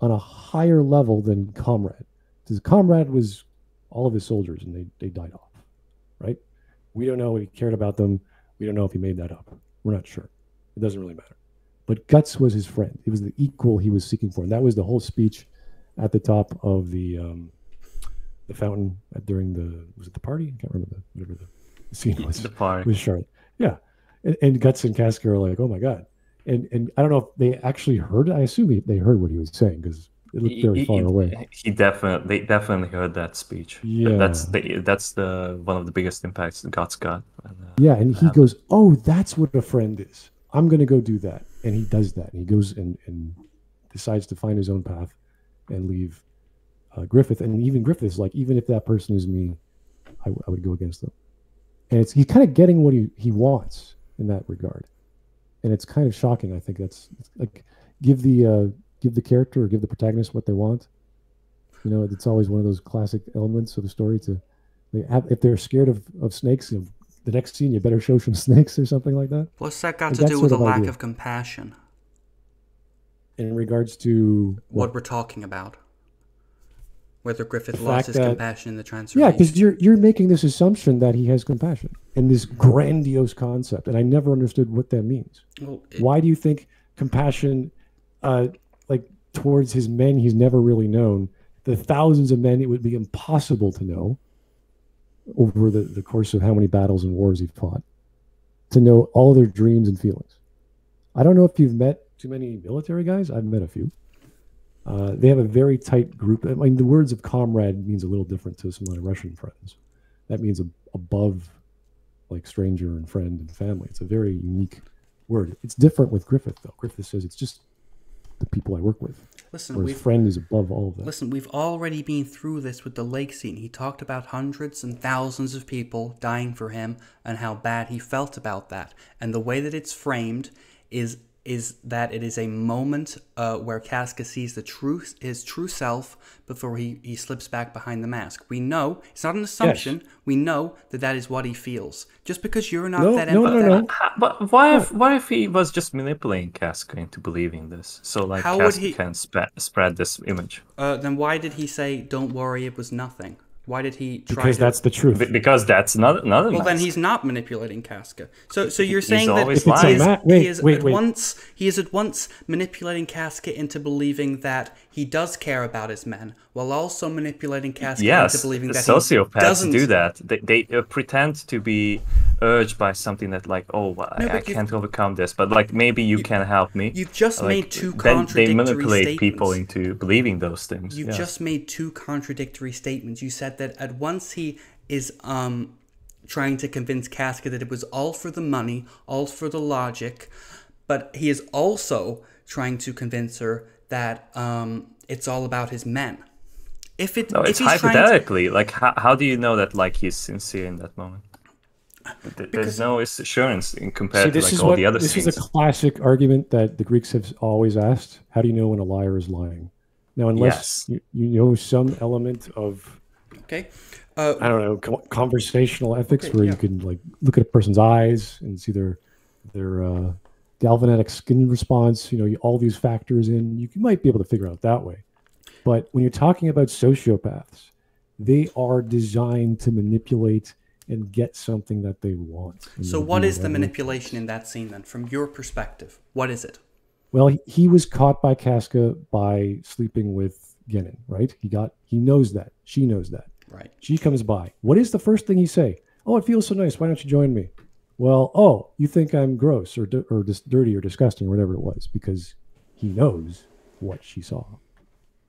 on a higher level than comrade. His comrade was all of his soldiers, and they, they died off, right? We don't know if he cared about them. We don't know if he made that up. We're not sure. It doesn't really matter. But Guts was his friend. He was the equal he was seeking for, and that was the whole speech at the top of the um, the fountain at, during the was it the party? I can't remember the whatever the, scene was The party. with Charlotte. Yeah, and, and Guts and Casca are like, "Oh my god!" And and I don't know if they actually heard. I assume he, they heard what he was saying because it looked very far away. He definitely, they definitely heard that speech. Yeah. that's the that's the one of the biggest impacts that Guts got. And, uh, Yeah, and he goes, "Oh, that's what a friend is. I'm going to go do that." And he does that. And he goes and and decides to find his own path and leave uh, Griffith. And even Griffith is like, even if that person is me, I, w- I would go against them. And it's he's kind of getting what he he wants in that regard. And it's kind of shocking. I think that's like give the uh, give the character or give the protagonist what they want. You know, it's always one of those classic elements of the story to they have, if they're scared of, of snakes, you know, the next scene you better show some snakes or something like that. What's that got Like to do with a lack idea. of compassion? In regards to What we're talking about? Whether Griffith lost his that- compassion in the transformation. yeah, because you're you're making this assumption that he has compassion and this grandiose concept, and I never understood what that means. Well, it- Why do you think compassion, uh, like towards his men, he's never really known? The thousands of men, it would be impossible to know over the, the course of how many battles and wars he fought, to know all their dreams and feelings. I don't know if you've met too many military guys. I've met a few. Uh, they have a very tight group. I mean, the words of comrade means a little different to some of my Russian friends. That means above, like stranger and friend and family. It's a very unique word. It's different with Griffith, though. Griffith says it's just the people I work with, listen, we've friend is above all of that. Listen, we've already been through this with the lake scene. He talked about hundreds and thousands of people dying for him and how bad he felt about that. And the way that it's framed is is that it is a moment uh, where Casca sees the truth, his true self, before he, he slips back behind the mask. We know it's not an assumption. We know that that is what he feels. Just because you're not No, that no, no, empathetic, no. Ha- But what if what if he was just manipulating Casca into believing this? So like How Casca he- can spa- spread this image uh, then why did he say, "Don't worry, it was nothing"? Why did he try because to? that's the truth. Be- because that's not another. Well, then he's not manipulating Casca. So, so you're saying that always he lying. is, Ma- wait, he is wait, at wait. once he is at once manipulating Casca into believing that he does care about his men, while also manipulating Casca Yes, into believing that he sociopaths doesn't. do that. They, they uh, pretend to be urged by something that, like, oh, I, No, I you've- can't overcome this, but like maybe you, can help me. You've just Like, made two contradictory then they manipulate people statements. into believing those things. You've yeah. just made two contradictory statements. You said that at once he is um trying to convince Casca that it was all for the money, all for the logic, but he is also trying to convince her that um it's all about his men. If it No, if it's he's trying to, hypothetically. Like, how, how do you know that like he's sincere in that moment? Th- There's no assurance in compared See, to like all what the other this scenes. is a classic argument that the Greeks have always asked. How do you know when a liar is lying? Now, unless Yes. you, you know some element of Okay. Uh, I don't know conversational ethics, Okay, where yeah. you can like look at a person's eyes and see their their uh, galvanic skin response. You know, you, all these factors in. You, you might be able to figure out that way. But when you're talking about sociopaths, they are designed to manipulate and get something that they want. So what is the manipulation in that scene then, from your perspective? What is it? Well, he, he was caught by Casca by sleeping with Gennon, right? He got he knows that. She knows that. Right. She comes by. What is the first thing he say? Oh, it feels so nice. Why don't you join me? Well, oh, you think I'm gross or or just dirty or disgusting or whatever it was because he knows what she saw.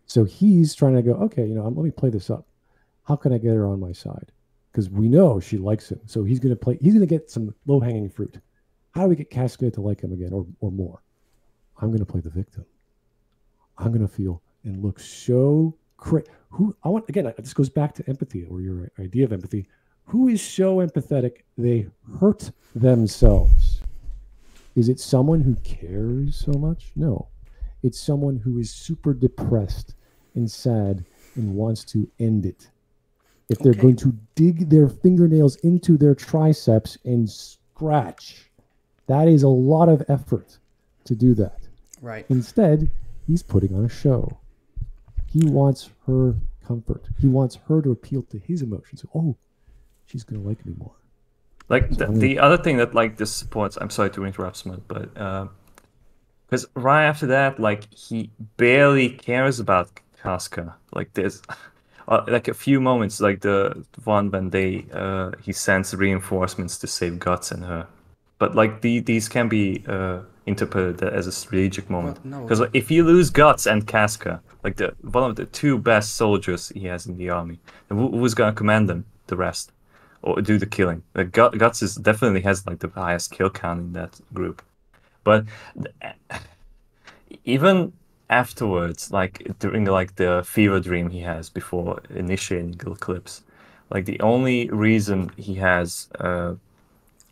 So he's trying to go, okay, you know, I'm, let me play this up. How can I get her on my side? Because we know she likes him. So he's going to play, he's going to get some low hanging fruit. How do we get Casca to like him again or, or more? I'm going to play the victim. I'm going to feel and look so cra Who I want again? This goes back to empathy or your idea of empathy. Who is so empathetic they hurt themselves? Is it someone who cares so much? No, it's someone who is super depressed and sad and wants to end it. If they're Okay. going to dig their fingernails into their triceps and scratch, that is a lot of effort to do that. Right. Instead, he's putting on a show. He wants her comfort. He wants her to appeal to his emotions. Oh, she's going to like me more. Like the, gonna- the other thing that like this supports. I'm sorry to interrupt, Smud, but because right after that, like he barely cares about Casca. Like there's uh, like a few moments, like the one when they uh, he sends reinforcements to save Guts and her. But like the, these can be uh, interpreted as a strategic moment. no. Because if you lose Guts and Casca, like the one of the two best soldiers he has in the army, then who, who's gonna command them? The rest or do the killing. Like Gut- Guts is definitely has like the highest kill count in that group, but even afterwards, like during like the fever dream he has before initiating the eclipse, like the only reason he has uh,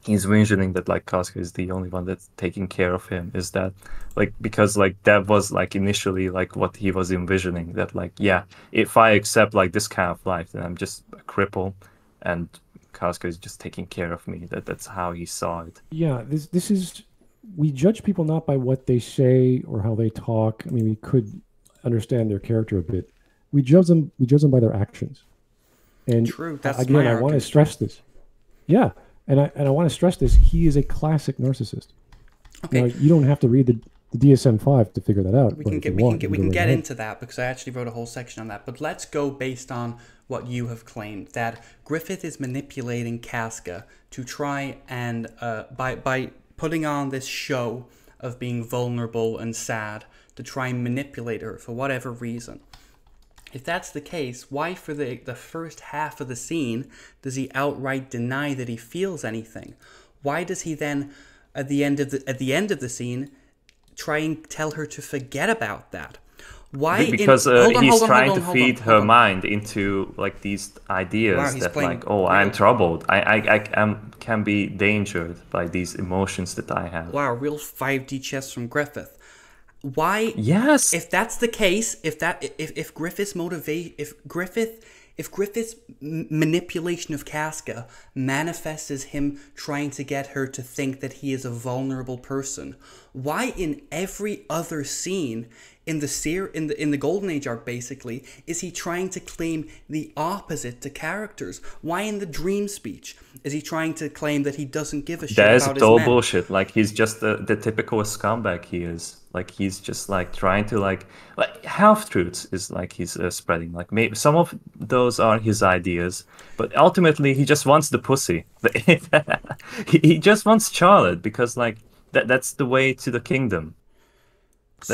he's envisioning that like Casca is the only one that's taking care of him is that like because like that was like initially like what he was envisioning that like yeah if I accept like this kind of life then I'm just a cripple and Casca is just taking care of me that that's how he saw it Yeah, this this is we judge people not by what they say or how they talk. I mean, we could understand their character a bit. We judge them. We judge them by their actions. And True, that's again, my I want to stress this. Yeah, and I and I want to stress this. He is a classic narcissist. Okay. Now, you don't have to read the, the DSM five to figure that out. we but can get you we can get we can get into that because I actually wrote a whole section on that. But let's go based on what you have claimed that Griffith is manipulating Casca to try and uh, by by putting on this show of being vulnerable and sad to try and manipulate her for whatever reason. If that's the case, why for the, the first half of the scene does he outright deny that he feels anything? Why does he then at the end of the at the end of the scene try and tell her to forget about that? Why in- because uh, on, he's on, trying to on, on, feed her mind into like these ideas Wow, that playing like oh I'm troubled. I I, I am, can be endangered by these emotions that I have. Wow, real 5D chess from Griffith. Why yes! if that's the case, if that if if Griffith's motivate if Griffith if Griffith's manipulation of Casca manifests as him trying to get her to think that he is a vulnerable person, why in every other scene in the seer in the in the Golden Age arc basically is he trying to claim the opposite to characters? Why in the dream speech is he trying to claim that he doesn't give a shit That is men? bullshit. Like he's just the, the typical scumbag he is. Like he's just like trying to like like half truths is like he's uh, spreading. Like maybe some of those are his ideas, but ultimately he just wants the pussy. he, he just wants Charlotte because like that that's the way to the kingdom.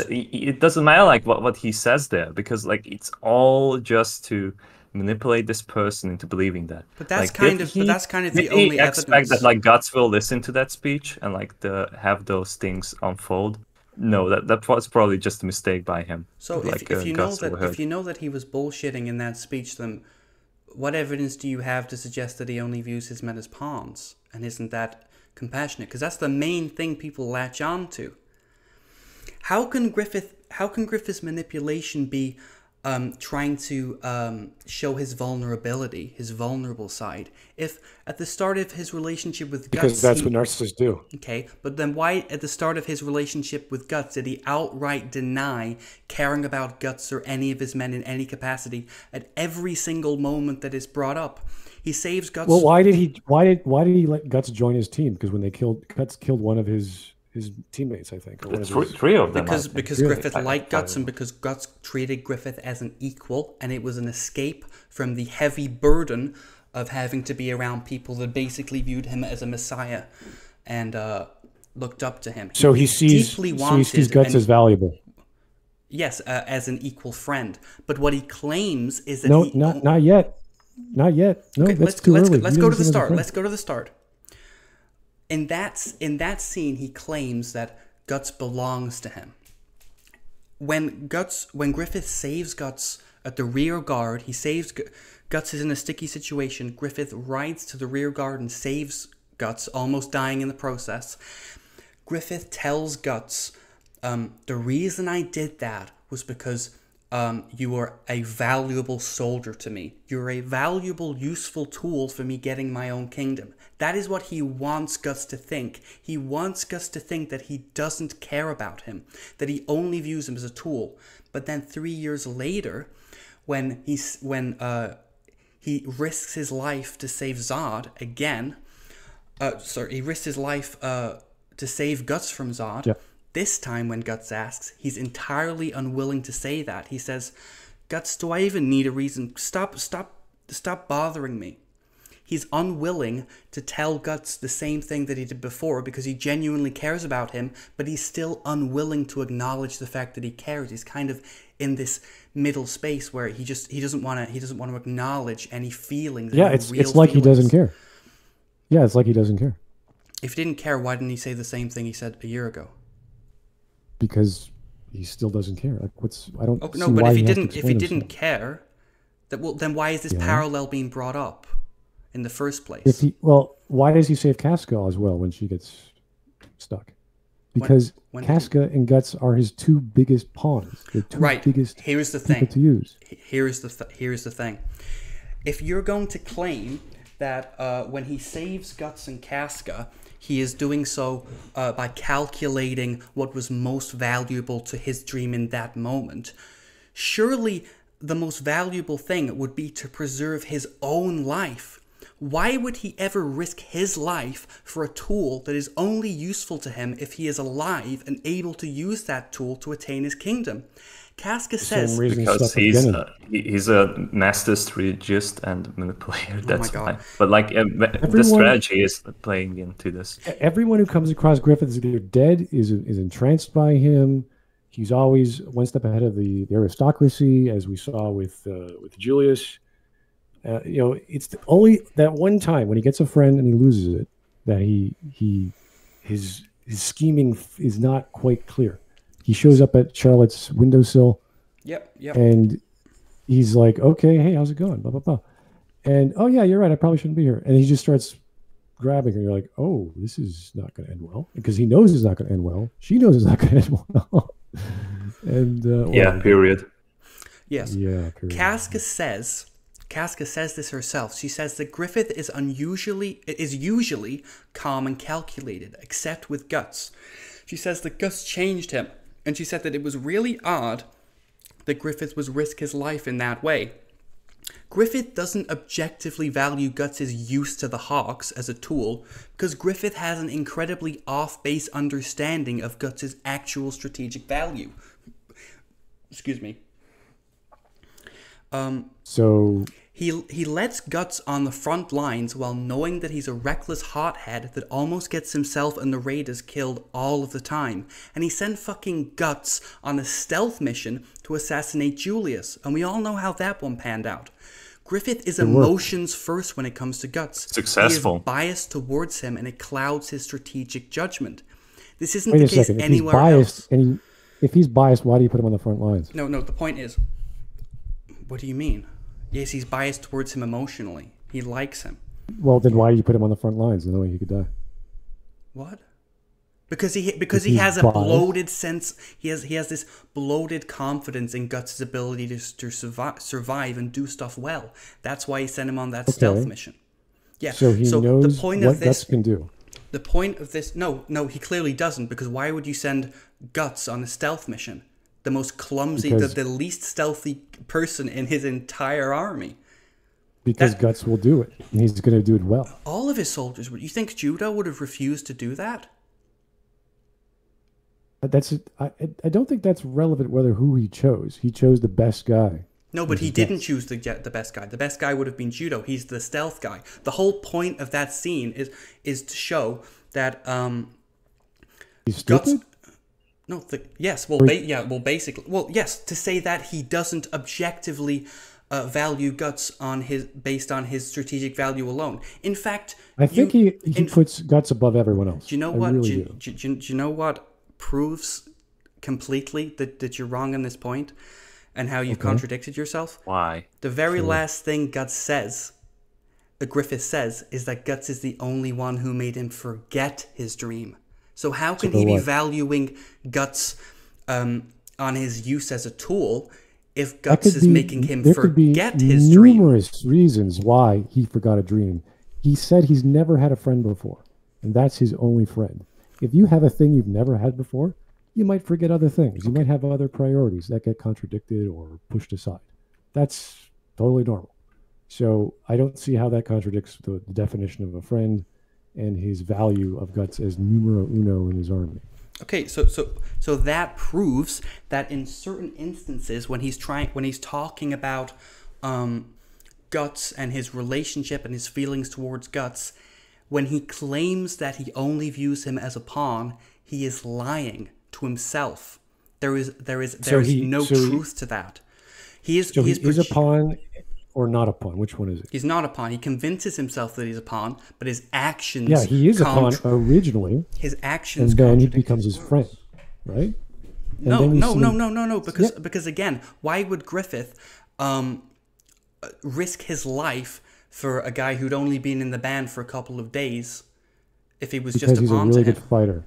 He- he- It doesn't matter like what, what he says there because like it's all just to manipulate this person into believing that. But that's Like, kind of- but that's kind of the he only expect evidence. that like Guts will listen to that speech and like the have those things unfold. No, that that was probably just a mistake by him. So Like, if, if uh, you know that if you know that he was bullshitting in that speech, then what evidence do you have to suggest that he only views his men as pawns and isn't that compassionate? Because that's the main thing people latch on to. How can Griffith? How can Griffith's manipulation be um, trying to um, show his vulnerability, his vulnerable side? If at the start of his relationship with Because Guts, that's he- what narcissists do. Okay, but then why at the start of his relationship with Guts did he outright deny caring about Guts or any of his men in any capacity at every single moment that is brought up? He saves Guts. Well, why did he? Why did? Why did he let Guts join his team? Because when they killed Guts, killed one of his his teammates, I think. Or Three, his, three of them. Because because Really? Griffith liked I- Guts and because Guts treated Griffith as an equal, and it was an escape from the heavy burden of having to be around people that basically viewed him as a messiah and uh, looked up to him. so he sees. deeply So he sees Guts and- as valuable. Yes, uh, as an equal friend. But what he claims is that No, he not not yet. Not yet. No, Okay, that's let's too let's early. go, let's go to the see him as a start. Let's go to the start. In that in that scene, he claims that Guts belongs to him. When Guts, when Griffith saves Guts at the rear guard, he saves Guts is in a sticky situation. Griffith rides to the rear guard and saves Guts, almost dying in the process. Griffith tells Guts, um, the reason I did that was because um, you are a valuable soldier to me. You're a valuable, useful tool for me getting my own kingdom. That is what he wants Guts to think. He wants Guts to think that he doesn't care about him, that he only views him as a tool. But then three years later, when he's when uh, he risks his life to save Zod again, uh, sorry, he risks his life uh, to save Guts from Zod. Yeah. This time, when Guts asks, he's entirely unwilling to say that. He says, "Guts, do I even need a reason? Stop, stop, stop bothering me." He's unwilling to tell Guts the same thing that he did before because he genuinely cares about him, but he's still unwilling to acknowledge the fact that he cares. He's kind of in this middle space where he just he doesn't want to he doesn't want to acknowledge any feelings. Yeah, any it's real it's like he doesn't care. Yeah, it's like he doesn't care If he didn't care, why didn't he say the same thing he said a year ago? because he still doesn't care. Like, what's I don't Oh, see no, but if he didn't, if he explain didn't care, that well, then why is this Yeah. parallel being brought up in the first place? He well, why does he save Casca as well when she gets stuck? Because when did he- Casca and Guts are his two biggest pawns. They're two right. biggest Here's the thing. to use. Here's the th- here's the thing. If you're going to claim that uh, when he saves Guts and Casca, he is doing so uh, by calculating what was most valuable to his dream in that moment, surely the most valuable thing would be to preserve his own life. Why would he ever risk his life for a tool that is only useful to him if he is alive and able to use that tool to attain his kingdom? Casca says because he's Genin. uh, he's a master strategist and manipulator. That's God. why. But like uh, the strategy is playing into this. Everyone who comes across Griffith is either dead, is is entranced by him. He's always one step ahead of the, the aristocracy, as we saw with uh, with Julius. Uh, you know, it's the only that one time when he gets a friend and he loses it that he he his his scheming is not quite clear. He shows up at Charlotte's windowsill Yep, yep. and he's like, "Okay, hey, how's it going?" Blah blah blah. And oh yeah, you're right. I probably shouldn't be here. And he just starts grabbing her. You're like, "Oh, this is not going to end well," because he knows it's not going to end well. She knows it's not going to end well. and uh, well, Yeah, period. Yes. yeah. period. Casca says, Casca says this herself. She says that Griffith is unusually is usually calm and calculated, except with Guts. She says that Guts changed him, and she said that it was really odd that Griffith was risk his life in that way. Griffith doesn't objectively value Guts' use to the Hawks as a tool because Griffith has an incredibly off base understanding of Guts' actual strategic value. Excuse me. Um, So he, he lets Guts on the front lines while knowing that he's a reckless hothead that almost gets himself and the Raiders killed all of the time. And he sent fucking Guts on a stealth mission to assassinate Julius. And we all know how that one panned out. Griffith is emotions first when it comes to Guts. Successful. He is biased towards him and it clouds his strategic judgment. This isn't wait the case second. If anywhere biased, else. and he, if he's biased, why do you put him on the front lines? No, no, the point is. What do you mean? Yes, he's biased towards him emotionally. He likes him. Well, then why do you put him on the front lines? Knowing he could die. What? Because he because he has a biased. bloated sense. He has he has this bloated confidence in Guts' ability to to survive, survive and do stuff well. That's why he sent him on that stealth Okay. mission. Yeah. So he the knows point what of this Guts can do. the point of this no no he clearly doesn't because why would you send Guts on a stealth mission? The most clumsy, the, Because- the least stealthy person in his entire army. Because That- Guts will do it, and he's going to do it well. All of his soldiers would. You think Judeau would have refused to do that? That's I, I- don't think that's relevant whether who he chose. He chose the best guy. No, but he didn't choose the the best guy. The best guy would have been Judeau. He's the stealth guy. The whole point of that scene is is to show that um He's Guts. stupid. No, the, yes. Well, ba- yeah. Well, basically, well, yes. To say that he doesn't objectively uh, value Guts on his based on his strategic value alone. In fact, I think you- he, he in- puts Guts above everyone else. Do you know I what? Really do, you, do. do, you- do you know what proves completely that, that you're wrong on this point, and how you've contradicted yourself? Why? The very last thing Guts says, uh, Griffith says, is that Guts is the only one who made him forget his dream. So how can he be valuing Guts um, on his use as a tool if Guts is be- making him there could be forget his dream? numerous reasons why he forgot a dream. He said he's never had a friend before, and that's his only friend. If you have a thing you've never had before, you might forget other things. You might have other priorities that get contradicted or pushed aside. That's totally normal. So I don't see how that contradicts the, the definition of a friend and his value of guts as numero uno in his army. Okay, so so so that proves that in certain instances when he's trying when he's talking about um, guts and his relationship and his feelings towards guts, when he claims that he only views him as a pawn, he is lying to himself. There is there is there is he- no so he- truth to that. He is So he he is is a pawn or not a pawn? Which one is it? He's not a pawn. He convinces himself that he's a pawn, but his actions Yeah, he is a pawn originally, His actions and then he becomes his friend, right? And No, no, no, no, no, no. Because because again, why would Griffith um, risk his life for a guy who'd only been in the band for a couple of days if he was Because just a pawn he's a really to him? good fighter.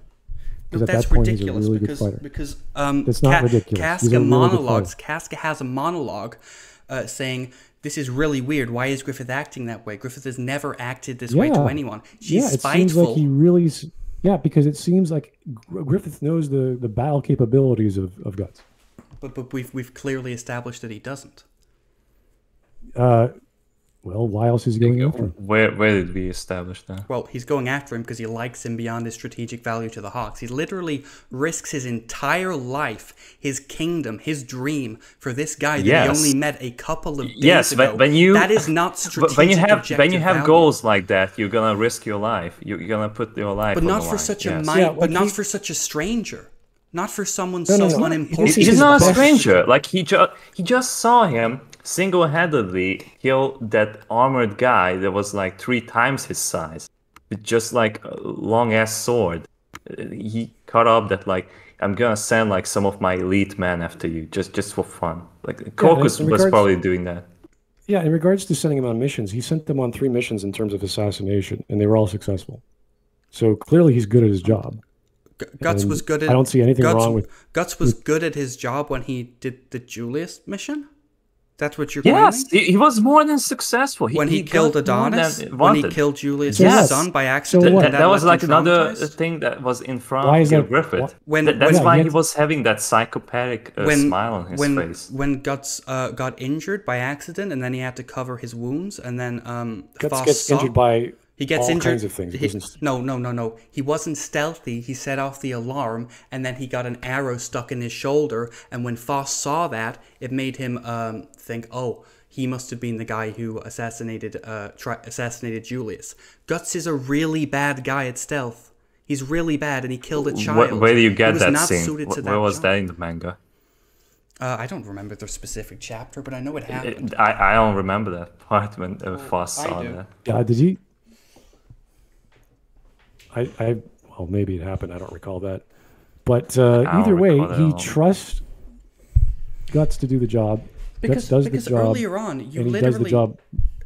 At that's that point, ridiculous he's a really because good fighter. because um, That's not ridiculous. Casca really monologues. Casca has a monologue uh, saying. This is really weird. Why is Griffith acting that way? Griffith has never acted this way to anyone. She's yeah, it spiteful. seems like he really. Yeah, because it seems like Griffith knows the, the battle capabilities of, of guts. but but we've we've clearly established that he doesn't. Uh, well, why else is he going after him? Where where did we establish that? Well, he's going after him because he likes him beyond his strategic value to the Hawks. He literally risks his entire life, his kingdom, his dream for this guy that Yes. he only met a couple of days Yes, ago. when, when you that is not strategic. But when you have when you have value. goals like that, you're gonna risk your life. You- You're gonna put your life. but on not the for line. such a yes. mind, Yeah, but not for such a stranger, not for someone No, no, so no. unimportant. This He- is He's not a stranger. Like he just he just saw him single-handedly kill that armored guy that was like three times his size, with just like a long ass sword. He cut up that like I'm gonna send like some of my elite men after you just just for fun. Like Corcus in was regards- probably doing that. Yeah, in regards to sending him on missions, he sent them on three missions in terms of assassination, and they were all successful. So clearly, he's good at his job. Guts and was good at. I don't see anything Guts, wrong with- Guts was good at his job when he did the Julius mission. That's what you're Yes, claiming? he, he was more than successful. when he, killed Adonis, when he killed Julius' Yes. son by accident, what? That, that that was like another thing that was in front Why of is Gil Griffith. wh- When- That- that's when- why Yeah, he was having that psychopathic uh, when smile on his when face. when Guts uh, got injured by accident, and then he had to cover his wounds, and then um, Guts Foss gets saw- injured by he gets all injured. kinds of things. He he- no, no, no, no. He wasn't stealthy. He set off the alarm, and then he got an arrow stuck in his shoulder. And when Foss saw that, it made him um, think, "Oh, he must have been the guy who assassinated uh, tri- assassinated Julius." Guts is a really bad guy at stealth. He's really bad, and he killed a child. Where, where do you get was that not scene? suited to Wh- Where was job. that in the manga? Uh, I don't remember the specific chapter, but I know it happened. It- I, I don't remember that part when uh, Foss saw do. that. Yeah, did he? I, I, well, maybe it happened. I don't recall that. But uh, either way, recall that at he trusts Guts to do the job, Because, does the because job, earlier on, you literally does the job.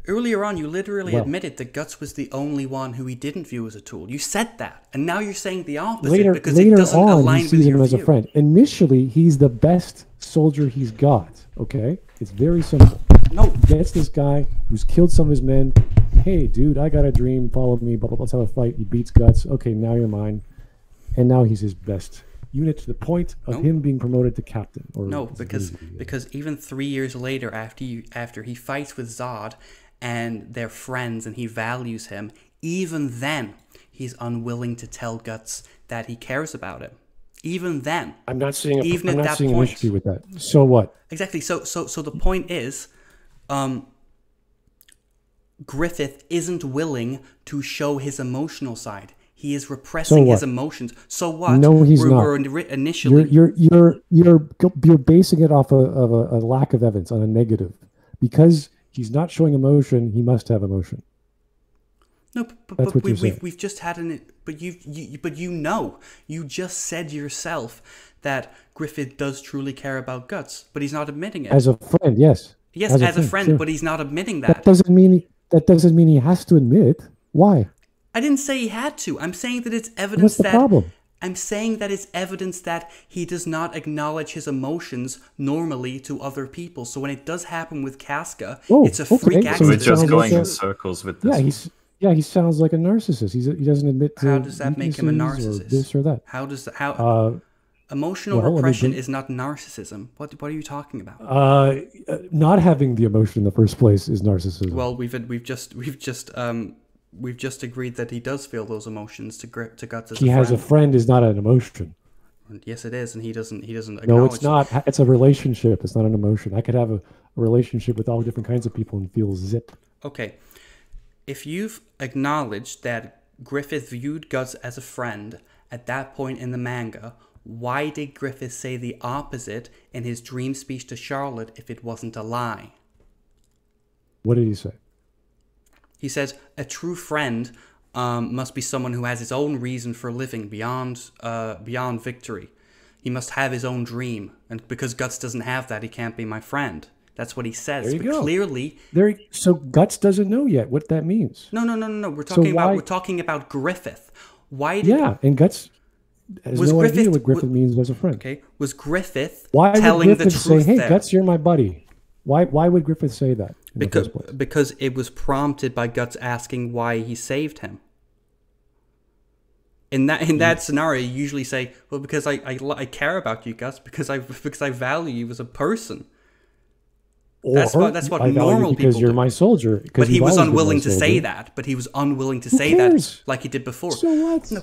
earlier on you literally Well- admitted that Guts was the only one who he didn't view as a tool. You said that, and now you're saying the opposite Later, because later it doesn't on, align he with sees your him as view. a friend. Initially, he's the best soldier he's got. Okay, it's very simple. No, Guts this guy who's killed some of his men. Hey, dude, I got a dream. Follow me. Blah blah. blah. Let's have a fight. He beats guts. Okay, now you're mine. And now he's his best unit to the point of No. him being promoted to captain. Or No, because because even three years later, after you after he fights with Zod, and they're friends, and he values him, even then he's unwilling to tell Guts that he cares about him. Even then, I'm not seeing. A, even I'm at not that seeing point- an issue with that. So what? exactly. So so so the point is, um, Griffith isn't willing to show his emotional side. He is repressing his emotions. So what? No, he's we not. were in- initially You're you're you're you're you're basing it off a, of a, a lack of evidence on a negative, because he's not showing emotion. He must have emotion. No, but, but, but we, you're we've we've just had an but you you but you know you just said yourself that Griffith does truly care about guts, but he's not admitting it. As a friend, yes. yes, as, a friend, sure. but he's not admitting that that. doesn't mean that doesn't mean he has to admit. Why? I didn't say he had to. I'm saying that it's evidence What's the that problem? I'm saying that it's evidence that he does not acknowledge his emotions normally to other people. So when it does happen with Casca, Oh, it's a okay, freak so We're accident. it just going like in circles with this. Yeah, he's yeah he sounds like a narcissist. He's he doesn't admit to How does that make him a weaknesses or narcissist? this or that. How does that, how Uh, emotional well, I mean, repression is not narcissism? What what are you talking about? uh, uh, not having the emotion in the first place is narcissism. Well, we've we've just we've just um we've just agreed that he does feel those emotions to Gri- to guts as he a has a friend. is not an emotion. And yes, it is, and he doesn't he doesn't No, it's not. It's a relationship. It's not an emotion. I could have a, a relationship with all different kinds of people and feel zip. Okay, if you've acknowledged that Griffith viewed Guts as a friend at that point in the manga, why did Griffith say the opposite in his dream speech to Charlotte if it wasn't a lie? What did he say? He says a true friend um, must be someone who has his own reason for living beyond uh, beyond victory. He must have his own dream, and because Guts doesn't have that, he can't be my friend. That's what he says. There you but go. clearly, There. So guts doesn't know yet what that means. no, no, no, no, no. We're talking about why- we're talking about Griffith. Why did Yeah, and guts has Was no idea Griffith- what Griffith wa- means as a friend. okay was Griffith Why telling would the Griffith say, "Hey, there? Guts, you're my buddy"? Why? Why would Griffith say that? Because the first place? because it was prompted by Guts asking why he saved him. In that in Mm. that scenario, you usually say, "Well, because I, I, I care about you, Guts, because I because I value you as a person." That's what- that's what I value you normal because people you're do. my soldier. because But he was always been my unwilling to say that. But he was unwilling to Who say cares? that like he did before. So what? No,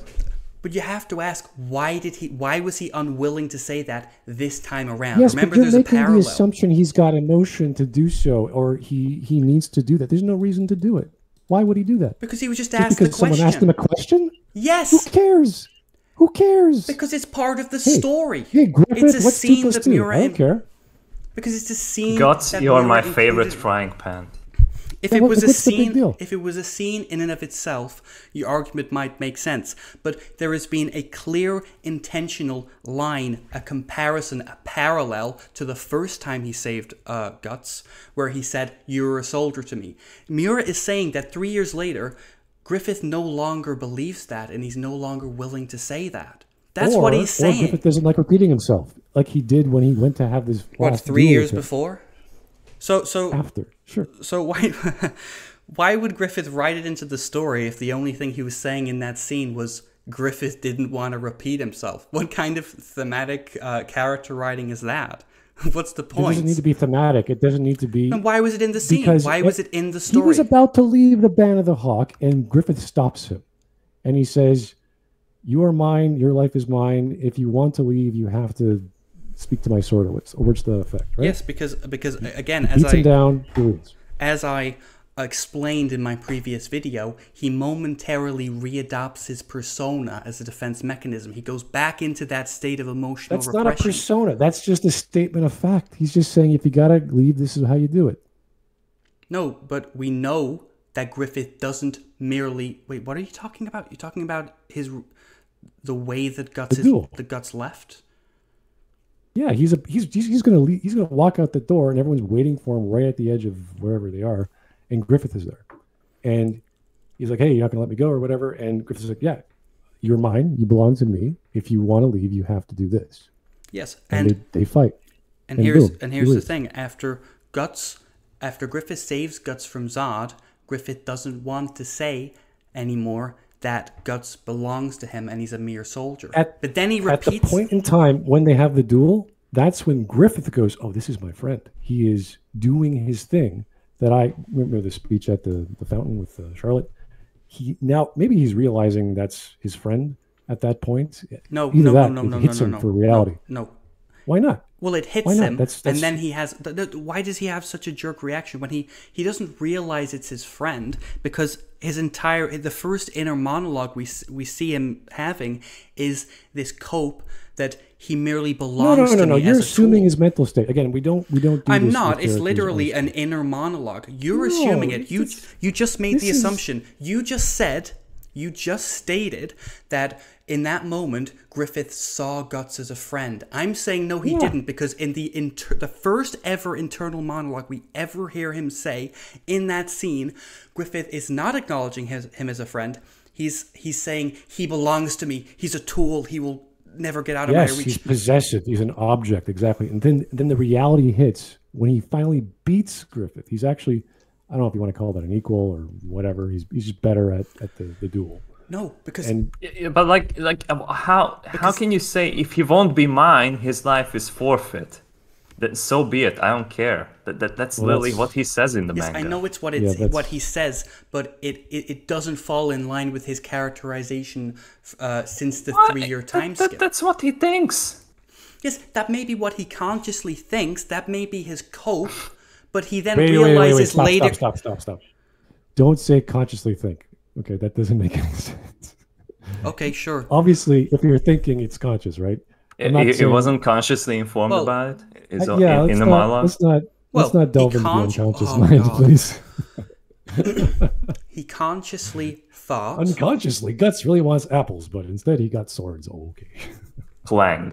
but you have to ask why did he? Why was he unwilling to say that this time around? Yes, Remember, but you're there's a making the assumption he's got emotion to do so, or he he needs to do that. There's no reason to do it. Why would he do that? because he was just Just asked the because someone asked him a question? Yes. Who cares? Who cares? because it's part of the Hey, story. Hey, Griffith, it's a what's two scene plus that two? Miura. I don't care. Because it's a scene. Guts, you're Miura my favorite included- frying pan. If it what- was a what's the big scene, if it was a scene in and of itself, your argument might make sense. But there has been a clear, intentional line, a comparison, a parallel to the first time he saved uh, Guts, where he said, "You're a soldier to me." Miura is saying that three years later, Griffith no longer believes that, and he's no longer willing to say that. That's or, what he's saying. Or. Griffith doesn't like repeating himself, like he did when he went to have this. what three years before? So, so After, sure. So why why would Griffith write it into the story if the only thing he was saying in that scene was Griffith didn't want to repeat himself? What kind of thematic uh, character writing is that? What's the point? It doesn't need to be thematic. It doesn't need to be. and why was it in the scene? because Why was it in the story? He was about to leave the Band of the Hawk, and Griffith stops him, and he says, "You are mine. Your life is mine. If you want to leave, you have to speak to my sword." Or what's, or what's the effect? Right? yes, because because again, as Beats him I down. he as I explained in my previous video, he momentarily readopts his persona as a defense mechanism. He goes back into that state of emotional That's not a persona. That's just a statement of fact. He's just saying, if you gotta leave, this is how you do it. No, but we know that Griffith doesn't merely wait. What are you talking about? You're talking about his the way that guts The is, the guts left. Yeah, he's a he's he's, he's gonna leave, he's gonna walk out the door, and everyone's waiting for him right at the edge of wherever they are, and Griffith is there, and he's like, "Hey, you're not gonna let me go or whatever," and Griffith's like, "Yeah, you're mine. You belong to me. If you want to leave, you have to do this." Yes, And, and they, they fight. And, And here's boom, and here's the thing: after Guts, after Griffith saves Guts from Zod, Griffith doesn't want to say anymore that Guts belongs to him and he's a mere soldier. At- but then he repeats. At the point in time when they have the duel, that's when Griffith goes, "Oh, this is my friend. He is doing his thing." That I remember the speech at the the fountain with uh, Charlotte. He now maybe he's realizing that's his friend at that point. no, Either no, that, no, no, no, hits no, him no, for reality. No, no. Why not? Well, it hits him, That's- and then he has. th- th- why does he have such a jerk reaction when he he doesn't realize it's his friend? Because his entire the first inner monologue we we see him having is this cope that he merely belongs no, no, to no. me You're assuming tool. his mental state. Again, we don't we don't. Do I'm not. It's literally an inner monologue. You're No, assuming it. You you just made the this is- assumption. You just said. You just stated that in that moment Griffith saw Guts as a friend. I'm saying no, he Yeah. didn't because in the inter- the first ever internal monologue we ever hear him say in that scene, Griffith is not acknowledging his, him as a friend. He's he's saying he belongs to me. He's a tool. He will never get out of Yes, my reach. he's possessive. He's an object, exactly. And then then the reality hits when he finally beats Griffith. He's actually, I don't know if you want to call that an equal or whatever. He's he's just better at, at the, the duel. No, because And Yeah, yeah, But like, like, uh, how how can you say if he won't be mine, his life is forfeit? That so be it. I don't care. That, that that's Well, literally that's- what he says in the Yes, manga. I know it's what it's that's- what he says, but it, it, it doesn't fall in line with his characterization uh, since the What? three-year That- time that- skip. That's what he thinks. Yes, that may be what he consciously thinks. That may be his cope, but he then wait, wait, wait, realizes wait, stop, later. stop, stop, stop, stop. Don't say consciously think. Okay, that doesn't make any sense. Okay, sure. Obviously, if you're thinking, it's conscious, right? I'm not He, he wasn't consciously informed Well, about it. Is Uh, yeah, in let's the not, monologue. let's not let's not delve into the consci- unconscious oh, mind, God. please. He consciously thought. Unconsciously, Guts really wants apples, but instead he got swords. Oh, okay. Clang.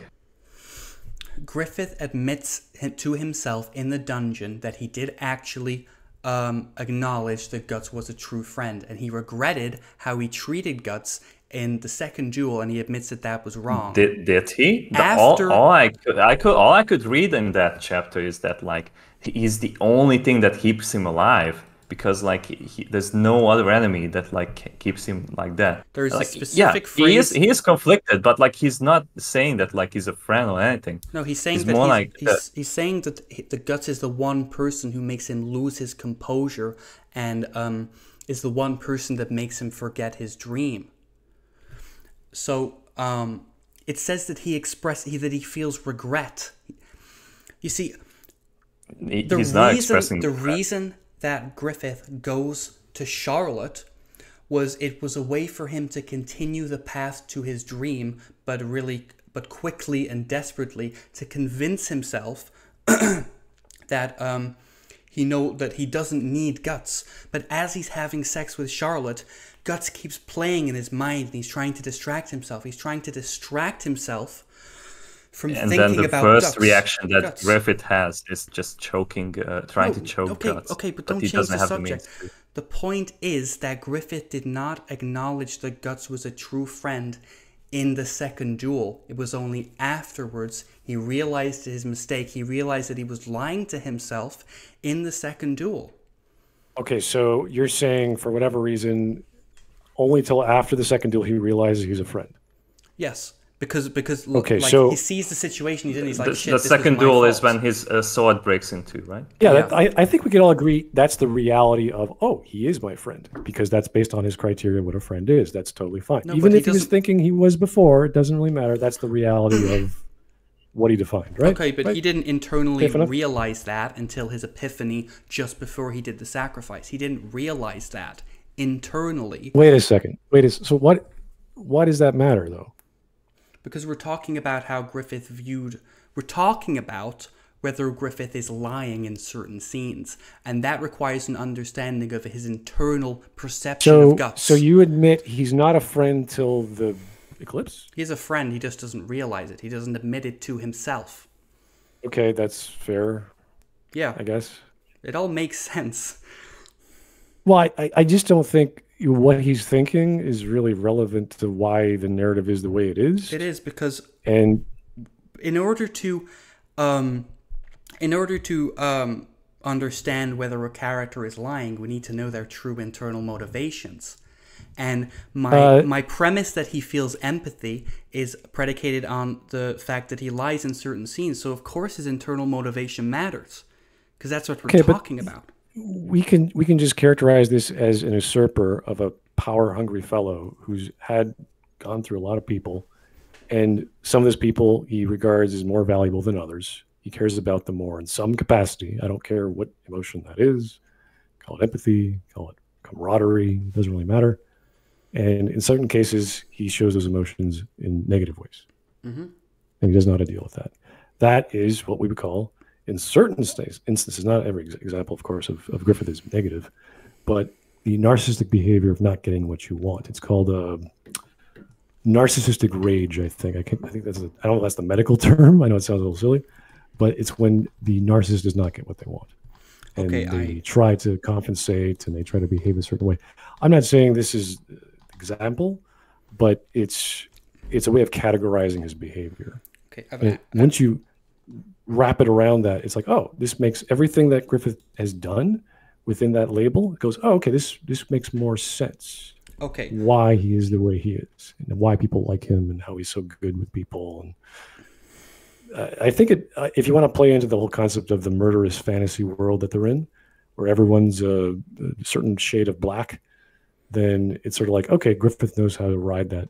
Griffith admits to himself in the dungeon that he did actually um, acknowledge that Guts was a true friend, and he regretted how he treated Guts in the second duel, and he admits that that was wrong. Did did he? The- After- all, all I could I could all I could read in that chapter is that like he's the only thing that keeps him alive because like he, he- there's no other enemy that like keeps him like that. There's a like, specific yeah, he is he is conflicted, but like he's not saying that like he's a friend or anything. No, he's saying It's that more he's, like he's, he's saying that the guts is the one person who makes him lose his composure and um, is the one person that makes him forget his dream. So um, it says that he express he, that he feels regret. You see, He- the he's not reason expressing the regret. reason that Griffith goes to Charlotte was it was a way for him to continue the path to his dream, but really but quickly and desperately to convince himself that um, he know that he doesn't need guts. But as he's having sex with Charlotte, guts keeps playing in his mind and he's trying to distract himself. He's trying to distract himself from And thinking then the about first guts. reaction that Guts. Griffith has is just choking, uh, trying to choke okay, guts. Okay, but don't he change the have subject. the. The point is that Griffith did not acknowledge that Guts was a true friend in the second duel. It was only afterwards he realized his mistake. He realized that he was lying to himself in the second duel. Okay, so you're saying for whatever reason, only till after the second duel he realizes he's a friend. Yes, because because look, Okay, like, so- he sees the situation he's in. He's like, The, shit. the this second my duel is when his uh, sword breaks in two, right? Yeah, Yeah. That, I, I think we can all agree that's the reality of, oh, he is my friend, because that's based on his criteria what a friend is. That's totally fine. No, Even but he if he was thinking he was before, it doesn't really matter. That's the reality of what he defined, right? Okay, but Right? he didn't internally realize that until his epiphany just before he did the sacrifice. He didn't realize that internally Wait a second. Wait a s- So what? Why does that matter, though? Because we're talking about how Griffith viewed. We're talking about whether Griffith is lying in certain scenes, and that requires an understanding of his internal perception So, of guts. so you admit he's not a friend till the eclipse? He's a friend. He just doesn't realize it. He doesn't admit it to himself. Okay, that's fair, Yeah, I guess. it all makes sense. Well, I, I- I just don't think what he's thinking is really relevant to why the narrative is the way it is. It is because And in order to um in order to um understand whether a character is lying we need to know their true internal motivations. And my Uh, my premise that he feels empathy is predicated on the fact that he lies in certain scenes. So of course his internal motivation matters because that's what we're Okay, talking about we can we can just characterize this as an usurper of a power hungry fellow who's had gone through a lot of people. And some of those people he regards as more valuable than others. He cares about them more in some capacity. I don't care what emotion that is. Call it empathy call it camaraderie it doesn't really matter. And in certain cases he shows those emotions in negative ways. Mhm. and he doesn't know how to deal with that. That is what we would call in certain states, instances, not every example, of course, of, of Griffith is negative, but the narcissistic behavior of not getting what you want. It's called uh, narcissistic rage. I think I can. I think that's. A, I don't know. If that's the medical term. I know it sounds a little silly, but it's when the narcissist does not get what they want, and Okay, they I- try to compensate and they try to behave a certain way. I'm not saying this is example, but it's it's a way of categorizing his behavior. okay I've, And once you wrap it around that, it's like, oh, this makes everything that Griffith has done within that label. It goes, oh, okay, this this makes more sense. okay Why he is the way he is, and why people like him, and how he's so good with people. And uh, I think it, uh, if you want to play into the whole concept of the murderous fantasy world that they're in, where everyone's a, a certain shade of black, then it's sort of like, okay, Griffith knows how to ride that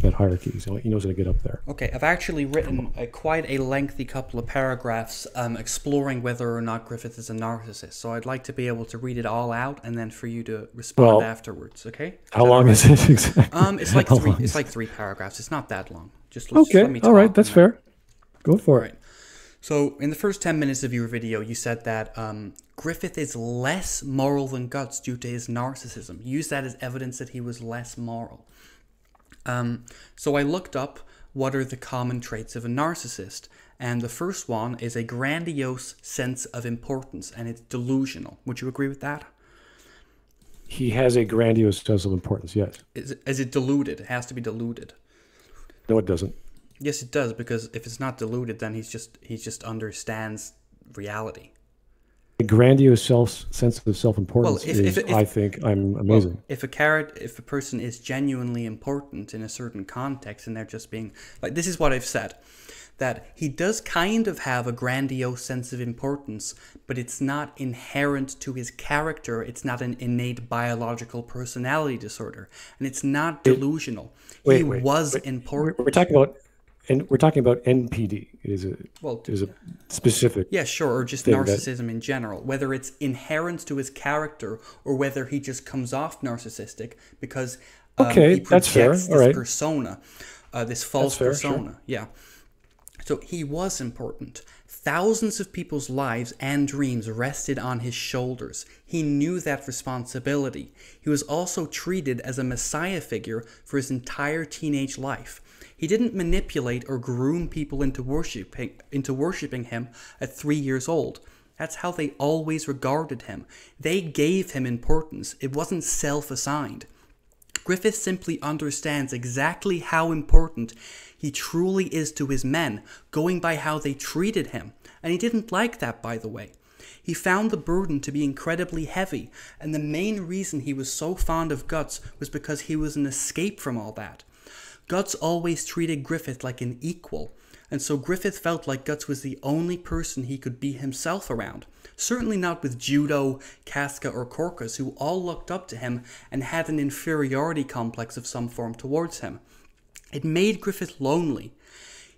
that hierarchy. So he knows how to get up there. Okay, I've actually written a, quite a lengthy couple of paragraphs um, exploring whether or not Griffith is a narcissist. So I'd like to be able to read it all out and then for you to respond Well, afterwards. Okay? How long is it exactly? Um, it's like How three. It's like three paragraphs. It's not that long. Just, let's, just Okay, let me all right, that's fair. Go for it. Right. So, in the first 10 minutes of your video, you said that um, Griffith is less moral than Guts due to his narcissism. Use that as evidence that he was less moral. Um, so, I looked up what are the common traits of a narcissist, and the first one is a grandiose sense of importance, and it's delusional. Would you agree with that? He has a grandiose sense of importance. Yes. Is it, is it deluded? It has to be deluded. No, it doesn't. Yes, it does, because if it's not deluded, then he's just he just understands reality. A grandiose self sense of self importance if- is, if- I think, I'm amazing. if a carrot if a person is genuinely important in a certain context and they're just being like this is what i've said that he does kind of have a grandiose sense of importance but it's not inherent to his character it's not an innate biological personality disorder and it's not delusional he wait, wait, was wait. important we're talking about, and we're talking about NPD. It is a well is a specific. Yeah, sure, or just thing that- narcissism in general. Whether it's inherent to his character or whether he just comes off narcissistic because um, Okay, he that's fair, projects this alright. persona, uh, this false fair, sure. persona. Yeah. So he was important. Thousands of people's lives and dreams rested on his shoulders. He knew that responsibility. He was also treated as a messiah figure for his entire teenage life. He didn't manipulate or groom people into worshiping into worshiping him at 3 years old. That's how they always regarded him. They gave him importance. It wasn't self-assigned. Griffith simply understands exactly how important he truly is to his men, going by how they treated him. And he didn't like that, by the way. He found the burden to be incredibly heavy, and the main reason he was so fond of Guts was because he was an escape from all that. Guts always treated Griffith like an equal, and so Griffith felt like Guts was the only person he could be himself around. Certainly not with Judeau, Casca, or Corcus, who all looked up to him and had an inferiority complex of some form towards him. It made Griffith lonely.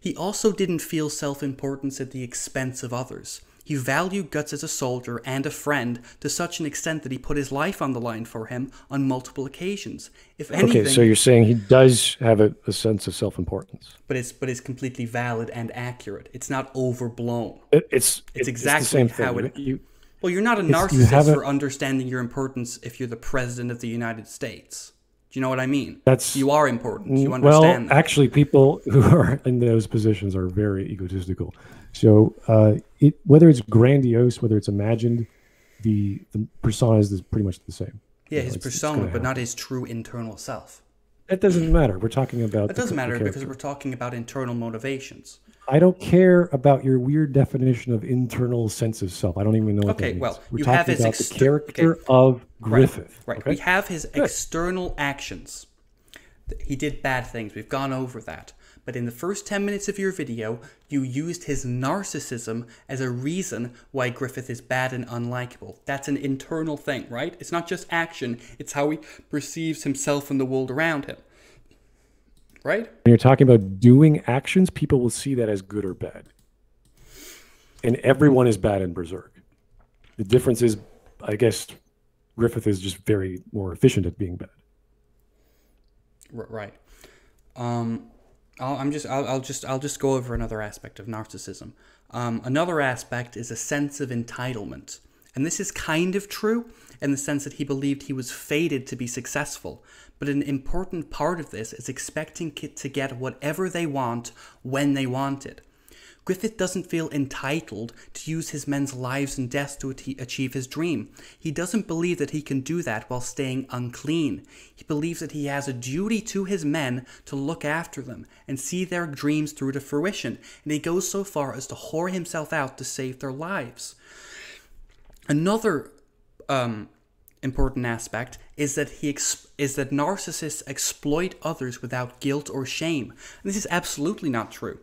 He also didn't feel self importance at the expense of others. He valued Guts as a soldier and a friend to such an extent that he put his life on the line for him on multiple occasions. If anything, Okay, so you're saying he does have a, a sense of self importance. but it's but it's completely valid and accurate. It's not overblown. It, it's It's the exactly same thing. how it- You, Well, you're not a narcissist for understanding your importance if you're the president of the United States. Do you know what I mean? That's- you are important. You well, understand that. actually, people who are in those positions are very egotistical. So, uh, it, whether it's grandiose, whether it's imagined, the the persona is pretty much the same. yeah, You know, his it's- it's persona, gonna but not his true internal self. That doesn't matter. We're talking about. It doesn't matter because we're talking about internal motivations. I don't care about your weird definition of internal sense of self. I don't even know what Okay, that means. well, we're you talking have his about the character okay. of Griffith. Right. okay? We have his external actions. He did bad things. We've gone over that. But in the first 10 minutes of your video, you used his narcissism as a reason why Griffith is bad and unlikable. That's an internal thing, right? It's not just action, it's how he perceives himself and the world around him. Right? When you're talking about doing actions, people will see that as good or bad. And everyone is bad in Berserk. The difference is, I guess, Griffith is just very more efficient at being bad. R- right. Um, I'll, I'm just I'll, I'll just I'll just go over another aspect of narcissism. Um, another aspect is a sense of entitlement, and this is kind of true in the sense that he believed he was fated to be successful. But an important part of this is expecting to get whatever they want when they want it. Griffith doesn't feel entitled to use his men's lives and deaths to achieve his dream. He doesn't believe that he can do that while staying unclean. He believes that he has a duty to his men to look after them and see their dreams through to fruition, and he goes so far as to whore himself out to save their lives. Another um, important aspect is that he is that narcissists exploit others without guilt or shame. And this is absolutely not true.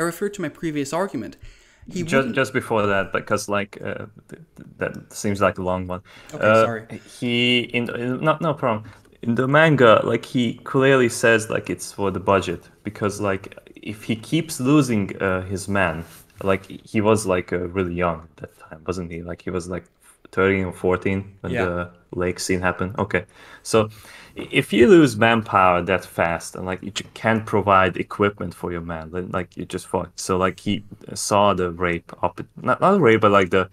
I refer to my previous argument. He just wouldn't- just before that because like uh, th- th- that seems like a long one Okay, Uh, sorry. he in, in no no problem in the manga like he clearly says like it's for the budget because like if he keeps losing uh, his man like he was like uh, really young at that time wasn't he like he was like 13 or 14 when Yeah. the lake scene happened okay so if you lose manpower that fast and like you can't provide equipment for your man then like you just fuck so like he saw the rape up not, not rape but like the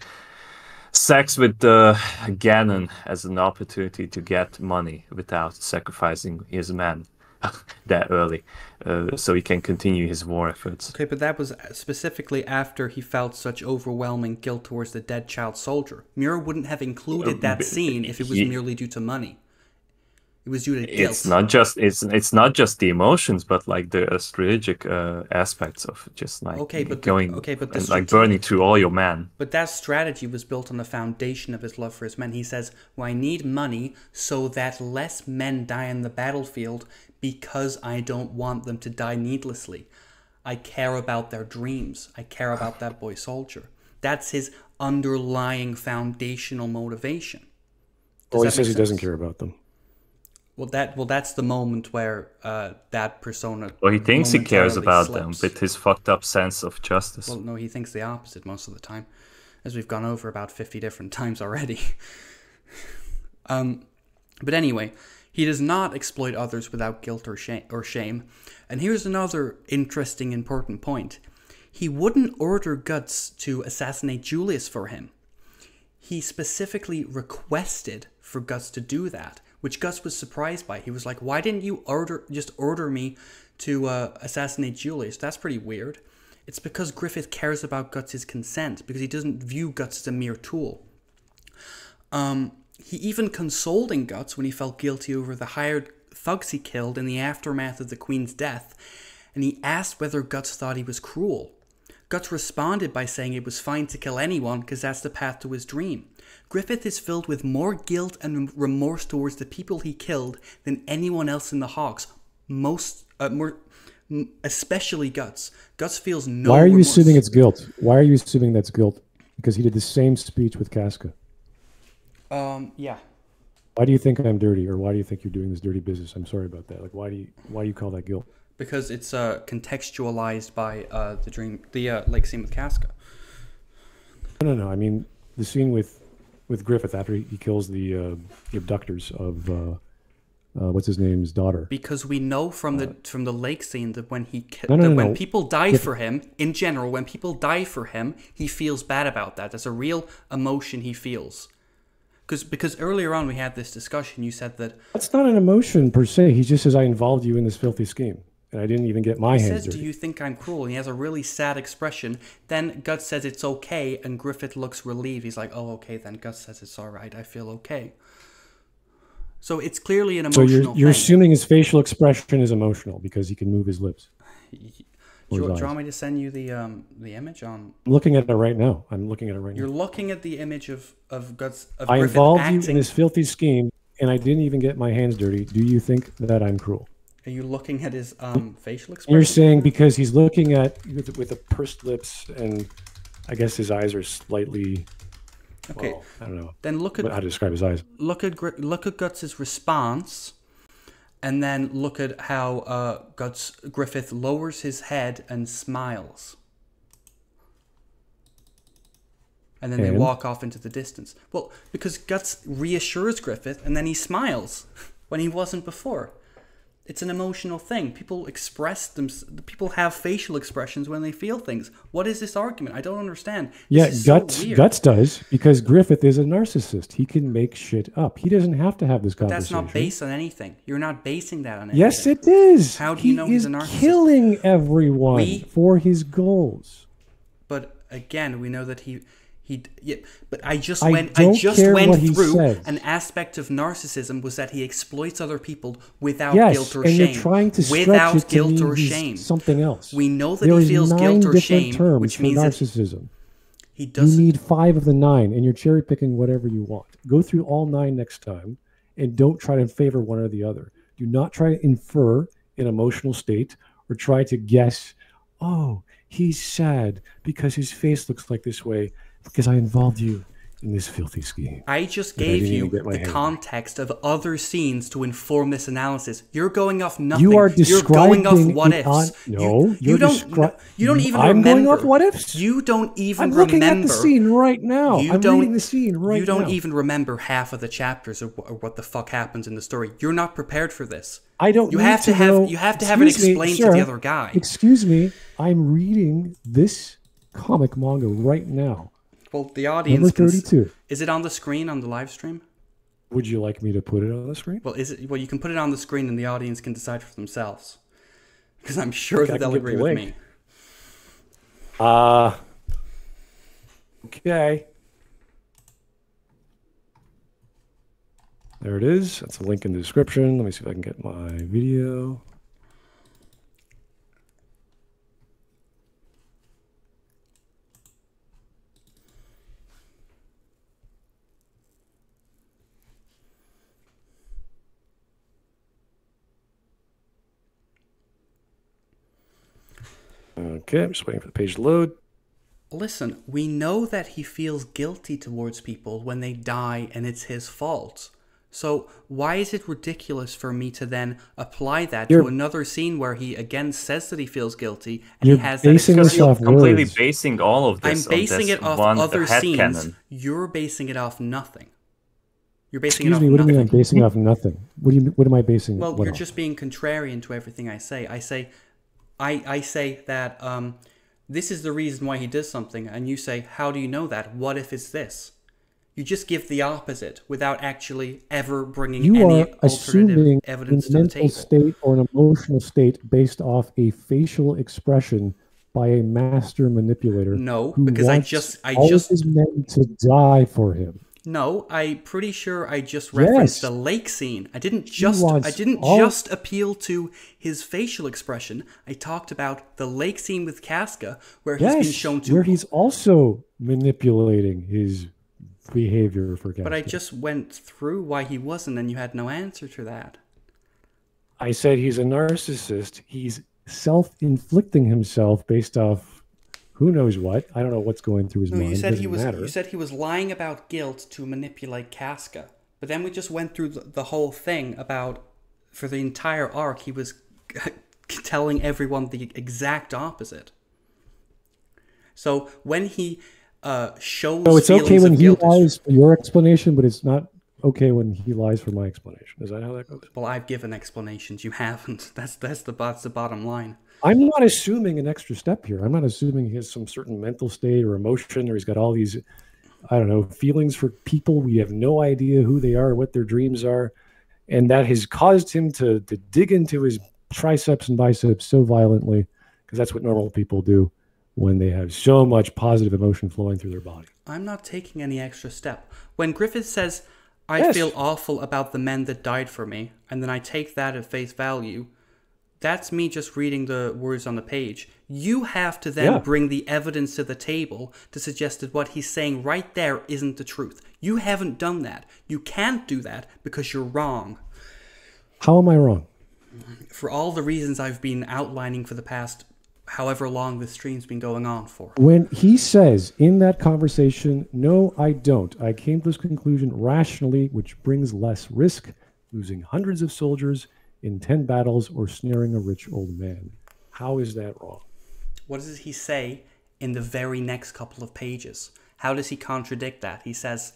sex with the Gennon as an opportunity to get money without sacrificing his man that early, uh, so he can continue his war efforts. Okay, but that was specifically after he felt such overwhelming guilt towards the dead child soldier. Miura wouldn't have included that scene if it was merely due to money. It was due to guilt. It's not just it's it's not just the emotions, but like the uh, strategic uh, aspects of just like Okay, but the- going okay, but the and like burning through all your men. But that strategy was built on the foundation of his love for his men. He says, well, I need money so that less men die on the battlefield because I don't want them to die needlessly. I care about their dreams. I care about that boy soldier. That's his underlying foundational motivation. Does Well, he says make he doesn't care about them. Well, that well, that's the moment where uh, that persona. Well, he thinks he cares about them, slips. with his fucked up sense of justice. Well, no, he thinks the opposite most of the time, as we've gone over about 50 different times already. um, but anyway, he does not exploit others without guilt or shame, or shame. And here's another interesting, important point. He wouldn't order Guts to assassinate Julius for him. He specifically requested for Guts to do that, which Guts was surprised by. He was like, "Why didn't you order just order me to uh, assassinate Julius? That's pretty weird." It's because Griffith cares about Guts' consent because he doesn't view Guts as a mere tool. Um, he even consoled in Guts when he felt guilty over the hired thugs he killed in the aftermath of the Queen's death, and he asked whether Guts thought he was cruel. Guts responded by saying it was fine to kill anyone because that's the path to his dream. Griffith is filled with more guilt and remorse towards the people he killed than anyone else in the Hawks. Most, uh, more, especially Guts. Guts feels no. Why are you remorse. assuming it's guilt? Why are you assuming that's guilt? Because he did the same speech with Casca. Um, yeah. Why do you think I'm dirty, or why do you think you're doing this dirty business? I'm sorry about that. Like, why do you why do you call that guilt? because it's uh, contextualized by uh, the dream, the uh, lake scene with Casca. No, no, no. I mean, the scene with with Griffith after he, he kills the, uh, the abductors of uh, uh, what's his name's daughter. Because we know from the from the lake scene that when he ki- No, no, that no, when people die for him, in general, when people die for him, he feels bad about that. That's a real emotion he feels. Because because earlier on we had this discussion. You said that That's not an emotion per se. He just says, I involved you in this filthy scheme. And I didn't even get my he hands says, "Do you think I'm cruel?" And he has a really sad expression. Then Guts says it's okay, and Griffith looks relieved. He's like, "Oh, okay." Then Guts says it's all right. I feel okay. So it's clearly an emotional. So you're, you're thing. assuming his facial expression is emotional because he can move his lips. Do you, his do you want me to send you the um the image on? I'm looking at it right now. I'm looking at it right now. You're looking at the image of of Guts of I Griffith involved acting. you in this filthy scheme, and I didn't even get my hands dirty. Do you think that I'm cruel? Are you looking at his um facial expression? You're saying because he's looking at with, with the pursed lips, and I guess his eyes are slightly. okay. well, I don't know Then look at how to describe his eyes. look at look at Guts's response, and then look at how uh, Guts Griffith lowers his head and smiles, and then they walk off into the distance. Well, because Guts reassures Griffith, and then he smiles when he wasn't before. It's an emotional thing. People express them. People have facial expressions when they feel things. What is this argument? I don't understand. Yeah, is so guts guts does because Griffith is a narcissist. He can make shit up. He doesn't have to have this conversation. That's not based on anything. You're not basing that on anything. Yes, it is. How do you he know he's a narcissist? killing everyone We- for his goals. But again, we know that he he yeah, but I just I went I just went through an aspect of narcissism was that he exploits other people without Yes, guilt or and shame. you're trying to without it to guilt mean or shame. something else. We know that There he feels guilt or shame, terms which means narcissism. he You doesn't need five of the nine, and you're cherry picking whatever you want. Go through all nine next time, and don't try to favor one or the other. Do not try to infer an emotional state or try to guess. Oh, he's sad because his face looks like this way because I involved you in this filthy scheme. I just gave didn't you the context of other scenes to inform this analysis. You're going off nothing. You are You're going off describing what ifs. on- no, you, you're don't. no, you don't even I'm remember. going off what ifs. You don't even I'm remember. looking at the scene right now. You I'm don't, reading the scene right You don't now. even remember half of the chapters or, or what the fuck happens in the story. You're not prepared for this. I don't. You have to have- know- you have to have it Excuse me, explained to the other guy. Excuse me. I'm reading this comic manga right now. Well, the audience. Number can. Is it on the screen on the live stream? Would you like me to put it on the screen? Well, is it? Well, you can put it on the screen and the audience can decide for themselves. Because I'm sure that they'll agree the with me. Uh okay. There it is. That's a link in the description. Let me see if I can get my video. Okay, I'm just waiting for the page to load. Listen, we know that he feels guilty towards people when they die and it's his fault. So why is it ridiculous for me to then apply that to You're- another scene where he again says that he feels guilty and You're he has that basing expression- this off completely words. basing all of I'm this basing on this it off one other scenes. canon. You're basing it off nothing. You're basing Excuse it off me. What do you mean I'm basing off nothing? What do you? What am I basing? Well, what you're off? just being contrarian to everything I say. I say, I I say that um, this is the reason why he does something, and you say, how do you know that? What if it's this? You just give the opposite without actually ever bringing You any are assuming alternative a evidence to the mental table. state or an emotional state based off a facial expression by a master manipulator. No, because I just- I just- men to die for him. No, I'm pretty sure I just referenced Yes. the lake scene. I didn't just I didn't all- just appeal to his facial expression. I talked about the lake scene with Casca, where he's been shown to where he's also manipulating his behavior for Casca. But I just went through why he wasn't, and you had no answer to that. I said he's a narcissist. He's self-inflicting himself based off who knows what. I don't know what's going through his No, mind. you said he Doesn't was. matter. You said he was lying about guilt to manipulate Casca. But then we just went through the, the whole thing about for the entire arc he was telling everyone the exact opposite. So when he uh, shows So it's okay when he lies for your explanation, but it's not okay when he lies for my explanation. Is that how that goes? well, I've given explanations. You haven't. That's that's the that's the bottom line. I'm not assuming an extra step here. I'm not assuming he has some certain mental state or emotion, or he's got all these I don't know, feelings for people. We have no idea who they are, what their dreams are. And that has caused him to, to dig into his triceps and biceps so violently, because that's what normal people do when they have so much positive emotion flowing through their body. I'm not taking any extra step. When Griffith says, I Yes. feel awful about the men that died for me, and then I take that at face value, that's me just reading the words on the page. You have to then Yeah. bring the evidence to the table to suggest that what he's saying right there isn't the truth. You haven't done that. You can't do that because you're wrong. How am I wrong? For all the reasons I've been outlining for the past however long this stream's been going on for. When he says in that conversation, no, I don't, I came to this conclusion rationally, which brings less risk, losing hundreds of soldiers in 10 battles or snaring a rich old man. How is that wrong? What does he say in the very next couple of pages? How does he contradict that? He says,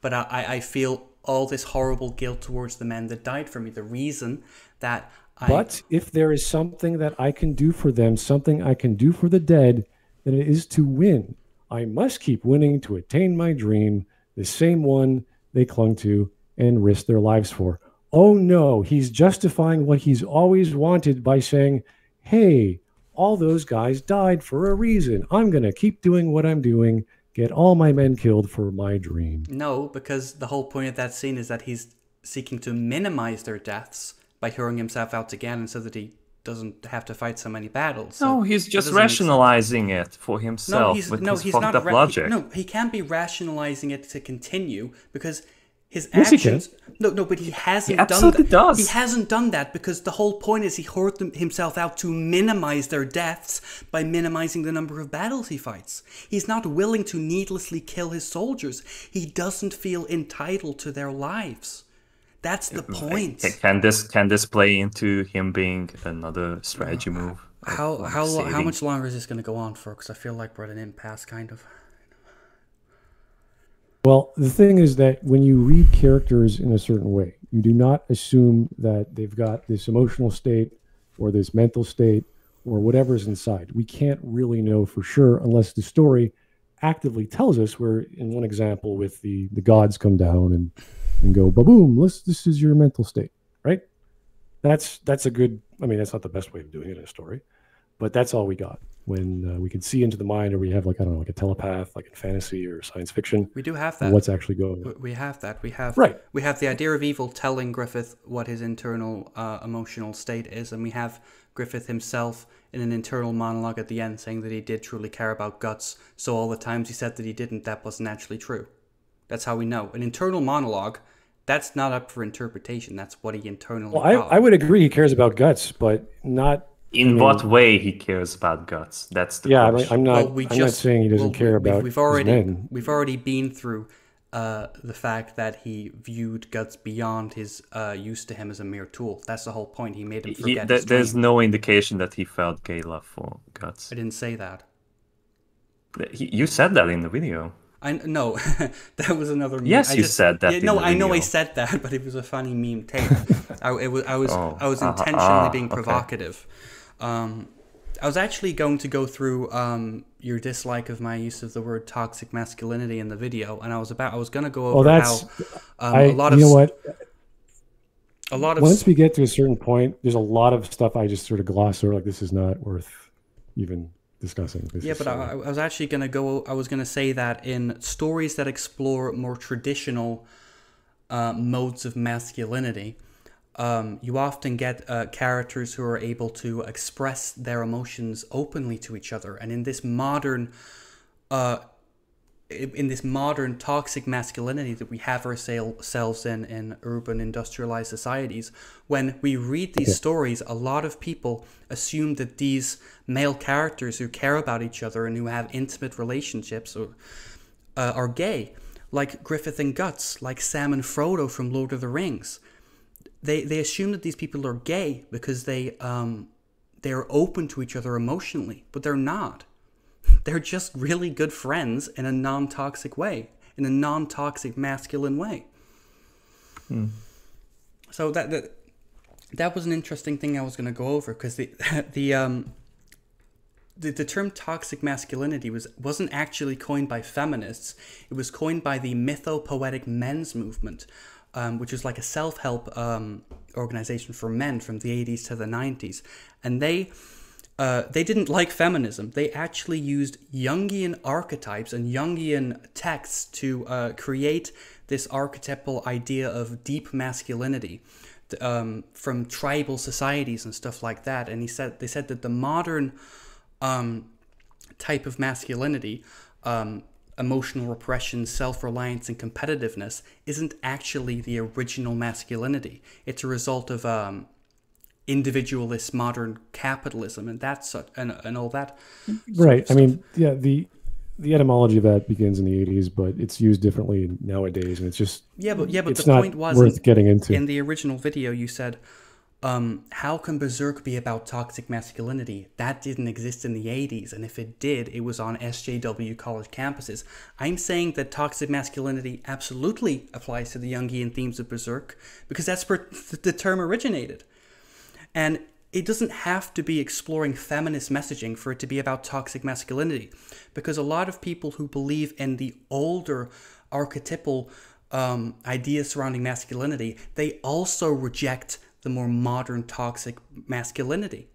But I, I I feel all this horrible guilt towards the men that died for me. The reason that I. But if there is something that I can do for them, something I can do for the dead, then it is to win. I must keep winning to attain my dream, the same one they clung to and risked their lives for. Oh no, he's justifying what he's always wanted by saying, hey, all those guys died for a reason. I'm going to keep doing what I'm doing, get all my men killed for my dream. No, because the whole point of that scene is that he's seeking to minimize their deaths by hearing himself out again and so that he doesn't have to fight so many battles. So No, he's just doesn't make sense. rationalizing it for No, himself he's with no, his he's fucked not. up ra- logic. He, no, he can't be rationalizing it to continue because his Yes, he can. actions. No, no, but he hasn't He done absolutely that. does. He hasn't done that because the whole point is he whored them, himself out to minimize their deaths by minimizing the number of battles he fights. He's not willing to needlessly kill his soldiers. He doesn't feel entitled to their lives. That's the point. Can- Can this can this play into him being another strategy uh, move? How how how much longer is this going to go on for? Because I feel like we're at an impasse, kind of. Well, the thing is that when you read characters in a certain way, you do not assume that they've got this emotional state or this mental state or whatever's inside. We can't really know for sure unless the story actively tells us. Where in one example, with the the gods come down and and go, ba boom, this this is your mental state, right? That's that's a good. I mean, that's not the best way of doing it in a story, but that's all we got. When uh, we can see into the mind, or we have like I don't know, like a telepath, like in fantasy or science fiction, We do have that. what's actually going on. We- have that. We have Right. We have the idea of evil telling Griffith what his internal uh, emotional state is, and we have Griffith himself in an internal monologue at the end saying that he did truly care about guts. So all the times he said that he didn't, that wasn't actually true. That's how we know an internal monologue. That's not up for interpretation. That's what he internally. Well, I. I would agree he cares about guts, but not. In what way he cares about guts? That's the Yeah, I mean, question. I'm not. Well, we I'm just, not saying he doesn't well, care we- about We've his already men. we've already been through uh, the fact that he viewed guts beyond his uh, use to him as a mere tool. That's the whole point. He made him He- forget. th- his there's dream. no indication that he felt gay love for guts. I didn't say that. He, you said that in the video. I no, that was another. Meme. Yes, I you said that Yeah, in no, the I know I said that, but it was a funny meme tape. I, it was, I was, Oh, I was uh-huh, intentionally ah, being okay. Um, I was actually going to go through um, your dislike of my use of the word toxic masculinity in the video, and I was about, I was going to go over that's. how um, I, a lot of you know what? a lot of Once we get to a certain point, there's a lot of stuff I just sort of gloss over. Like this is not worth even discussing. This Yeah, but I. I was actually going to go. I was going to say that in stories that explore more traditional uh, modes of masculinity, um, you often get uh, characters who are able to express their emotions openly to each other. And in this modern, uh, in this modern toxic masculinity that we have ourselves in in urban industrialized societies, when we read these stories, a lot of people assume that these male characters who care about each other and who have intimate relationships or, uh, are gay, like Griffith and Guts, like Sam and Frodo from Lord of the Rings. They they assume that these people are gay because they um they are open to each other emotionally, but they're not. They're just really good friends in a non-toxic way in a non-toxic masculine way. So that, that that was an interesting thing i was going to go over because the the um the, the term toxic masculinity was wasn't actually coined by feminists. It was coined by the mythopoetic men's movement, um, which was like a self help um, organization for men from the 80s to the 90s, and they. Uh, they didn't like feminism. They actually used Jungian archetypes and Jungian texts to uh, create this archetypal idea of deep masculinity um, from tribal societies and stuff like that. And he said they said that the modern um, type of masculinity, um, emotional repression, self reliance, and competitiveness, isn't actually the original masculinity. It's a result of um, individualist modern capitalism and that's and, and all that. Right. I mean, yeah, the the etymology of that begins in the 80s, but it's used differently nowadays, and it's just yeah, but yeah, but it's the not point was worth getting into. in the original video you said um, how can Berserk be about toxic masculinity? That didn't exist in the 80s, and if it did, it was on SJW college campuses. I'm saying that toxic masculinity absolutely applies to the Jungian themes of Berserk because that's where the term originated. And it doesn't have to be exploring feminist messaging for it to be about toxic masculinity because a lot of people who believe in the older archetypal um, ideas surrounding masculinity, they also reject the more modern toxic masculinity.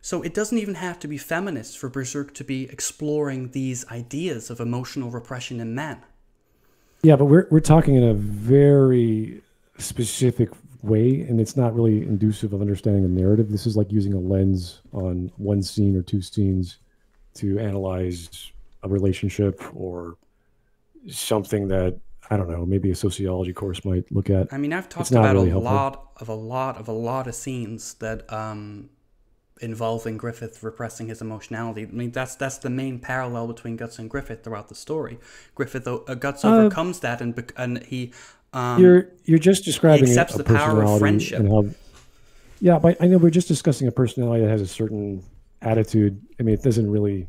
So it doesn't even have to be feminist for Berserk to be exploring these ideas of emotional repression in men. Yeah, but we're we're talking in a very specific way, and it's not really inducive of understanding the narrative. This is like using a lens on one scene or two scenes to analyze a relationship or something that I don't know, maybe a sociology course might look at. I mean, I've talked about really a helpful. lot of a lot of a lot of scenes that um, involving Griffith repressing his emotionality. I mean, that's that's the main parallel between Guts and Griffith throughout the story. Griffith uh, Guts Uh, overcomes that, and and he um, you're you're just describing accepts a the power of friendship. and how. Yeah, but I know we're just discussing a personality that has a certain attitude. I mean, it doesn't really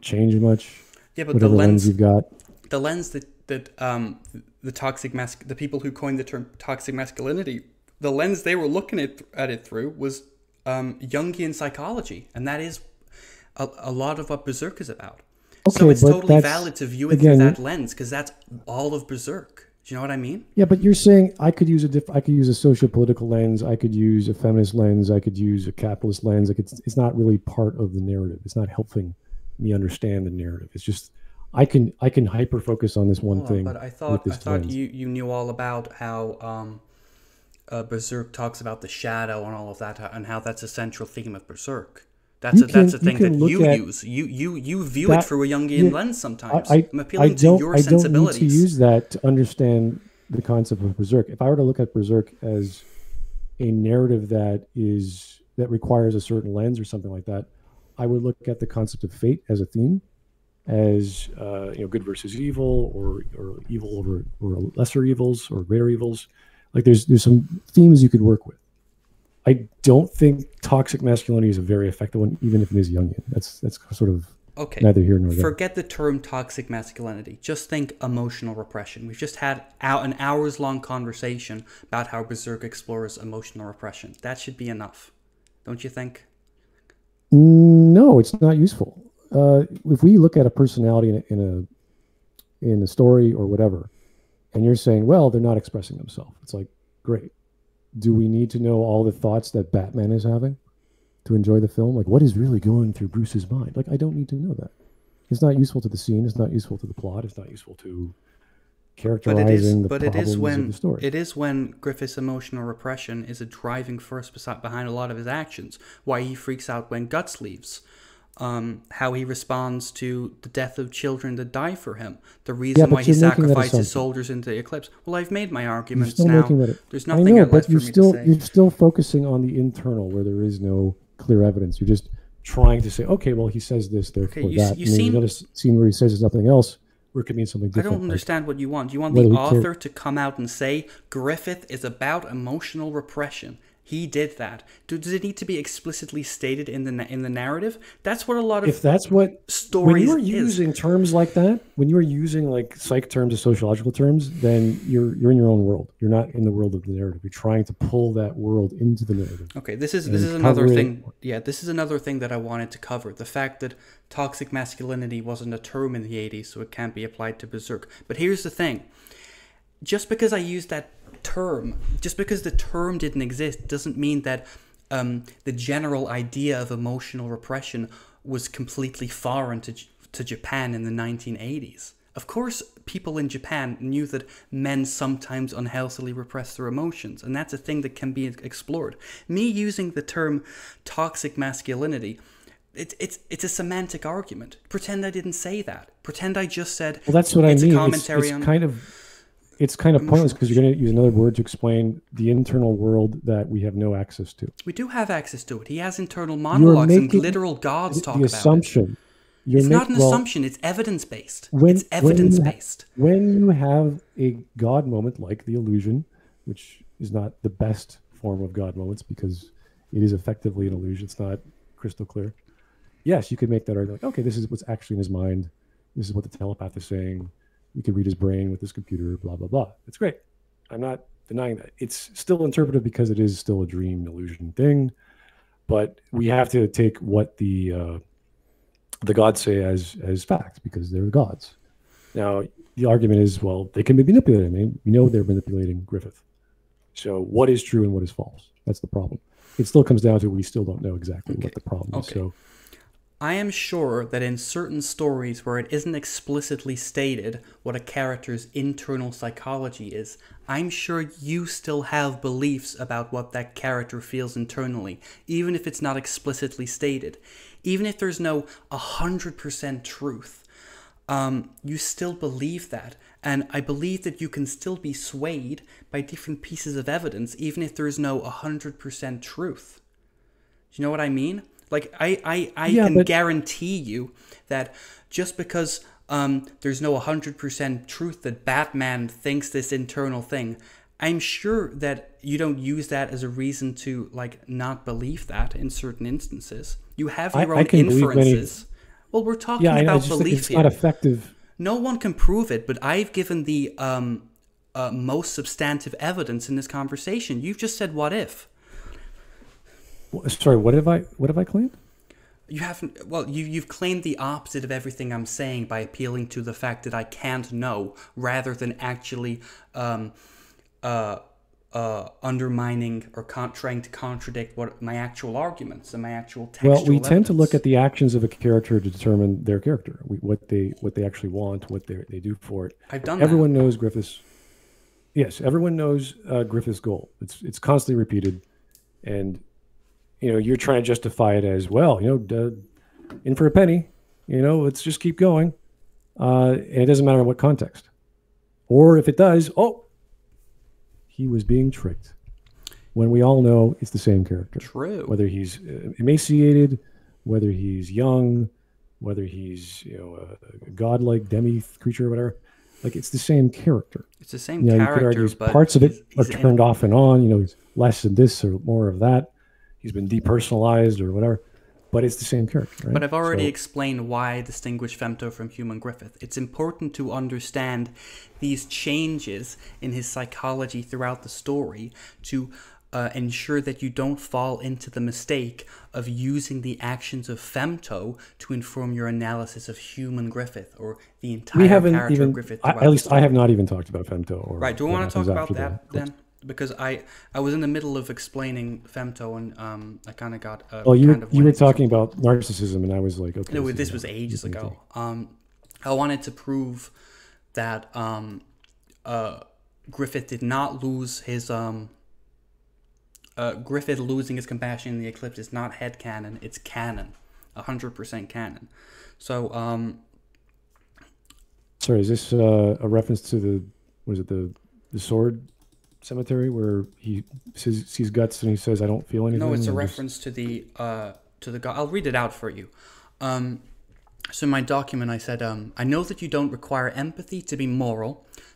change much. yeah, but the lens lens you've got. the lens that that um the toxic mas the people who coined the term toxic masculinity the lens they were looking at, at it through was um Jungian psychology and that is a, a lot of what Berserk is about Okay, so it's totally that's- valid to view it again- through that lens because that's all of Berserk do you know what I mean Yeah, but you're saying I could use a diff- I could use a socio-political lens. I could use a feminist lens. I could use a capitalist lens. Like it's it's not really part of the narrative. It's not helping me understand the narrative. It's just I can I can hyper focus on this one on, thing. but I thought I thought lens. you you knew all about how um uh, Berserk talks about the shadow and all of that and how that's a central theme of Berserk that's You a, that's a can- you thing that you use you you you view that- it through a Jungian yeah, lens sometimes I, I, am I appealing don't to your I don't need to use that to understand the concept of Berserk. If I were to look at Berserk as a narrative that is that requires a certain lens or something like that, I would look at the concept of fate as a theme, as uh, you know, good versus evil, or or evil over or lesser evils or greater evils. Like there's there's some themes you could work with. I don't think toxic masculinity is a very effective one, even if it is Jungian. That's that's sort of okay neither here nor there. Forget the term toxic masculinity. Just think emotional repression. We've just had out an hours long conversation about how Berserk explores emotional repression. That should be enough, don't you think? No, it's not useful. Uh, if we look at a personality in a, in a in a story or whatever, and you're saying, "Well, they're not expressing themselves," it's like, great. Do we need to know all the thoughts that Batman is having to enjoy the film? Like, what is really going through Bruce's mind? Like, I don't need to know that. It's not useful to the scene. It's not useful to the plot. It's not useful to But characterizing it is, the but it is when the story. it is when Griffith's emotional repression is a driving force behind a lot of his actions. Why he freaks out when Guts leaves, um, how he responds to the death of children that die for him, the reason but why he you're making that sacrifices soldiers into the eclipse. Well, I've made my arguments now. There's I nothing know, left but you're me still to say. you're still focusing on the internal where there is no clear evidence. You're just trying to say, okay, well, he says this, therefore you that. you and seem- you got a s- scene where he says something else, where it could mean something I don't like- understand what you want. You want the we care- author to come out and say Griffith is about emotional repression, He did that. Does it need to be explicitly stated in the in the narrative? That's what a lot of If that's what stories. when you are is. using terms like that, when you are using like psych terms or sociological terms, then you're you're in your own world. You're not in the world of the narrative. You're trying to pull that world into the narrative. Okay, this is this is another cover it- thing. Yeah, this is another thing that I wanted to cover. The fact that toxic masculinity wasn't a term in the 80s, so it can't be applied to Berserk. But here's the thing. Just because I used that term, just because the term didn't exist, doesn't mean that um, the general idea of emotional repression was completely foreign to, to Japan in the 1980s. Of course, people in Japan knew that men sometimes unhealthily repress their emotions, and that's a thing that can be explored. Me using the term toxic masculinity, it, it's it's a semantic argument. Pretend I didn't say that. Pretend I just said Well, that's what it's I mean. a It's, it's on kind of it's kind of pointless because you're going to use another word to explain the internal world that we have no access to. we do have access to it. He has internal monologues and literal gods talk about it. You're It's not an well, assumption. It's evidence based. when- It's when you evidence ha- based. when you have a god moment like the illusion, which is not the best form of god moments because it is effectively an illusion, it's not crystal clear. Yes, you could make that argument. Like, okay, this is what's actually in his mind. This is what the telepath is saying. We can read his brain with this computer. Blah blah blah. It's great. I'm not denying that. It's still interpretive because it is still a dream illusion thing. But we have to take what the uh, the gods say as as fact because they're gods. Now, the argument is, well, they can be manipulated. I mean, we know they're manipulating Griffith. So, what is true and what is false? That's the problem. It still comes down to we still don't know exactly Okay. what the problem is. So, I am sure that in certain stories where it isn't explicitly stated what a character's internal psychology is, I'm sure you still have beliefs about what that character feels internally, even if it's not explicitly stated. Even if there's no 100% truth, um, you still believe that. And I believe that you can still be swayed by different pieces of evidence, even if there is no 100% truth. Do you know what I mean? Like I, I, I Yeah, can but- guarantee you that just because um, there's no 100% truth that Batman thinks this internal thing, I'm sure that you don't use that as a reason to like not believe that in certain instances. You have your I own many- inferences. Well, we're talking yeah, I, I about belief it's here. not effective. No one can prove it, but I've given the um, uh, most substantive evidence in this conversation. You've just said what if. Sorry, what have I what have I claimed? You haven't. Well, you you've claimed the opposite of everything I'm saying by appealing to the fact that I can't know, rather than actually um, uh, uh, undermining or con- trying to contradict what my actual arguments and my actual textual Well, we tend to look at the actions of a character to determine their character, we, what they what they actually want, what they they do for it. I've done Everyone knows Griffiths. Yes, everyone knows uh, Griffith's goal. It's it's constantly repeated, and you know you're trying to justify it as well. You know, in for a penny. You know, let's just keep going, uh, and it doesn't matter what context, or if it does. Oh, he was being tricked. When we all know it's the same character. True. whether he's uh, emaciated, whether he's young, whether he's you know a godlike demi creature or whatever. Like it's the same character. It's the same You know, you could argue but parts of it he's- are he's turned off and on. You know, he's less of this or more of that. He's been depersonalized or whatever, but it's the same character. Right? But I've already So- explained why I distinguish Femto from Human Griffith. It's important to understand these changes in his psychology throughout the story to uh, ensure that you don't fall into the mistake of using the actions of Femto to inform your analysis of Human Griffith or the entire we haven't character even. of Griffith. I, at least I have not even talked about Femto. Or Right. Do we want to talk about that the- then? Because I I was in the middle of explaining Femto and um I kind of got uh, Well, you kind were you were talking about narcissism, and I was like, okay. No, is this was ages ago. Um, I wanted to prove that um, uh, Griffith did not lose his um, uh, Griffith losing his compassion in the eclipse is not head canon; it's canon, hundred percent canon. So um, Sorry, is this uh, a reference to the was it the the sword cemetery where he sees, sees guts and he says, "I don't feel anything." No, it's a and just- reference to the uh, to the god. I'll read it out for you. Um, So in my document, I said, um, I know that you don't require empathy to be moral,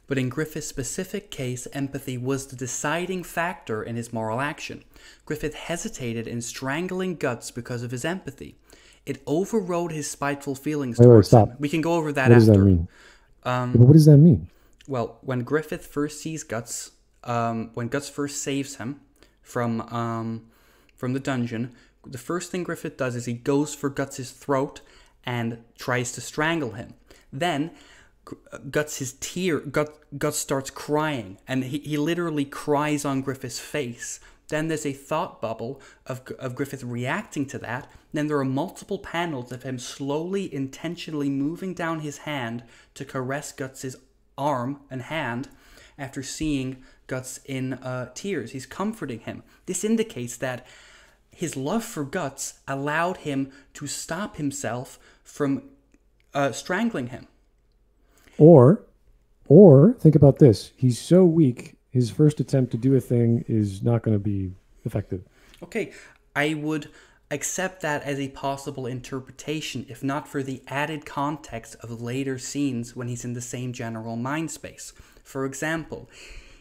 but in Griffith's specific case, empathy was the deciding factor in his moral action. Griffith hesitated in strangling Guts because of his empathy. It overrode his spiteful feelings Wait, wait, towards stop. him. We can go over that What does that mean? Um, what does that mean? well, when Griffith first sees Guts, um, when Guts first saves him from um, from the dungeon, the first thing Griffith does is he goes for Guts's throat and tries to strangle him. Then uh, Guts his tear Gut, Guts starts crying and he, he literally cries on Griffith's face. Then there's a thought bubble of, of Griffith reacting to that. Then there are multiple panels of him slowly, intentionally moving down his hand to caress Guts's arm and hand after seeing Guts in uh, tears. He's comforting him. This indicates that his love for Guts allowed him to stop himself from uh, strangling him. Or, or think about this: he's so weak, his first attempt to do a thing is not going to be effective. Okay, I would accept that as a possible interpretation, if not for the added context of later scenes when he's in the same general mind space. For example,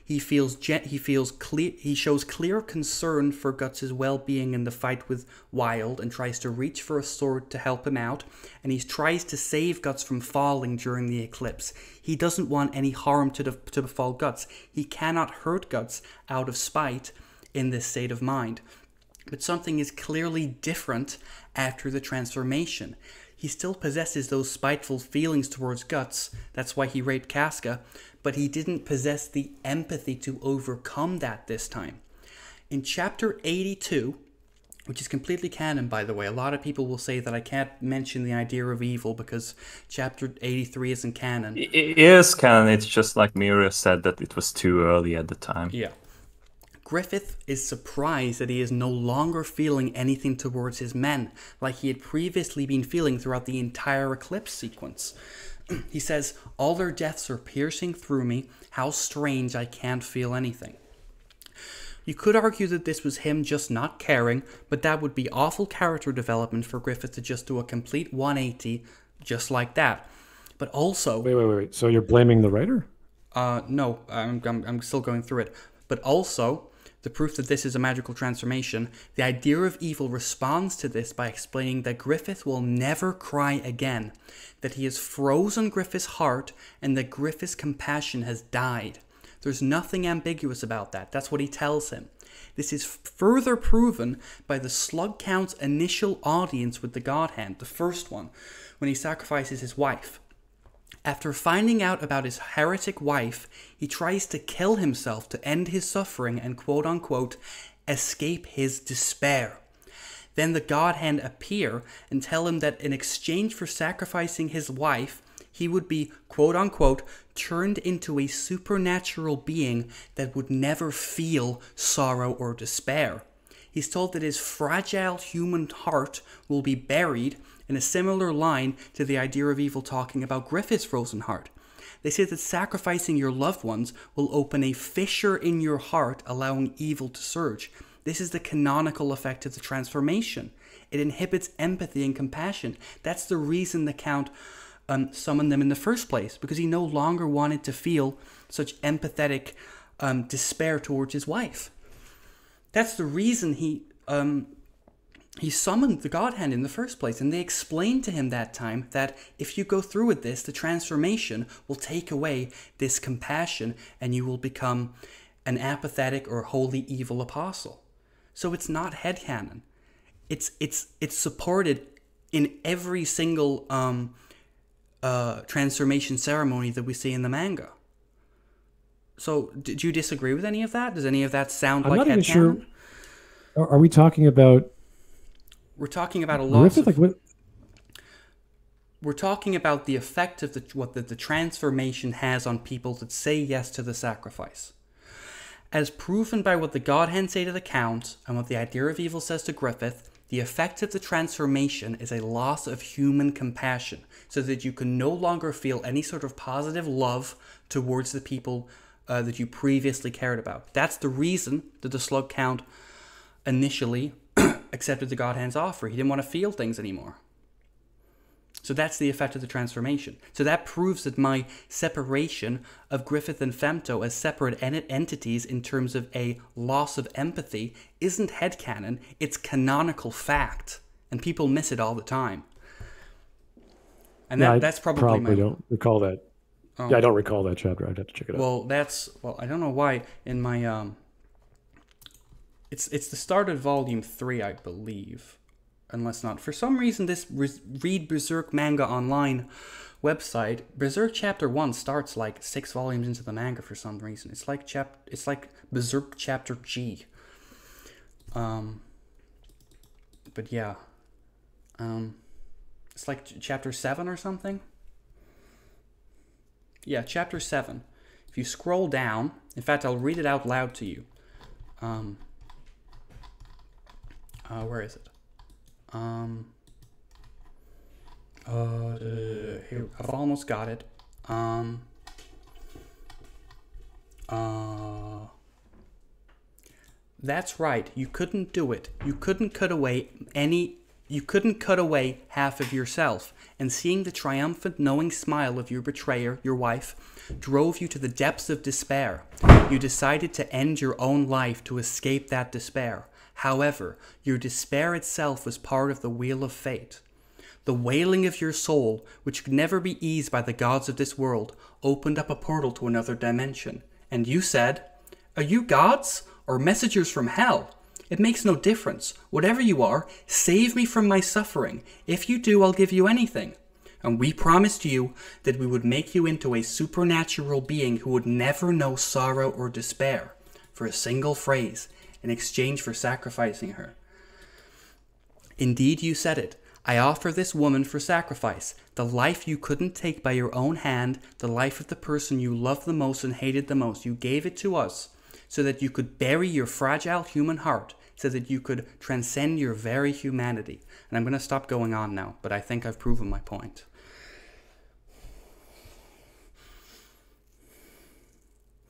he feels he feels clear he shows clear concern for Guts' well-being in the fight with Wyald and tries to reach for a sword to help him out and he tries to save Guts from falling during the eclipse. He doesn't want any harm to, the, to befall Guts. He cannot hurt Guts out of spite in this state of mind. But something is clearly different after the transformation. He still possesses those spiteful feelings towards Guts, that's why he raped Casca, but he didn't possess the empathy to overcome that this time. In chapter 82, which is completely canon, by the way, a lot of people will say that I can't mention the idea of evil because chapter 83 isn't canon. It is canon. It's just like Miura said that it was too early at the time. Yeah. Griffith is surprised that he is no longer feeling anything towards his men, like he had previously been feeling throughout the entire eclipse sequence. he says, All their deaths are piercing through me. How strange I can't feel anything. You could argue that this was him just not caring, but that would be awful character development for Griffith to just do a complete 180 just like that. But also, Wait, wait, wait, wait. So you're blaming the writer? uh, no, I'm, I'm, I'm still going through it. But also, the proof that this is a magical transformation, the idea of evil responds to this by explaining that Griffith will never cry again, that he has frozen Griffith's heart, and that Griffith's compassion has died. There's nothing ambiguous about that. That's what he tells him. This is further proven by the Slug Count's initial audience with the God Hand, the first one, when he sacrifices his wife. After finding out about his heretic wife, he tries to kill himself to end his suffering and quote unquote escape his despair. Then the God Hand appear and tell him that in exchange for sacrificing his wife, he would be quote unquote turned into a supernatural being that would never feel sorrow or despair. He's told that his fragile human heart will be buried in a similar line to the idea of evil talking about Griffith's frozen heart. They say that sacrificing your loved ones will open a fissure in your heart, allowing evil to surge. This is the canonical effect of the transformation. It inhibits empathy and compassion. That's the reason the Count um, summoned them in the first place, because he no longer wanted to feel such empathetic um, despair towards his wife. That's the reason he um, he summoned the God Hand in the first place, and they explained to him that time that if you go through with this, the transformation will take away this compassion, and you will become an apathetic or wholly evil apostle. So it's not headcanon. It's it's it's supported in every single um, uh, transformation ceremony that we see in the manga. So, did you disagree with any of that? Does any of that sound I'm like not even headcanon? sure. Are we talking about We're talking about a loss of Like what? we're talking about the effect of the what the, the transformation has on people that say yes to the sacrifice. As proven by what the Godhand say to the Count and what the idea of evil says to Griffith, the effect of the transformation is a loss of human compassion, so that you can no longer feel any sort of positive love towards the people uh, that you previously cared about. That's the reason that the Slug Count initially accepted the God hand's offer. He didn't want to feel things anymore. So that's the effect of the transformation. So that proves that my separation of Griffith and Femto as separate en- entities in terms of a loss of empathy isn't headcanon, it's canonical fact. And people miss it all the time. And that, Yeah, that's probably, probably my don't recall that. Yeah, I don't recall that chapter. I'd have to check it out. well, that's well. I don't know why in my um. It's it's the start of volume three, I believe, unless not for some reason this Re- read Berserk manga online website Berserk chapter one starts like six volumes into the manga for some reason. It's like chap it's like Berserk chapter G. Um. But yeah, um, it's like ch- chapter seven or something. Yeah, chapter 7. If you scroll down, in fact, I'll read it out loud to you. Um, uh, where is it? Um, uh, here, I've almost got it. Um, uh, that's right. You couldn't do it. You couldn't cut away any. You couldn't cut away half of yourself. And seeing the triumphant, knowing smile of your betrayer, your wife, drove you to the depths of despair. You decided to end your own life to escape that despair. However, your despair itself was part of the wheel of fate. The wailing of your soul, which could never be eased by the gods of this world, opened up a portal to another dimension. And you said, Are you gods or messengers from hell? It makes no difference. Whatever you are, save me from my suffering. If you do, I'll give you anything. And we promised you that we would make you into a supernatural being who would never know sorrow or despair for a single phrase in exchange for sacrificing her. Indeed, you said it. I offer this woman for sacrifice, the life you couldn't take by your own hand, the life of the person you loved the most and hated the most. You gave it to us so that you could bury your fragile human heart, so that you could transcend your very humanity. And I'm going to stop going on now, but I think I've proven my point.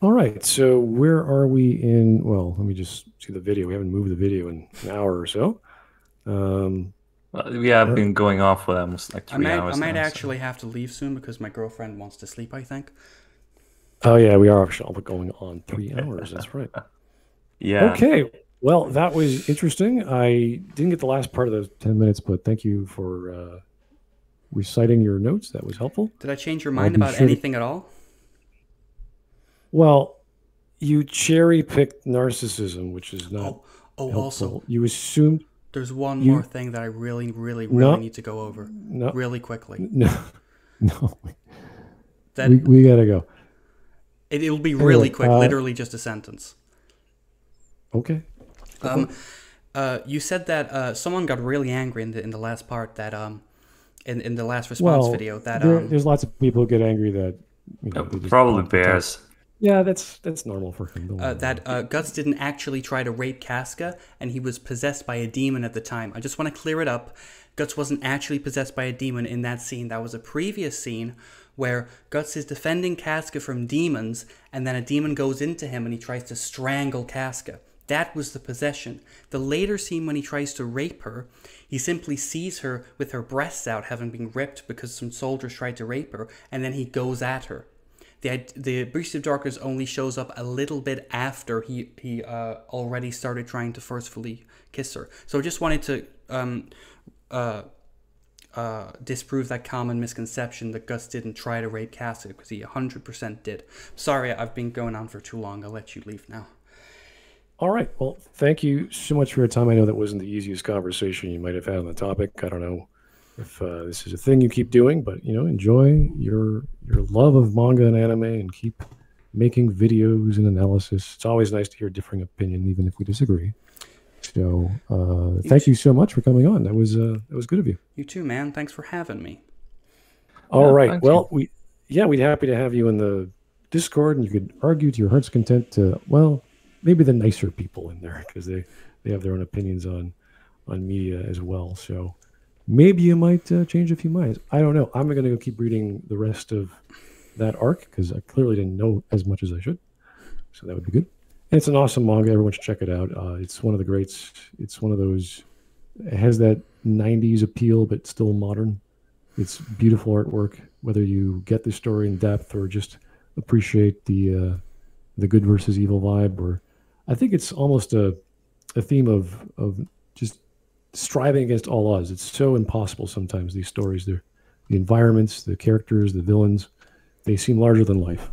All right. So where are we in? Well, let me just see the video. We haven't moved the video in an hour or so. Um, Well, we have been going off for almost like I three might, hours. I might now, so- actually have to leave soon because my girlfriend wants to sleep, I think. oh yeah, we are actually going on three hours. That's right. Yeah. Okay. Well, that was interesting. I didn't get the last part of those ten minutes, but thank you for uh, reciting your notes. That was helpful. Did I change your mind be about sure to- anything at all? Well, you cherry picked narcissism, which is not Oh, oh also, you assumed there's one You- more thing that I really, really, really No. need to go over no, really quickly. no, no. That We, we gotta go. it, it'll be really Anyway, quick, uh, literally just a sentence. Okay. Um, uh, you said that uh, someone got really angry in the in the last part that um, in in the last response Well, video that there, um, there's lots of people who get angry that you know, Uh, Probably want talk. bears. Yeah, that's that's normal for him. Uh, that uh, Guts didn't actually try to rape Casca, and he was possessed by a demon at the time. I just want to clear it up. Guts wasn't actually possessed by a demon in that scene. That was a previous scene where Guts is defending Casca from demons, and then a demon goes into him and he tries to strangle Casca. That was the possession. The later scene when he tries to rape her, he simply sees her with her breasts out, having been ripped because some soldiers tried to rape her, and then he goes at her the the Beast of Darkness only shows up a little bit after he he uh, already started trying to forcefully kiss her. So I just wanted to um, uh, uh, disprove that common misconception that Guts didn't try to rape Casca because he 100% did. Sorry, I've been going on for too long. I'll let you leave now. All right. Well, thank you so much for your time. I know that wasn't the easiest conversation you might have had on the topic. I don't know if uh, this is a thing you keep doing, but you know, enjoy your your love of manga and anime, and keep making videos and analysis. It's always nice to hear differing opinion, even if we disagree. So, uh, thank you so much for coming on. That was uh, that was good of you. You too, man. Thanks for having me. All Yeah, right. thank Well, we yeah, we'd happy to have you in the Discord, and you could argue to your heart's content. To well, maybe the nicer people in there because they they have their own opinions on on media as well. So maybe you might uh, change a few minds. I don't know. I'm going to go keep reading the rest of that arc because I clearly didn't know as much as I should. So that would be good. And it's an awesome manga. Everyone should check it out. Uh, it's one of the greats. It's one of those. It has that '90s appeal, but still modern It's beautiful artwork. Whether you get the story in depth or just appreciate the uh, the good versus evil vibe, or I think it's almost a a theme of of just striving against all odds. It's so impossible sometimes. These stories, they're the environments, the characters, the villains, they seem larger than life,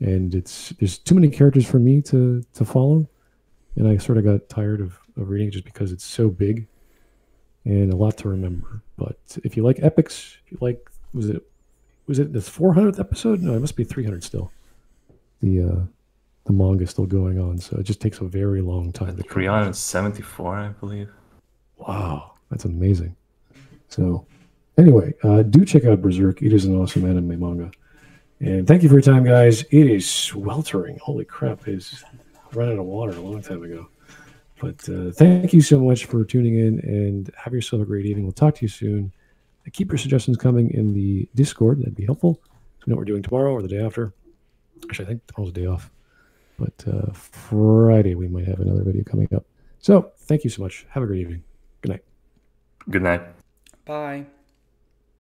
and it's there's too many characters for me to to follow, and I sort of got tired of of reading just because it's so big and a lot to remember. But if you like epics, if you like was it was it this 400th episode? No, it must be 300 still. The uh the manga is still going on, so it just takes a very long time to come. 374, I believe. Wow, that's amazing. So, anyway, uh, do check out Berserk. It is an awesome anime manga. And thank you for your time, guys. It is sweltering. Holy crap! It's run out of water a long time ago. But uh, thank you so much for tuning in and have yourself a great evening. We'll talk to you soon. Keep your suggestions coming in the Discord. That'd be helpful. So we know what we're doing tomorrow or the day after. Actually, I think tomorrow's a day off. But uh, Friday, we might have another video coming up. So thank you so much. Have a great evening. Good night. Good night. Bye.